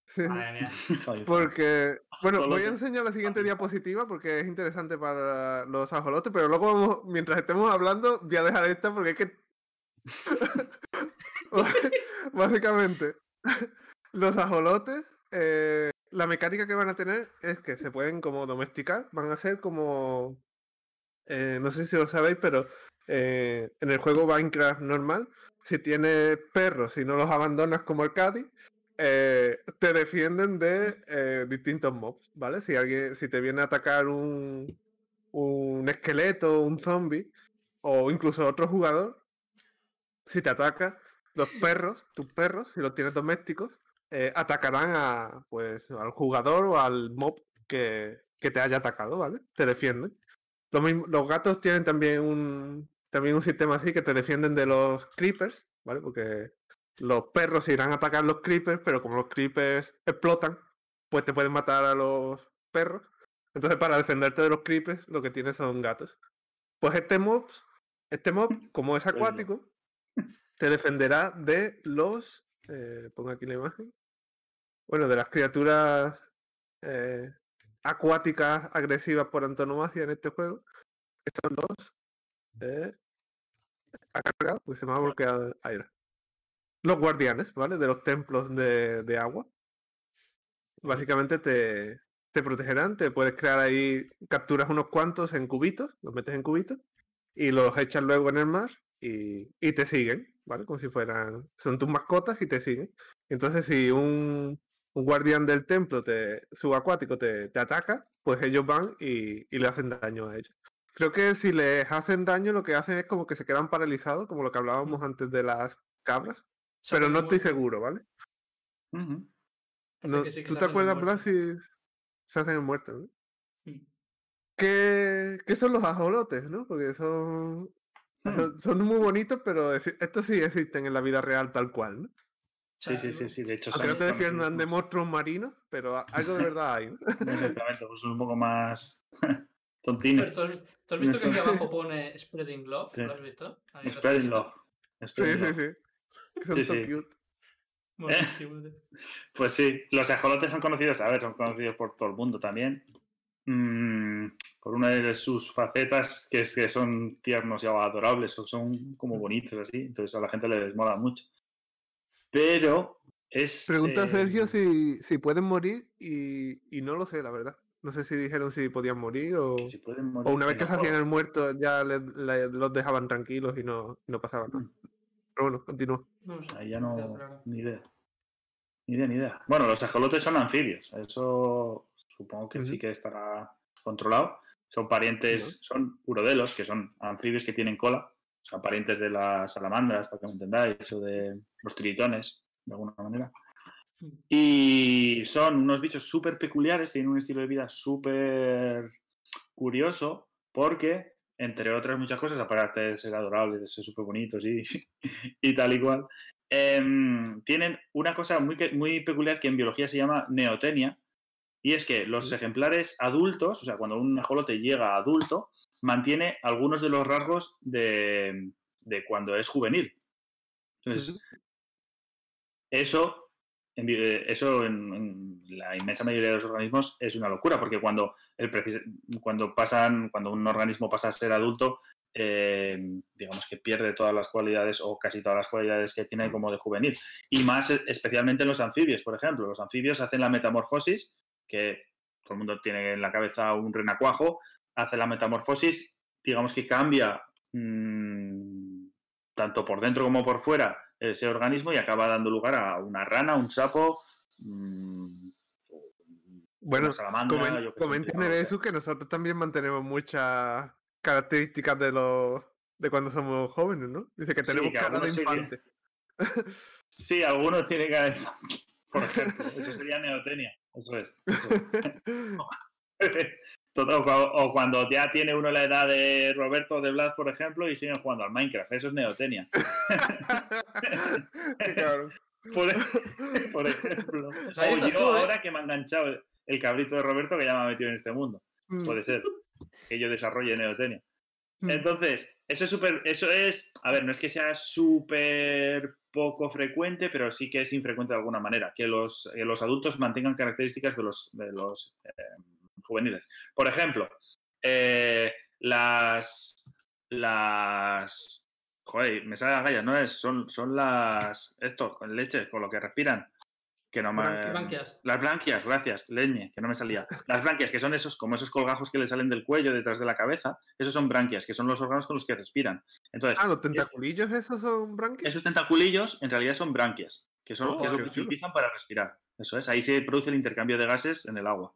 Sí, Madre mía. Porque, bueno, voy a enseñar la siguiente diapositiva porque es interesante para los ajolotes, pero luego vamos- mientras estemos hablando voy a dejar esta porque es que básicamente los ajolotes, eh, la mecánica que van a tener es que se pueden como domesticar, van a ser como, eh, no sé si lo sabéis, pero eh, en el juego Minecraft normal, si tienes perros y no los abandonas como el Cádiz, eh, te defienden de eh, distintos mobs, ¿vale? Si alguien, si te viene a atacar un, un esqueleto, un zombie, o incluso otro jugador, si te ataca, los perros, tus perros, si los tienes domésticos, atacarán a, pues, al jugador o al mob que, que te haya atacado, ¿vale? Te defienden. Lo mismo- los gatos tienen también un, también un sistema así que te defienden de los creepers, ¿vale? Porque los perros irán a atacar los creepers, pero como los creepers explotan, pues te pueden matar a los perros. Entonces, para defenderte de los creepers, lo que tienes son gatos. Pues este mob, este mob, como es acuático, te defenderá de los. Eh, pongo aquí la imagen. Bueno, de las criaturas eh, acuáticas agresivas por antonomasia en este juego. Son los. Eh, ha cargado, porque se me ha bloqueado. Era. Los guardianes, ¿vale? De los templos de, de agua. Básicamente te, te protegerán, te puedes crear ahí, capturas unos cuantos en cubitos, los metes en cubitos y los echas luego en el mar y, y te siguen, ¿vale? Como si fueran, son tus mascotas y te siguen. Entonces si un, un guardián del templo te, subacuático te, te ataca, pues ellos van y, y le hacen daño a ellos. Creo que si les hacen daño lo que hacen es como que se quedan paralizados, como lo que hablábamos antes de las cabras, Se pero no estoy seguro, ¿vale? No- sí que ¿Tú te acuerdas. Blas, si se hacen el muerto? ¿no? Mm. ¿Qué, qué son los ajolotes, no? Porque son, Hmm. son, son muy bonitos, pero estos sí existen en la vida real tal cual, ¿no? Sí, sí, sí, sí. De hecho, Aunque son no te defiendan de monstruos marinos, pero algo de verdad hay, Exactamente, pues son un poco más tontines. ¿tú, has, tú has visto que aquí abajo pone Spreading Love? Sí. ¿Lo has visto? Ahí lo has Spreading visto. love. Sí, Spreading sí, love. sí. Que son Sí, sí. cute. Buenísimo, tío. Pues sí, los ajolotes son conocidos, a ver, son conocidos por todo el mundo también. Mm, por una de sus facetas que es que son tiernos y adorables, o son como bonitos así, entonces a la gente les mola mucho. Pero es... Pregunta eh, Sergio si, si pueden morir y, y no lo sé, la verdad. No sé si dijeron si podían morir o, si pueden morir o una vez que se hacían el muerto ya le- le- los dejaban tranquilos y no, no pasaba nada. Mm. Pero bueno, continúa. No sé, Ahí ya no. Ni idea. Ni idea, ni idea. Bueno, los ajolotes son anfibios. Eso supongo que sí que estará controlado. Son parientes, son urodelos, que son anfibios que tienen cola. Son parientes de las salamandras, para que me entendáis, o de los tritones, de alguna manera. Mm. Y son unos bichos súper peculiares, tienen un estilo de vida súper curioso, porque, entre otras muchas cosas, aparte de ser adorables, de ser súper bonitos y, y tal y cual, em, tienen una cosa muy, muy peculiar que en biología se llama neotenia, y es que los ejemplares adultos, o sea, cuando un ajolote llega a adulto, mantiene algunos de los rasgos de, de cuando es juvenil. Entonces, eso, en, eh, eso en, en la inmensa mayoría de los organismos es una locura, porque cuando, el cuando, pasan, cuando un organismo pasa a ser adulto, eh, digamos que pierde todas las cualidades o casi todas las cualidades que tiene como de juvenil. Y más eh, especialmente en los anfibios, por ejemplo. Los anfibios hacen la metamorfosis, que todo el mundo tiene en la cabeza un renacuajo, hace la metamorfosis, digamos que cambia mm, tanto por dentro como por fuera ese organismo y acaba dando lugar a una rana, un sapo, mm, Bueno, comen- lo sé. Nevesu que nosotros también mantenemos muchas características de los de cuando somos jóvenes, ¿no? Dice que Sí, tenemos que cara de sí infante. Sí, algunos tienen cara de funky, por ejemplo. Eso sería neotenia. Eso es. eso es. Todo- o, o cuando ya tiene uno la edad de Roberto o de Vlad, por ejemplo, y siguen jugando al Minecraft. Eso es neotenia. Qué cabrón. Por, por ejemplo. O yo tú, ¿eh? ahora que me ha enganchado el, el cabrito de Roberto que ya me ha metido en este mundo. Mm, Puede ser que yo desarrolle neotenia. mm. Entonces, eso es súper, eso es, a ver, no es que sea súper poco frecuente, pero sí que es infrecuente de alguna manera, que los, que los adultos mantengan características de los, de los eh, juveniles. Por ejemplo, eh, las, las, joder, me sale la galla, no es, son, son las, esto, con leche, con lo que respiran, que no me... Las branquias, gracias, leñe, que no me salía. Las branquias, que son esos, como esos colgajos que le salen del cuello, detrás de la cabeza, esos son branquias, que son los órganos con los que respiran. Entonces, Ah, los tentaculillos esos son branquias. esos tentaculillos en realidad son branquias, que, son, Oh, que es lo que chulo. utilizan para respirar. Eso es, ahí se produce el intercambio de gases en el agua.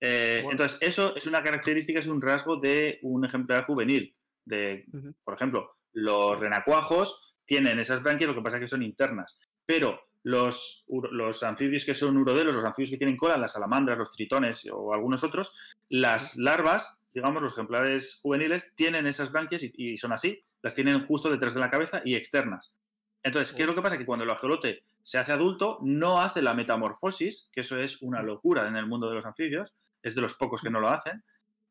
Eh, Bueno. Entonces, eso es una característica, es un rasgo de un ejemplar juvenil. De, por ejemplo, los renacuajos tienen esas branquias, lo que pasa es que son internas. Pero los, anfibios que son urodelos, los anfibios que tienen cola, las salamandras, los tritones o algunos otros, las larvas, digamos, los ejemplares juveniles, tienen esas branquias y, y son así, las tienen justo detrás de la cabeza y externas. Entonces, ¿qué es lo que pasa? Que cuando el ajolote se hace adulto, no hace la metamorfosis, que eso es una locura en el mundo de los anfibios, es de los pocos que no lo hacen,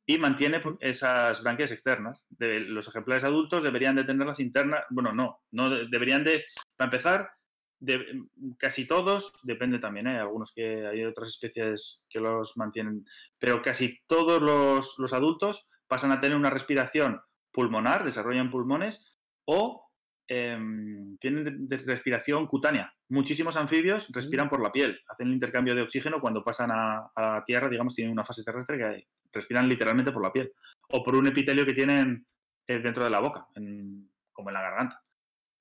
y mantiene pues, esas branquias externas. De, los ejemplares adultos deberían de tenerlas internas, bueno, no, no de- deberían de, para empezar, de, casi todos, depende también, ¿eh? algunos que hay otras especies que los mantienen, pero casi todos los, los adultos pasan a tener una respiración pulmonar, desarrollan pulmones, o em, tienen de- de respiración cutánea. Muchísimos anfibios respiran por la piel, hacen el intercambio de oxígeno cuando pasan a, a la tierra, digamos, tienen una fase terrestre que respiran literalmente por la piel, o por un epitelio que tienen eh, dentro de la boca, en- como en la garganta.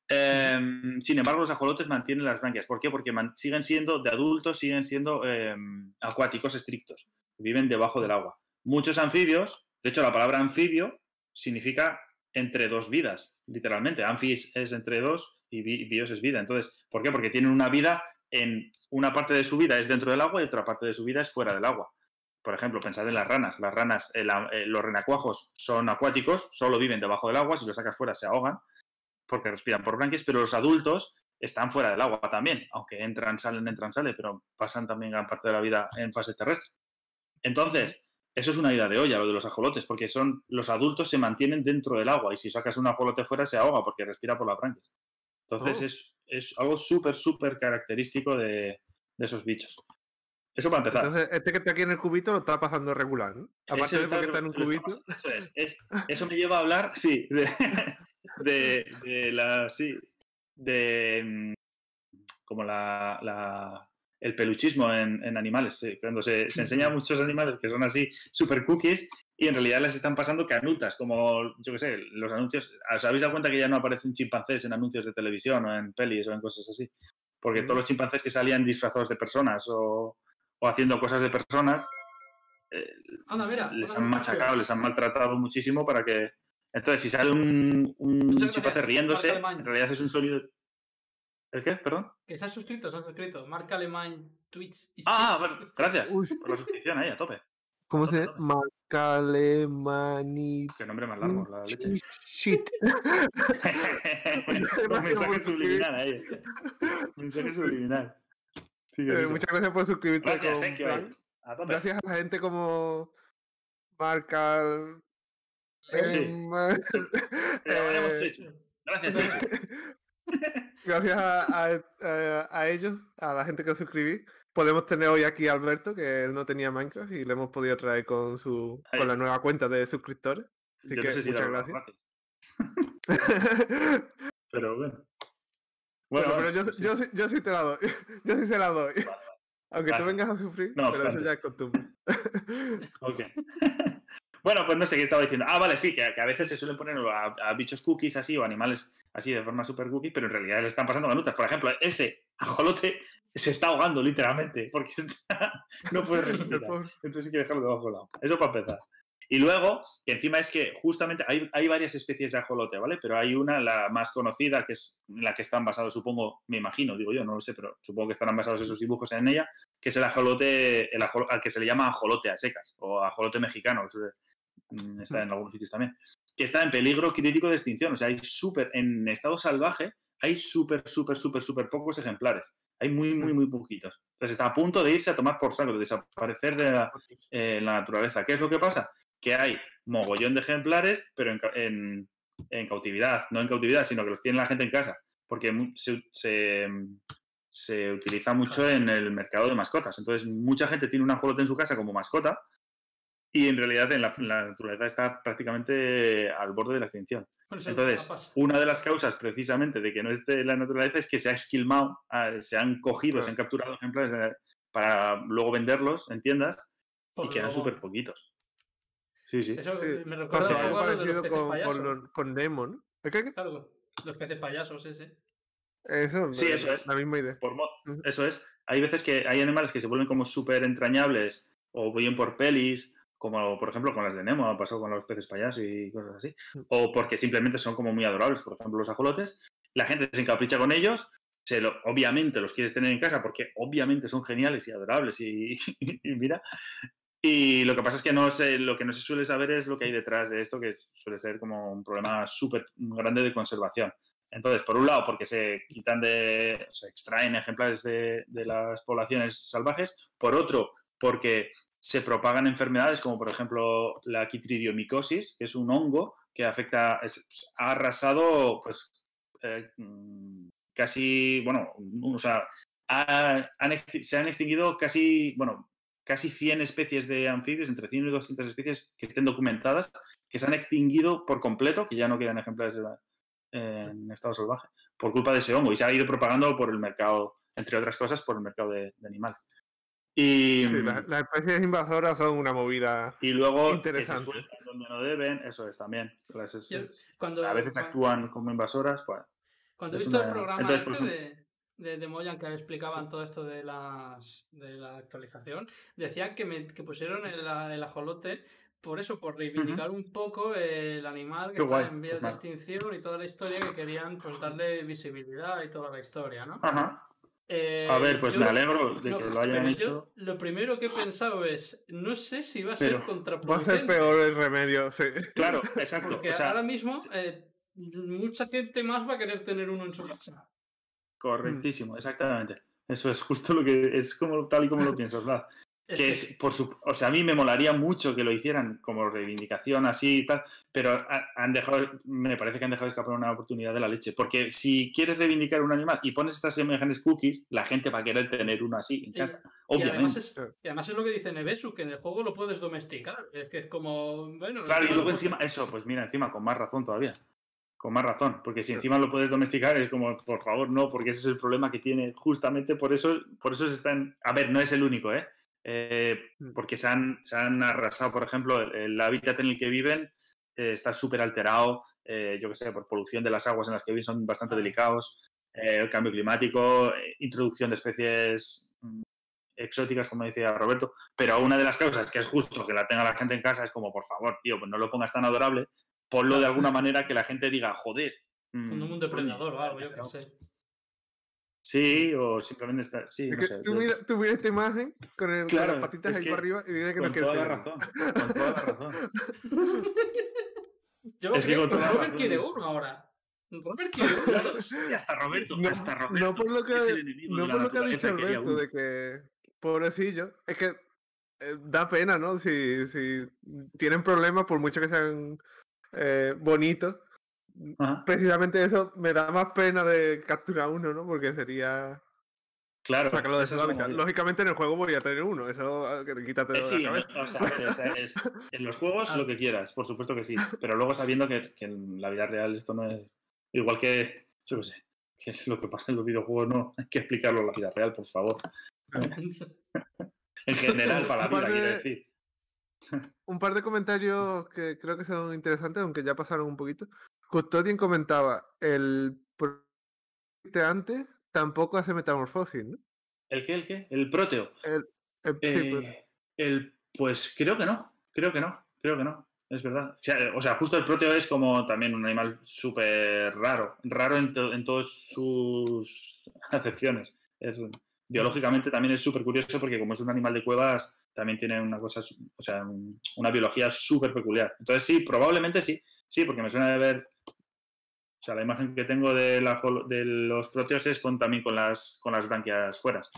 Em, sin embargo, los ajolotes mantienen las branquias. ¿Por qué? Porque siguen siendo, de adultos, siguen siendo em, acuáticos estrictos. Viven debajo del agua. Muchos anfibios, de hecho, la palabra anfibio significa entre dos vidas, literalmente. Anfis es entre dos y bi- bios es vida. Entonces, ¿por qué? Porque tienen una vida en una parte de su vida es dentro del agua y otra parte de su vida es fuera del agua. Por ejemplo, pensad en las ranas. Las ranas, eh, eh, los renacuajos son acuáticos, solo viven debajo del agua, si los sacas fuera se ahogan porque respiran por branquias, pero los adultos están fuera del agua también, aunque entran, salen, entran, salen, pero pasan también gran parte de la vida en fase terrestre. Entonces, eso es una idea de olla, lo de los ajolotes, porque son los adultos se mantienen dentro del agua y si sacas un ajolote fuera se ahoga porque respira por las branquias. Entonces, Oh. es, es algo súper, súper característico de, de esos bichos. Eso para empezar. Entonces, este que está aquí en el cubito lo está pasando regular, ¿no? Aparte de porque está en un cubito. estamos- Eso es, es- Eso me lleva a hablar, sí, de, de, de la. Sí, de. mm, Como la. la- el peluchismo en, en animales. sí, Cuando se, se enseña a muchos animales que son así, super cookies, y en realidad les están pasando canutas, como, yo qué sé, los anuncios. ¿Os habéis dado cuenta que ya no aparecen chimpancés en anuncios de televisión o en pelis o en cosas así? Porque todos los chimpancés que salían disfrazados de personas o, o haciendo cosas de personas, eh, Anda, mira. les han machacado, les han maltratado muchísimo para que... Entonces, si sale un, un chimpancé riéndose, en realidad es un sonido... ¿El qué? Perdón. Que se han suscrito, se han suscrito. Marca Alemán, Twitch y Ah, bueno, gracias Uy. por la suscripción ahí, a tope. ¿Cómo se Tope, llama? Marcalemani. Qué nombre más largo, la leche. Shit. un mensaje subliminal ahí. mensaje subliminal. Sí, Eh, muchas gracias por suscribirte Gracias, con. A tope. Gracias a la gente como Marcal. Sí. em, eh. Gracias, a, a- a- a ellos, a la gente que suscribí, podemos tener hoy aquí a Alberto, que él no tenía Minecraft y le hemos podido traer con su con la nueva cuenta de suscriptores. Así Yo que no sé si muchas gracias. Pero bueno. Bueno, pero yo, sí. yo, yo sí te la doy. Yo sí se la doy. Vale, vale. Aunque tú vengas a sufrir, No pero eso ya es costumbre. Ok. Bueno, pues no sé qué estaba diciendo. Ah, vale, sí, que, que a veces se suelen poner a, a bichos cookies así o animales así de forma super cookie, pero en realidad le están pasando canutas. Por ejemplo, ese ajolote se está ahogando literalmente porque está- no puede respirar. Entonces hay que dejarlo debajo del agua. Eso para empezar. Y luego, que encima es que justamente hay, hay, varias especies de ajolote, ¿vale? Pero hay una, la más conocida, que es la que están basados, supongo, me imagino, digo yo, no lo sé, pero supongo que estarán basados esos dibujos en ella, que es el ajolote, el al que se le llama ajolote a secas, o ajolote mexicano, está en algunos sitios también, que está en peligro crítico de extinción. O sea, hay súper, en estado salvaje, hay súper, súper, súper, súper pocos ejemplares. Hay muy, muy, muy poquitos. Entonces está a punto de irse a tomar por saco, de desaparecer de la, eh, la naturaleza. ¿Qué es lo que pasa? que hay mogollón de ejemplares, pero en, en, cautividad, no en cautividad, sino que los tiene la gente en casa, porque se, se, utiliza mucho en el mercado de mascotas. Entonces, mucha gente tiene un ajolote en su casa como mascota y en realidad en la, naturaleza está prácticamente al borde de la extinción. Entonces, una de las causas precisamente de que no esté en la naturaleza es que se ha esquilmado, ah, se han cogido, se han capturado ejemplares para luego venderlos en tiendas y quedan súper poquitos. Sí, sí. Eso me recuerda algo parecido de con, con, con, Nemo, ¿no? ¿Qué, Claro, los peces payasos, ese. Eso, sí, eso es. La misma idea. Eso es. Hay veces que hay animales que se vuelven como súper entrañables o bien por pelis, como por ejemplo con las de Nemo, ha pasado con los peces payasos y cosas así. O porque simplemente son como muy adorables, por ejemplo los ajolotes. La gente se encapricha con ellos, se lo, obviamente los quieres tener en casa porque obviamente son geniales y adorables y, y mira, y lo que pasa es que no sé, lo que no se suele saber es lo que hay detrás de esto, que suele ser como un problema súper grande de conservación. Entonces, por un lado, porque se quitan de, se extraen ejemplares de, las poblaciones salvajes, por otro, porque se propagan enfermedades como por ejemplo la quitridiomicosis, que es un hongo que afecta, ha arrasado pues eh, casi, bueno, o sea, se han extinguido casi, bueno, casi 100 especies de anfibios, entre 100 y 200 especies que estén documentadas, que se han extinguido por completo, que ya no quedan ejemplares en estado salvaje, por culpa de ese hongo. Y se ha ido propagando por el mercado, entre otras cosas, por el mercado de, animales. Y las especies invasoras son una movida y luego interesante. donde no deben, eso es también. a veces actúan como invasoras. Pues, cuando he visto el programa este de, de, de Moyan que explicaban todo esto de, las, de la actualización, decían que, me, que pusieron el, el, ajolote por eso, por reivindicar un poco el animal que está en vías de extinción y toda la historia que querían pues darle visibilidad y toda la historia, ¿no? Eh, a ver, pues me alegro de que lo hayan hecho. lo primero que he pensado es, no sé si va a ser contraproducente. Va a ser peor el remedio, sí. Claro, exacto. Porque ahora mismo eh, mucha gente más va a querer tener uno en su casa. Correctísimo, exactamente. Eso es justo lo que es como tal y como lo piensas, ¿verdad? Que es, por su, o sea, a mí me molaría mucho que lo hicieran como reivindicación así y tal, pero han dejado, me parece que han dejado escapar una oportunidad de la leche, porque si quieres reivindicar un animal y pones estas imágenes cookies, la gente va a querer tener uno así en casa, y, obviamente. Y además, es, lo que dice Nevesu, que en el juego lo puedes domesticar, es que es como, bueno... Claro, y luego encima, eso, pues mira, encima con más razón todavía. Con más razón, porque si encima lo puedes domesticar es como, por favor, no, porque ese es el problema que tiene. Justamente por eso, por eso se están. A ver, no es el único, ¿eh? Eh mm. porque se han, se han, arrasado, por ejemplo, el, hábitat en el que viven eh, está súper alterado, eh, yo qué sé, por polución de las aguas en las que viven son bastante delicados, el cambio climático, introducción de especies mm, exóticas, como decía Roberto, pero una de las causas que es justo que la tenga la gente en casa es como, por favor, tío, pues no lo pongas tan adorable, ponlo de alguna manera que la gente diga, joder. Con un mm, depredador o algo, yo qué sé. Sí, o simplemente está. Sí, es que tú, mira, tú mira esta imagen con, el, las patitas ahí para arriba y dices que no quiere toda la razón. Con toda la razón. Yo es que Robert quiere uno ahora. Robert quiere uno. y hasta Roberto. No, hasta Roberto. No por lo que, no por lo que ha dicho Alberto, de que. Pobrecillo. Es que eh, da pena, ¿no? Si, si tienen problemas, por mucho que sean eh, Precisamente eso me da más pena de capturar uno, ¿no? Porque sería. Claro. Sacarlo de ese hábitat. Lógicamente en el juego voy a tener uno, eso ah, que quítate de sí, la O sea, en los juegos ah. lo que quieras, por supuesto que sí. Pero luego sabiendo que, que, en la vida real esto no es. Igual que. Yo qué sé. Que es lo que pasa en los videojuegos, no hay que explicarlo en la vida real, por favor. en general, para la vida, quiero decir un par de comentarios que creo que son interesantes, aunque ya pasaron un poquito. Custodian comentaba, el antes tampoco hace metamorfosis, ¿no? ¿El qué? ¿El qué? ¿El proteo? El, eh, el, pues creo que no, creo que no. creo que no. Es verdad. O sea, o sea, justo el proteo es como también un animal súper raro. Raro en, to- en todas sus acepciones. Es- biológicamente también es súper curioso porque como es un animal de cuevas, también tiene una cosa, o sea, un- una biología súper peculiar. Entonces sí, probablemente sí. Sí, porque me suena de ver... O sea, la imagen que tengo de, la de los proteos es con, también con las, con las branquias fueras.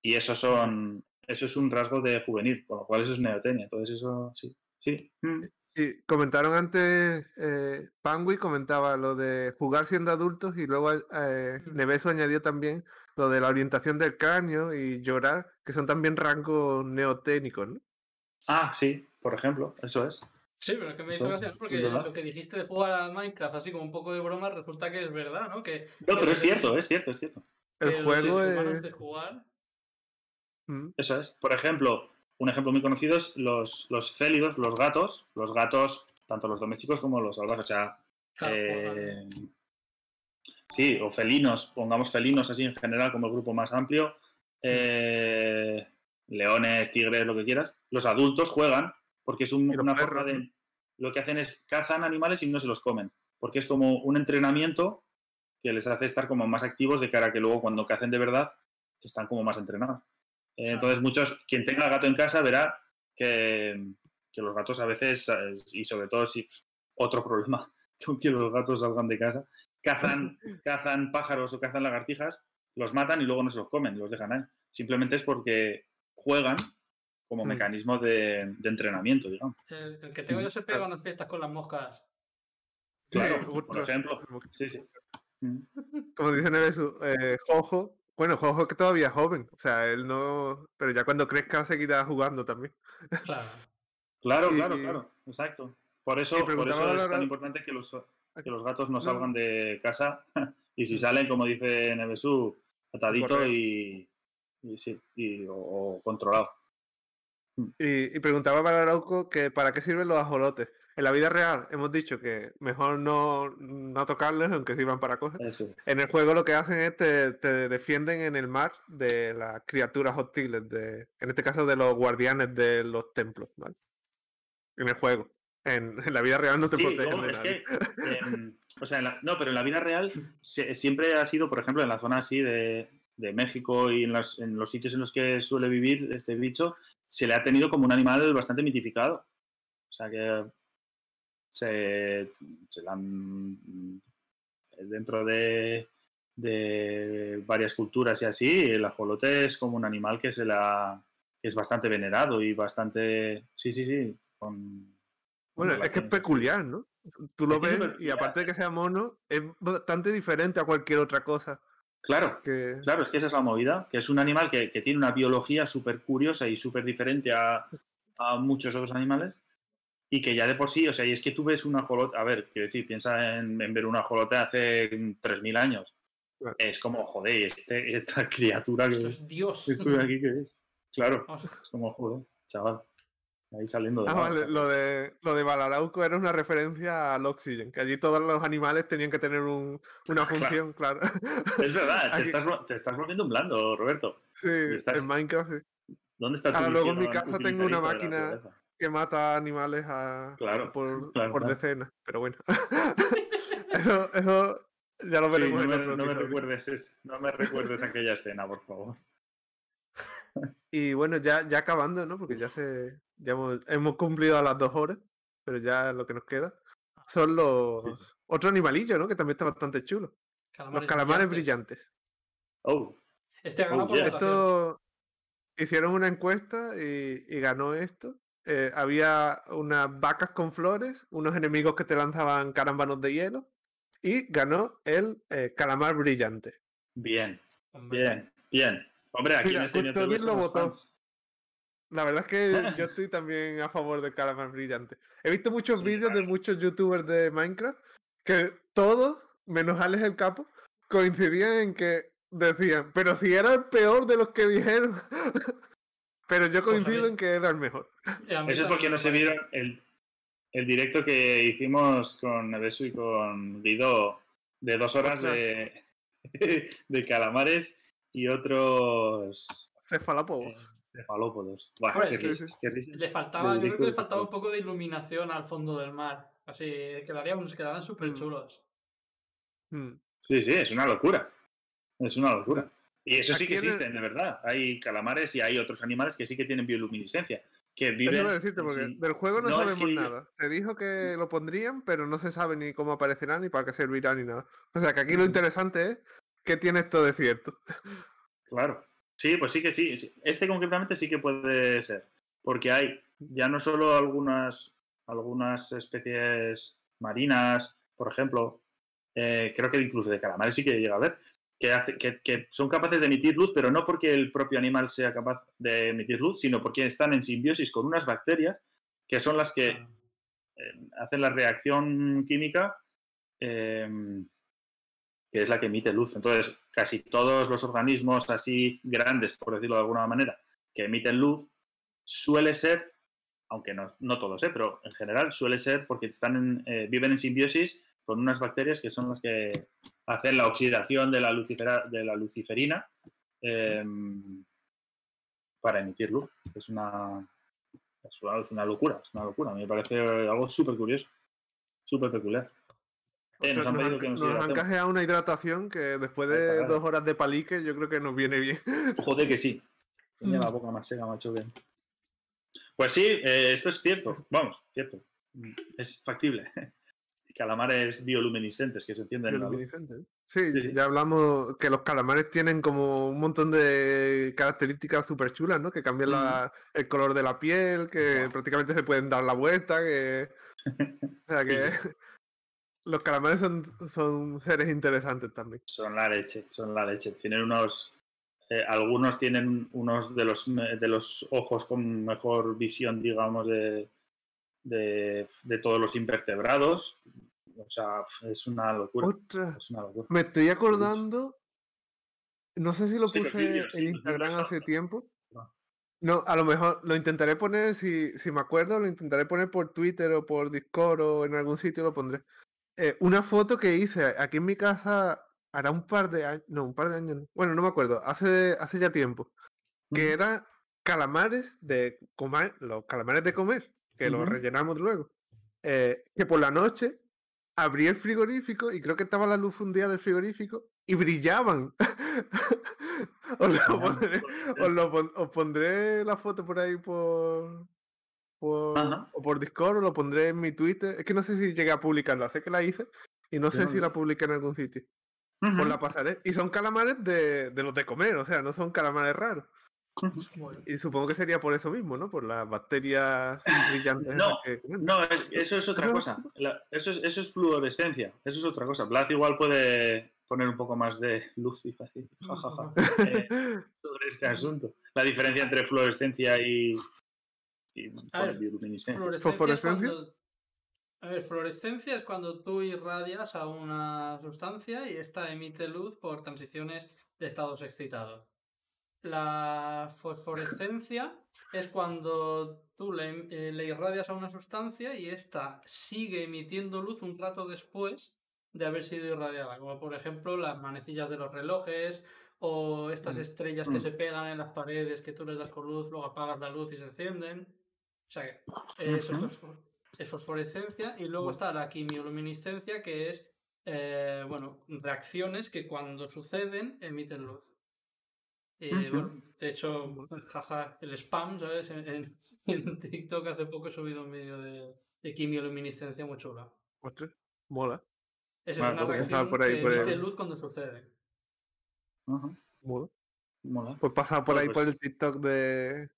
Y eso son... Eso es un rasgo de juvenil, con lo cual eso es neotenia. Entonces eso sí. Sí. mm. Y comentaron antes, eh, Pangui comentaba lo de jugar siendo adultos y luego eh. Neveso añadió también lo de la orientación del cráneo y llorar, que son también rangos neoténicos, ¿no? Ah, sí, por ejemplo, eso es. Sí, pero es que me hizo gracia, ¿no? Porque lo que dijiste de jugar a Minecraft así como un poco de broma resulta que es verdad, ¿no? Que, No, que pero es cierto, es cierto, es cierto. El juego es... de jugar. Mm, Eso es. Por ejemplo, un ejemplo muy conocido es los, los félidos, los gatos. Los gatos, tanto los domésticos como los salvajes. O sea, Claro, eh, sí, o felinos, pongamos felinos así en general como el grupo más amplio. eh, leones, tigres, lo que quieras. Los adultos juegan porque es un- una perros, forma de... Lo que hacen es cazan animales y no se los comen. Porque es como un entrenamiento que les hace estar como más activos de cara a que luego cuando cacen de verdad están como más entrenados. Eh, Claro. Entonces muchos, quien tenga gato en casa verá que, que los gatos a veces, y sobre todo si otro problema, con que los gatos salgan de casa, cazan, cazan pájaros o cazan lagartijas, los matan y luego no se los comen, los dejan ahí. Simplemente es porque juegan como Mm. mecanismo de, de entrenamiento, digamos. El, el que tengo yo se pega unas fiestas con las moscas. Claro, Sí, por ejemplo. Sí, sí. Mm. Como dice Nevesu, eh, Jojo, bueno, Jojo que todavía es joven, o sea, él no, pero ya cuando crezca seguirá jugando también. Claro. Claro, Y- claro, claro, exacto. Por eso, por eso es tan importante que los, que los gatos no No. salgan de casa y si Mm. salen, como dice Nevesu, atadito Correcto. y, y sí, y, o, o controlado. Y, y preguntaba para Arauco que para qué sirven los ajolotes. En la vida real hemos dicho que mejor no, no tocarlos, aunque sirvan para cosas. Eso. En el juego lo que hacen es te, te defienden en el mar de las criaturas hostiles, de, en este caso de los guardianes de los templos, ¿vale? En el juego. En, en la vida real no te Sí, protegen luego de es nadie. que, em, o sea, la- no, pero en la vida real se- siempre ha sido, por ejemplo, en la zona así de, de México y en, las- en los sitios en los que suele vivir este bicho, se le ha tenido como un animal bastante mitificado. O sea que se, se le han, dentro de, de varias culturas y así, el ajolote es como un animal que se la que es bastante venerado y bastante sí sí sí con con Bueno, es que es peculiar, ¿no? Tú lo Es ves y aparte de que sea mono, es bastante diferente a cualquier otra cosa Claro, que... claro, es que esa es la movida, que es un animal que, que tiene una biología súper curiosa y súper diferente a, a muchos otros animales y que ya de por sí, o sea, y es que tú ves un ajolote, a ver, quiero decir, piensa en, en ver un ajolote hace 3.000 años. Claro. Es como, joder, este, esta criatura que Esto es Dios. estoy aquí, ¿qué es? Claro, es como, joder, chaval, ahí saliendo de Ah, vale, lo de, lo de Balarauco era una referencia al Oxygen, que allí todos los animales tenían que tener un- una Claro. función, claro. Es verdad, te Aquí- estás, te estás volviendo un blando, Roberto. Sí, estás- en Minecraft sí, ¿Dónde está tu Ahora, luego en mi casa tengo una máquina que mata animales a, Claro, por, claro, por decenas, pero bueno. eso, eso ya lo Sí, veremos no, en me, otro no me recuerdes, es- no me recuerdes aquella escena, por favor. Y bueno, ya, ya acabando, ¿no? Porque ya se ya hemos, hemos cumplido a las dos horas, pero ya lo que nos queda son los Sí, otro animalillo, ¿no? Que también está bastante chulo. Los calamares brillantes. Oh, Este ha ganado Oh, por yeah. Esto hicieron una encuesta y, y ganó esto. Eh, había unas vacas con flores, unos enemigos que te lanzaban carambanos de hielo y ganó el eh, calamar brillante. bien, bien, bien. Hombre, aquí Mira, este bien lo votó. La verdad es que yo estoy también a favor del calamar brillante. He visto muchos Sí, vídeos de muchos youtubers de Minecraft que todos, menos Alex el Capo, coincidían en que decían, pero si era el peor de los que dijeron. pero yo Pues coincido en que era el mejor. Eso es porque no se vieron el, el directo que hicimos con Nevesu y con Guido de dos horas de, de calamares y otros Cefalópodos. eh, Cefalópodos. Hombre, qué. Le faltaba, yo creo que le faltaba un poco de iluminación al fondo del mar. Así, quedarían, quedaran súper chulos. Mm. Sí, sí, es una locura. Es una locura. Y eso sí que el- existen, de verdad. Hay calamares y hay otros animales que sí que tienen bioluminiscencia. Que viven. decirte, porque sí- del juego no, No, es sabemos que- nada. Se dijo que lo pondrían, pero no se sabe ni cómo aparecerá, ni para qué servirá, ni nada. O sea que aquí lo interesante es que tiene esto de cierto. Claro. Sí, pues sí que sí. Este concretamente sí que puede ser. Porque hay ya no solo algunas, algunas especies marinas, por ejemplo, eh, creo que incluso de calamares sí que llega a ver, que, hace, que, que son capaces de emitir luz, pero no porque el propio animal sea capaz de emitir luz, sino porque están en simbiosis con unas bacterias que son las que Ah, eh, hacen la reacción química eh, que es la que emite luz. Entonces, casi todos los organismos así grandes, por decirlo de alguna manera, que emiten luz, suele ser, aunque no, no todos, ¿eh? pero en general suele ser porque están en, eh, viven en simbiosis con unas bacterias que son las que hacen la oxidación de la, lucifera- de la luciferina eh, para emitir luz. Es una, es una, es una locura, es una locura. Me parece algo súper curioso, súper peculiar. Eh, nos han nos pedido han, que nos nos han hidratemos. cajeado una hidratación que después de claro. dos horas de palique yo creo que nos viene bien. Joder que sí. Tenía Mm. la boca más seca, macho. que- Pues sí, eh, esto es cierto. Vamos, cierto. Es factible. Calamares bioluminiscentes que se encienden en la luz. Bioluminiscente, ¿eh? Sí, Sí, sí. ya hablamos que los calamares tienen como un montón de características súper chulas, ¿no? Que cambian la- el color de la piel, que prácticamente se pueden dar la vuelta, que... O sea que los calamares son, son seres interesantes también. Son la leche, son la leche. Tienen unos. eh, algunos tienen unos de los, de los ojos con mejor visión, digamos, de, de, de todos los invertebrados. O sea, es una locura. Ostras, Es una locura. me estoy acordando, no sé si lo Sí, puse vídeos, en Instagram hace tiempo. No. No, a lo mejor lo intentaré poner, si, si me acuerdo, lo intentaré poner por Twitter o por Discord o en algún sitio lo pondré. Eh, una foto que hice aquí en mi casa hará un par de años, no, un par de años, no. bueno, no me acuerdo, hace, hace ya tiempo, que Ujú. era calamares de comer, los calamares de comer, que los rellenamos luego, eh, que por la noche abrí el frigorífico y creo que estaba la luz fundida del frigorífico y brillaban. os, lo Ah, pondré, os, lo pon- os pondré la foto por ahí por, por, Ajá. o por Discord o lo pondré en mi Twitter. Es que no sé si llegué a publicarla, sé que la hice y no sé no si la publiqué en algún sitio. Os la pasaré. Y son calamares de, de los de comer, o sea, no son calamares raros. Y supongo que sería por eso mismo, ¿no? Por las bacterias brillantes. No, que comen. No, es- eso es otra cosa. La- eso, es, eso es fluorescencia. Eso es otra cosa. Vlad igual puede poner un poco más de luz y fácil, jajaja, eh, sobre este asunto. La diferencia entre fluorescencia y, y A bueno, ver, bioluminiscencia. Fluorescencia es ¿Fosforescencia? cuando. A ver, fluorescencia es cuando tú irradias a una sustancia y esta emite luz por transiciones de estados excitados. La fosforescencia es cuando tú le, eh, le irradias a una sustancia y esta sigue emitiendo luz un rato después de haber sido irradiada, como por ejemplo las manecillas de los relojes o estas Mm. estrellas que Mm. se pegan en las paredes que tú les das con luz, luego apagas la luz y se encienden. O sea que eh, eso es, fosforescencia y luego está la quimioluminiscencia que es eh, bueno, reacciones que cuando suceden emiten luz. Y Ujú. bueno, de hecho, jaja, el spam, ¿sabes? En, en- en TikTok hace poco he subido un vídeo de, de quimioluminiscencia muy chula. Ostras, mola, Esa Vale, es una reacción por ahí, que por ahí. emite luz cuando sucede. Mola. mola. Pues pasa por Bueno, ahí pues- por el TikTok de,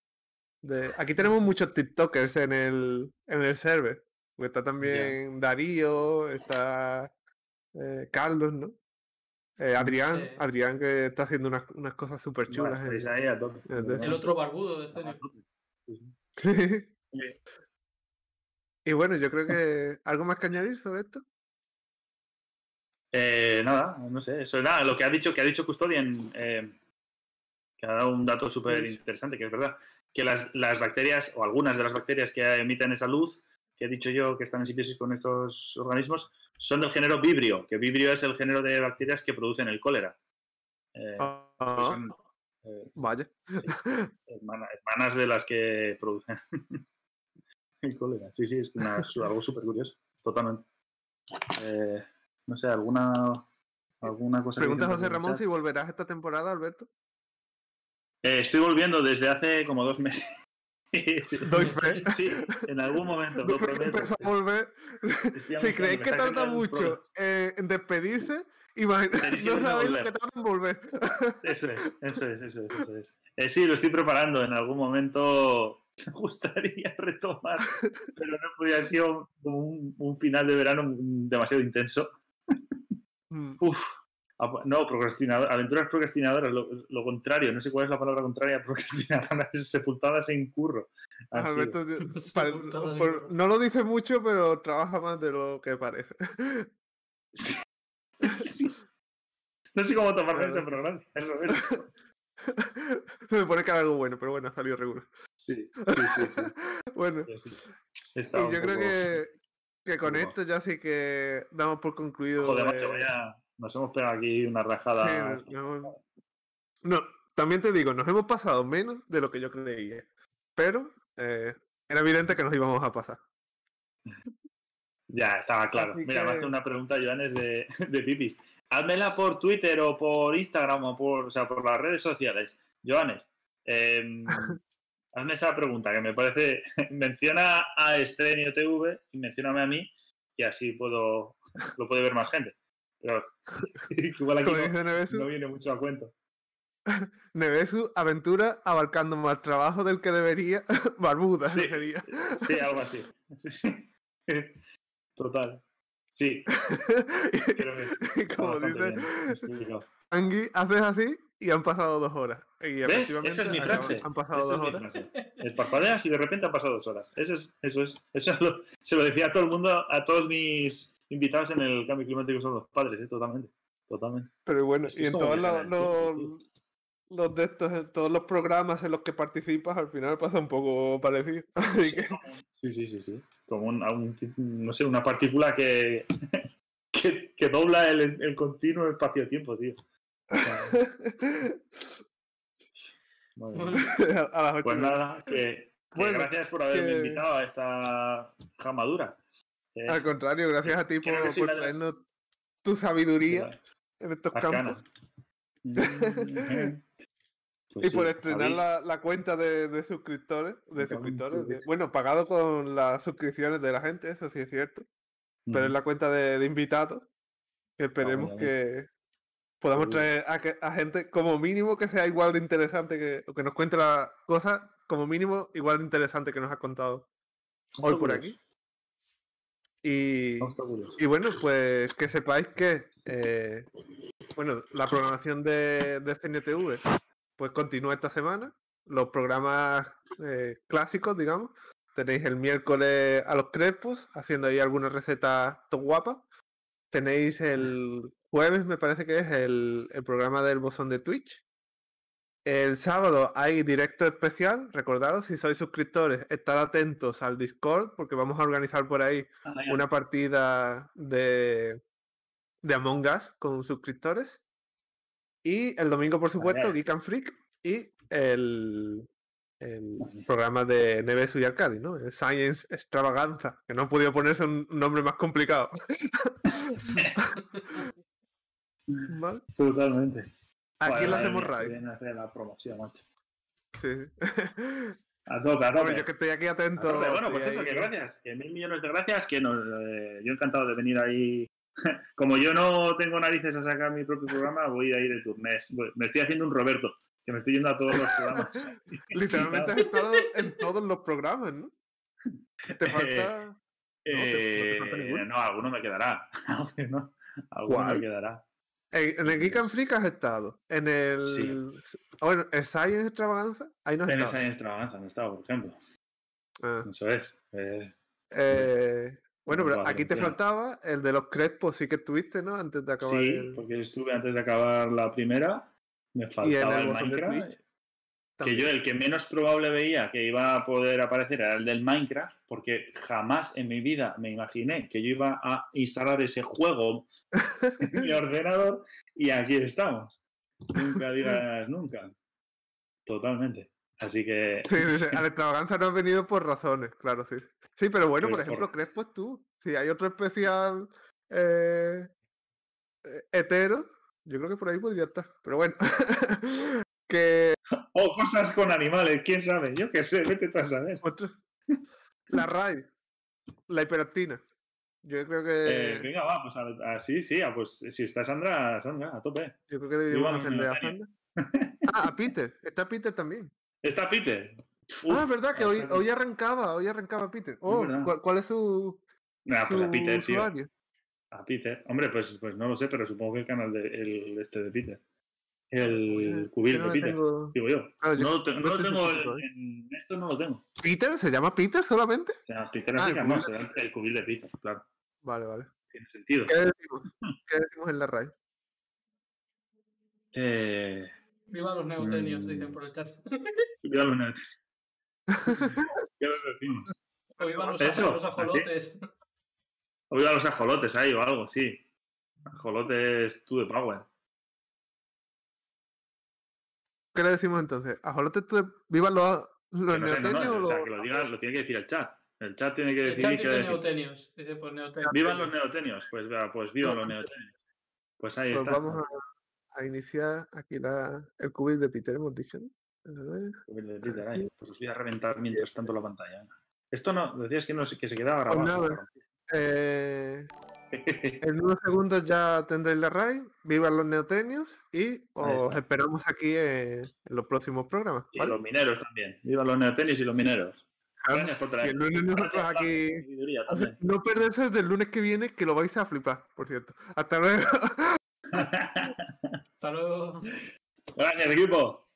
de- Aquí tenemos muchos TikTokers en el, en el server. Porque está también Darío, está eh, Carlos, ¿no? Eh, Adrián, Sí. Adrián que está haciendo unas, unas cosas súper chulas. en- ahí. El otro barbudo de. Sí. Sí. Y bueno, yo creo que algo más que añadir sobre esto. Eh, nada, no sé, eso nada, lo que ha dicho, que ha dicho Custodian, eh, que ha dado un dato súper interesante, que es verdad, que las, las bacterias, o algunas de las bacterias que emiten esa luz, que he dicho yo que están en simbiosis con estos organismos, son del género Vibrio, que Vibrio es el género de bacterias que producen el cólera. Eh, Ah, pues son, Eh, Vaya. hermana- hermanas de las que producen el cólera. Sí, sí, es una- algo súper curioso. Totalmente. Eh, no sé, alguna, alguna cosa. que Pregunta quieras José Ramón si volverás esta temporada, Alberto. Eh, estoy volviendo desde hace como dos meses. Sí, Doy fe. Sí, en algún momento, lo prometo. A volver. Si creéis que tarda mucho eh, en despedirse, no sabéis lo que tarda en volver. Eso es, eso es, eso es, eso es. Eh, sí, lo estoy preparando. En algún momento me gustaría retomar, pero no podía haber sido como un, un final de verano demasiado intenso. Mm, Uf, no, procrastinador, aventuras procrastinadoras, lo, lo contrario, no sé cuál es la palabra contraria procrastinadoras, sepultadas en curro. Alberto, por- no lo dice mucho, pero trabaja más de lo que parece. Sí. No sé cómo tomarme Claro. ese programa. es Roberto. Se me pone que era algo bueno, pero bueno, ha salido regular. Sí, sí, sí. sí, Bueno, y yo creo que, que con esto ya sí que damos por concluido. Joder, macho, eh, vaya. Nos hemos pegado aquí una rajada. Sí, no, no, también te digo, nos hemos pasado menos de lo que yo creía. Pero eh, era evidente que nos íbamos a pasar. Ya, estaba claro. Así Mira, me que- hace una pregunta Joanes de, de Pipis. Házmela por Twitter o por Instagram o por, o sea, por las redes sociales. Joanes, em, hazme esa pregunta que me parece. Menciona a Estrenio TV y mencióname a mí y así puedo lo puede ver más gente. Pero igual aquí no, Nevesu, no viene mucho a cuento. Nevesu, aventura abarcando más trabajo del que debería. Barbuda Sí. sería. Sí, algo así. Sí. Total. Sí, creo que es- como dice. Angui, haces así y han pasado dos horas. Y ¿Ves? efectivamente Esa es mi frase. Han pasado Esa dos horas. El parpadeas y de repente han pasado dos horas. Eso es, eso es. Eso es lo- se lo decía a todo el mundo, a todos mis invitados en el cambio climático son los padres, ¿eh? totalmente. Totalmente. Pero bueno, Es que y en todos los, los, los de estos, en todos los programas en los que participas, al final pasa un poco parecido. Así que Sí, sí, sí, sí. Como un, no sé, una partícula que, que, que dobla el, el continuo espacio-tiempo, tío. A las Pues nada, que, que Bueno, gracias por haberme que- invitado a esta jamadura. Eh, Al contrario, gracias a ti por, traernos tu sabiduría la- en estos arcana. campos. Mm, pues y por estrenar la, la cuenta de, de suscriptores, de suscriptores, de- bueno, pagado con las suscripciones de la gente, eso sí es cierto, pero es la cuenta de, de invitados, que esperemos que podamos traer a, a gente como mínimo que sea igual de interesante, que, o que nos cuente las cosas como mínimo igual de interesante que nos ha contado hoy por aquí. Y, y bueno, pues que sepáis que eh, bueno, la programación de, de CNTV pues continúa esta semana. Los programas eh, clásicos, digamos. Tenéis el miércoles a los crepos, haciendo ahí algunas recetas guapas. Tenéis el jueves, me parece que es el, el programa del bosón de Twitch. El sábado hay directo especial. Recordaros, si sois suscriptores, estar atentos al Discord, porque vamos a organizar por ahí Ah, una partida de, de Among Us con suscriptores. Y el domingo, por supuesto. Geek and Freak y el, el programa de Nevesu y Arcadi, ¿no? El Science Extravaganza, que no ha podido ponerse un nombre más complicado. ¿Vale? Totalmente. Aquí madre hacemos radio. bien hacer la promoción, macho. Sí. A tope, a Bueno, yo que estoy aquí atento. Bueno, pues eso, que gracias. Que mil millones de gracias. Que eh, yo encantado de venir ahí. Como yo no tengo narices a sacar mi propio programa, voy a ir de turnés. Me estoy haciendo un Roberto, que me estoy yendo a todos los programas. Literalmente has estado en todos los programas, ¿no? Te falta. te- no te falta Eh, no, alguno me quedará. Alguno, alguno ¿Cuál? me quedará. En el Geek and Freak has estado. En el. Sí. ah, Bueno, el Science Extravaganza, ahí no has En estado. esa extravaganza no estaba, por ejemplo. Ah, Eso es. Eh, eh, bueno, No pero aquí te faltaba el de los Crespos, sí que estuviste, ¿no? Antes de acabar sí, el. porque estuve antes de acabar la primera. Me Y faltaba el el Minecraft. Que yo el que menos probable veía que iba a poder aparecer era el del Minecraft, porque jamás en mi vida me imaginé que yo iba a instalar ese juego en mi ordenador y aquí estamos. Nunca digas nunca. Totalmente. Así que. Sí, a la extravaganza no has venido por razones, claro, sí. Sí, pero bueno, Pero por ejemplo, por- Crespo es tú. Si hay otro especial eh, eh, hetero, yo creo que por ahí podría estar. Pero bueno. Que O cosas con animales, quién sabe. Yo qué sé, vete tú a saber. otro- la RAI, la hiperactina. Yo creo que Eh, venga, va, pues a- así, sí, ah, pues si está Sandra, Sandra, a tope. yo creo que deberíamos hacerle a. Sandra. Ah, a Peter. Está Peter también. Está Peter. ah, Uf, verdad que hoy, bastante. hoy arrancaba, hoy arrancaba Peter. Oh. ¿cuál, cuál es su, Nah, pues a Peter, tío. usuario? A Peter. Hombre, pues, pues no lo sé, pero supongo que el canal de, el, este de Peter. El cubil Yo no de tengo- digo yo. Claro, yo No lo, te- no no tengo en, ¿eh? en esto, no lo tengo. ¿Peter? ¿Se llama Peter solamente? O sea, Peter Ah, el África no, será el, el cubil de Peter, claro. Vale, vale. Tiene sentido. ¿Qué decimos? ¿Qué decimos en la RAI? Eh, Viva los neotenios, Mm. dicen por el chat. ya lo ne- ¿Qué les decimos? O viva los, Eso, los así. ajolotes. O viva los ajolotes ahí o algo, sí. Ajolotes to the power. ¿Qué le decimos entonces? ¿Ajolote tú vivan los, los Que no sé, no, no, neotenios o o sea, que lo, diga, lo tiene que decir el chat. El chat tiene que El chat dice decir. neotenios. Dice pues neotenios. Vivan los neotenios. Pues, pues vivan los neotenios. Pues ahí Pues está. vamos a, a iniciar aquí la, el cubil de Peter, hemos de Peter, ahí. Pues os voy a reventar mientras tanto la pantalla. Esto no, decías que, no, se- que se quedaba Pues grabado. nada. Eh, en unos segundos ya tendréis la RAI. Vivan los neotenios y os esperamos aquí eh, en los próximos programas. Y ¿vale? los mineros también. Vivan los neotenios y los mineros. Claro, Gracias por y traer. el lunes nosotros aquí. No perderse del lunes que viene, que lo vais a flipar, por cierto. Hasta luego. Hasta luego. Gracias, equipo.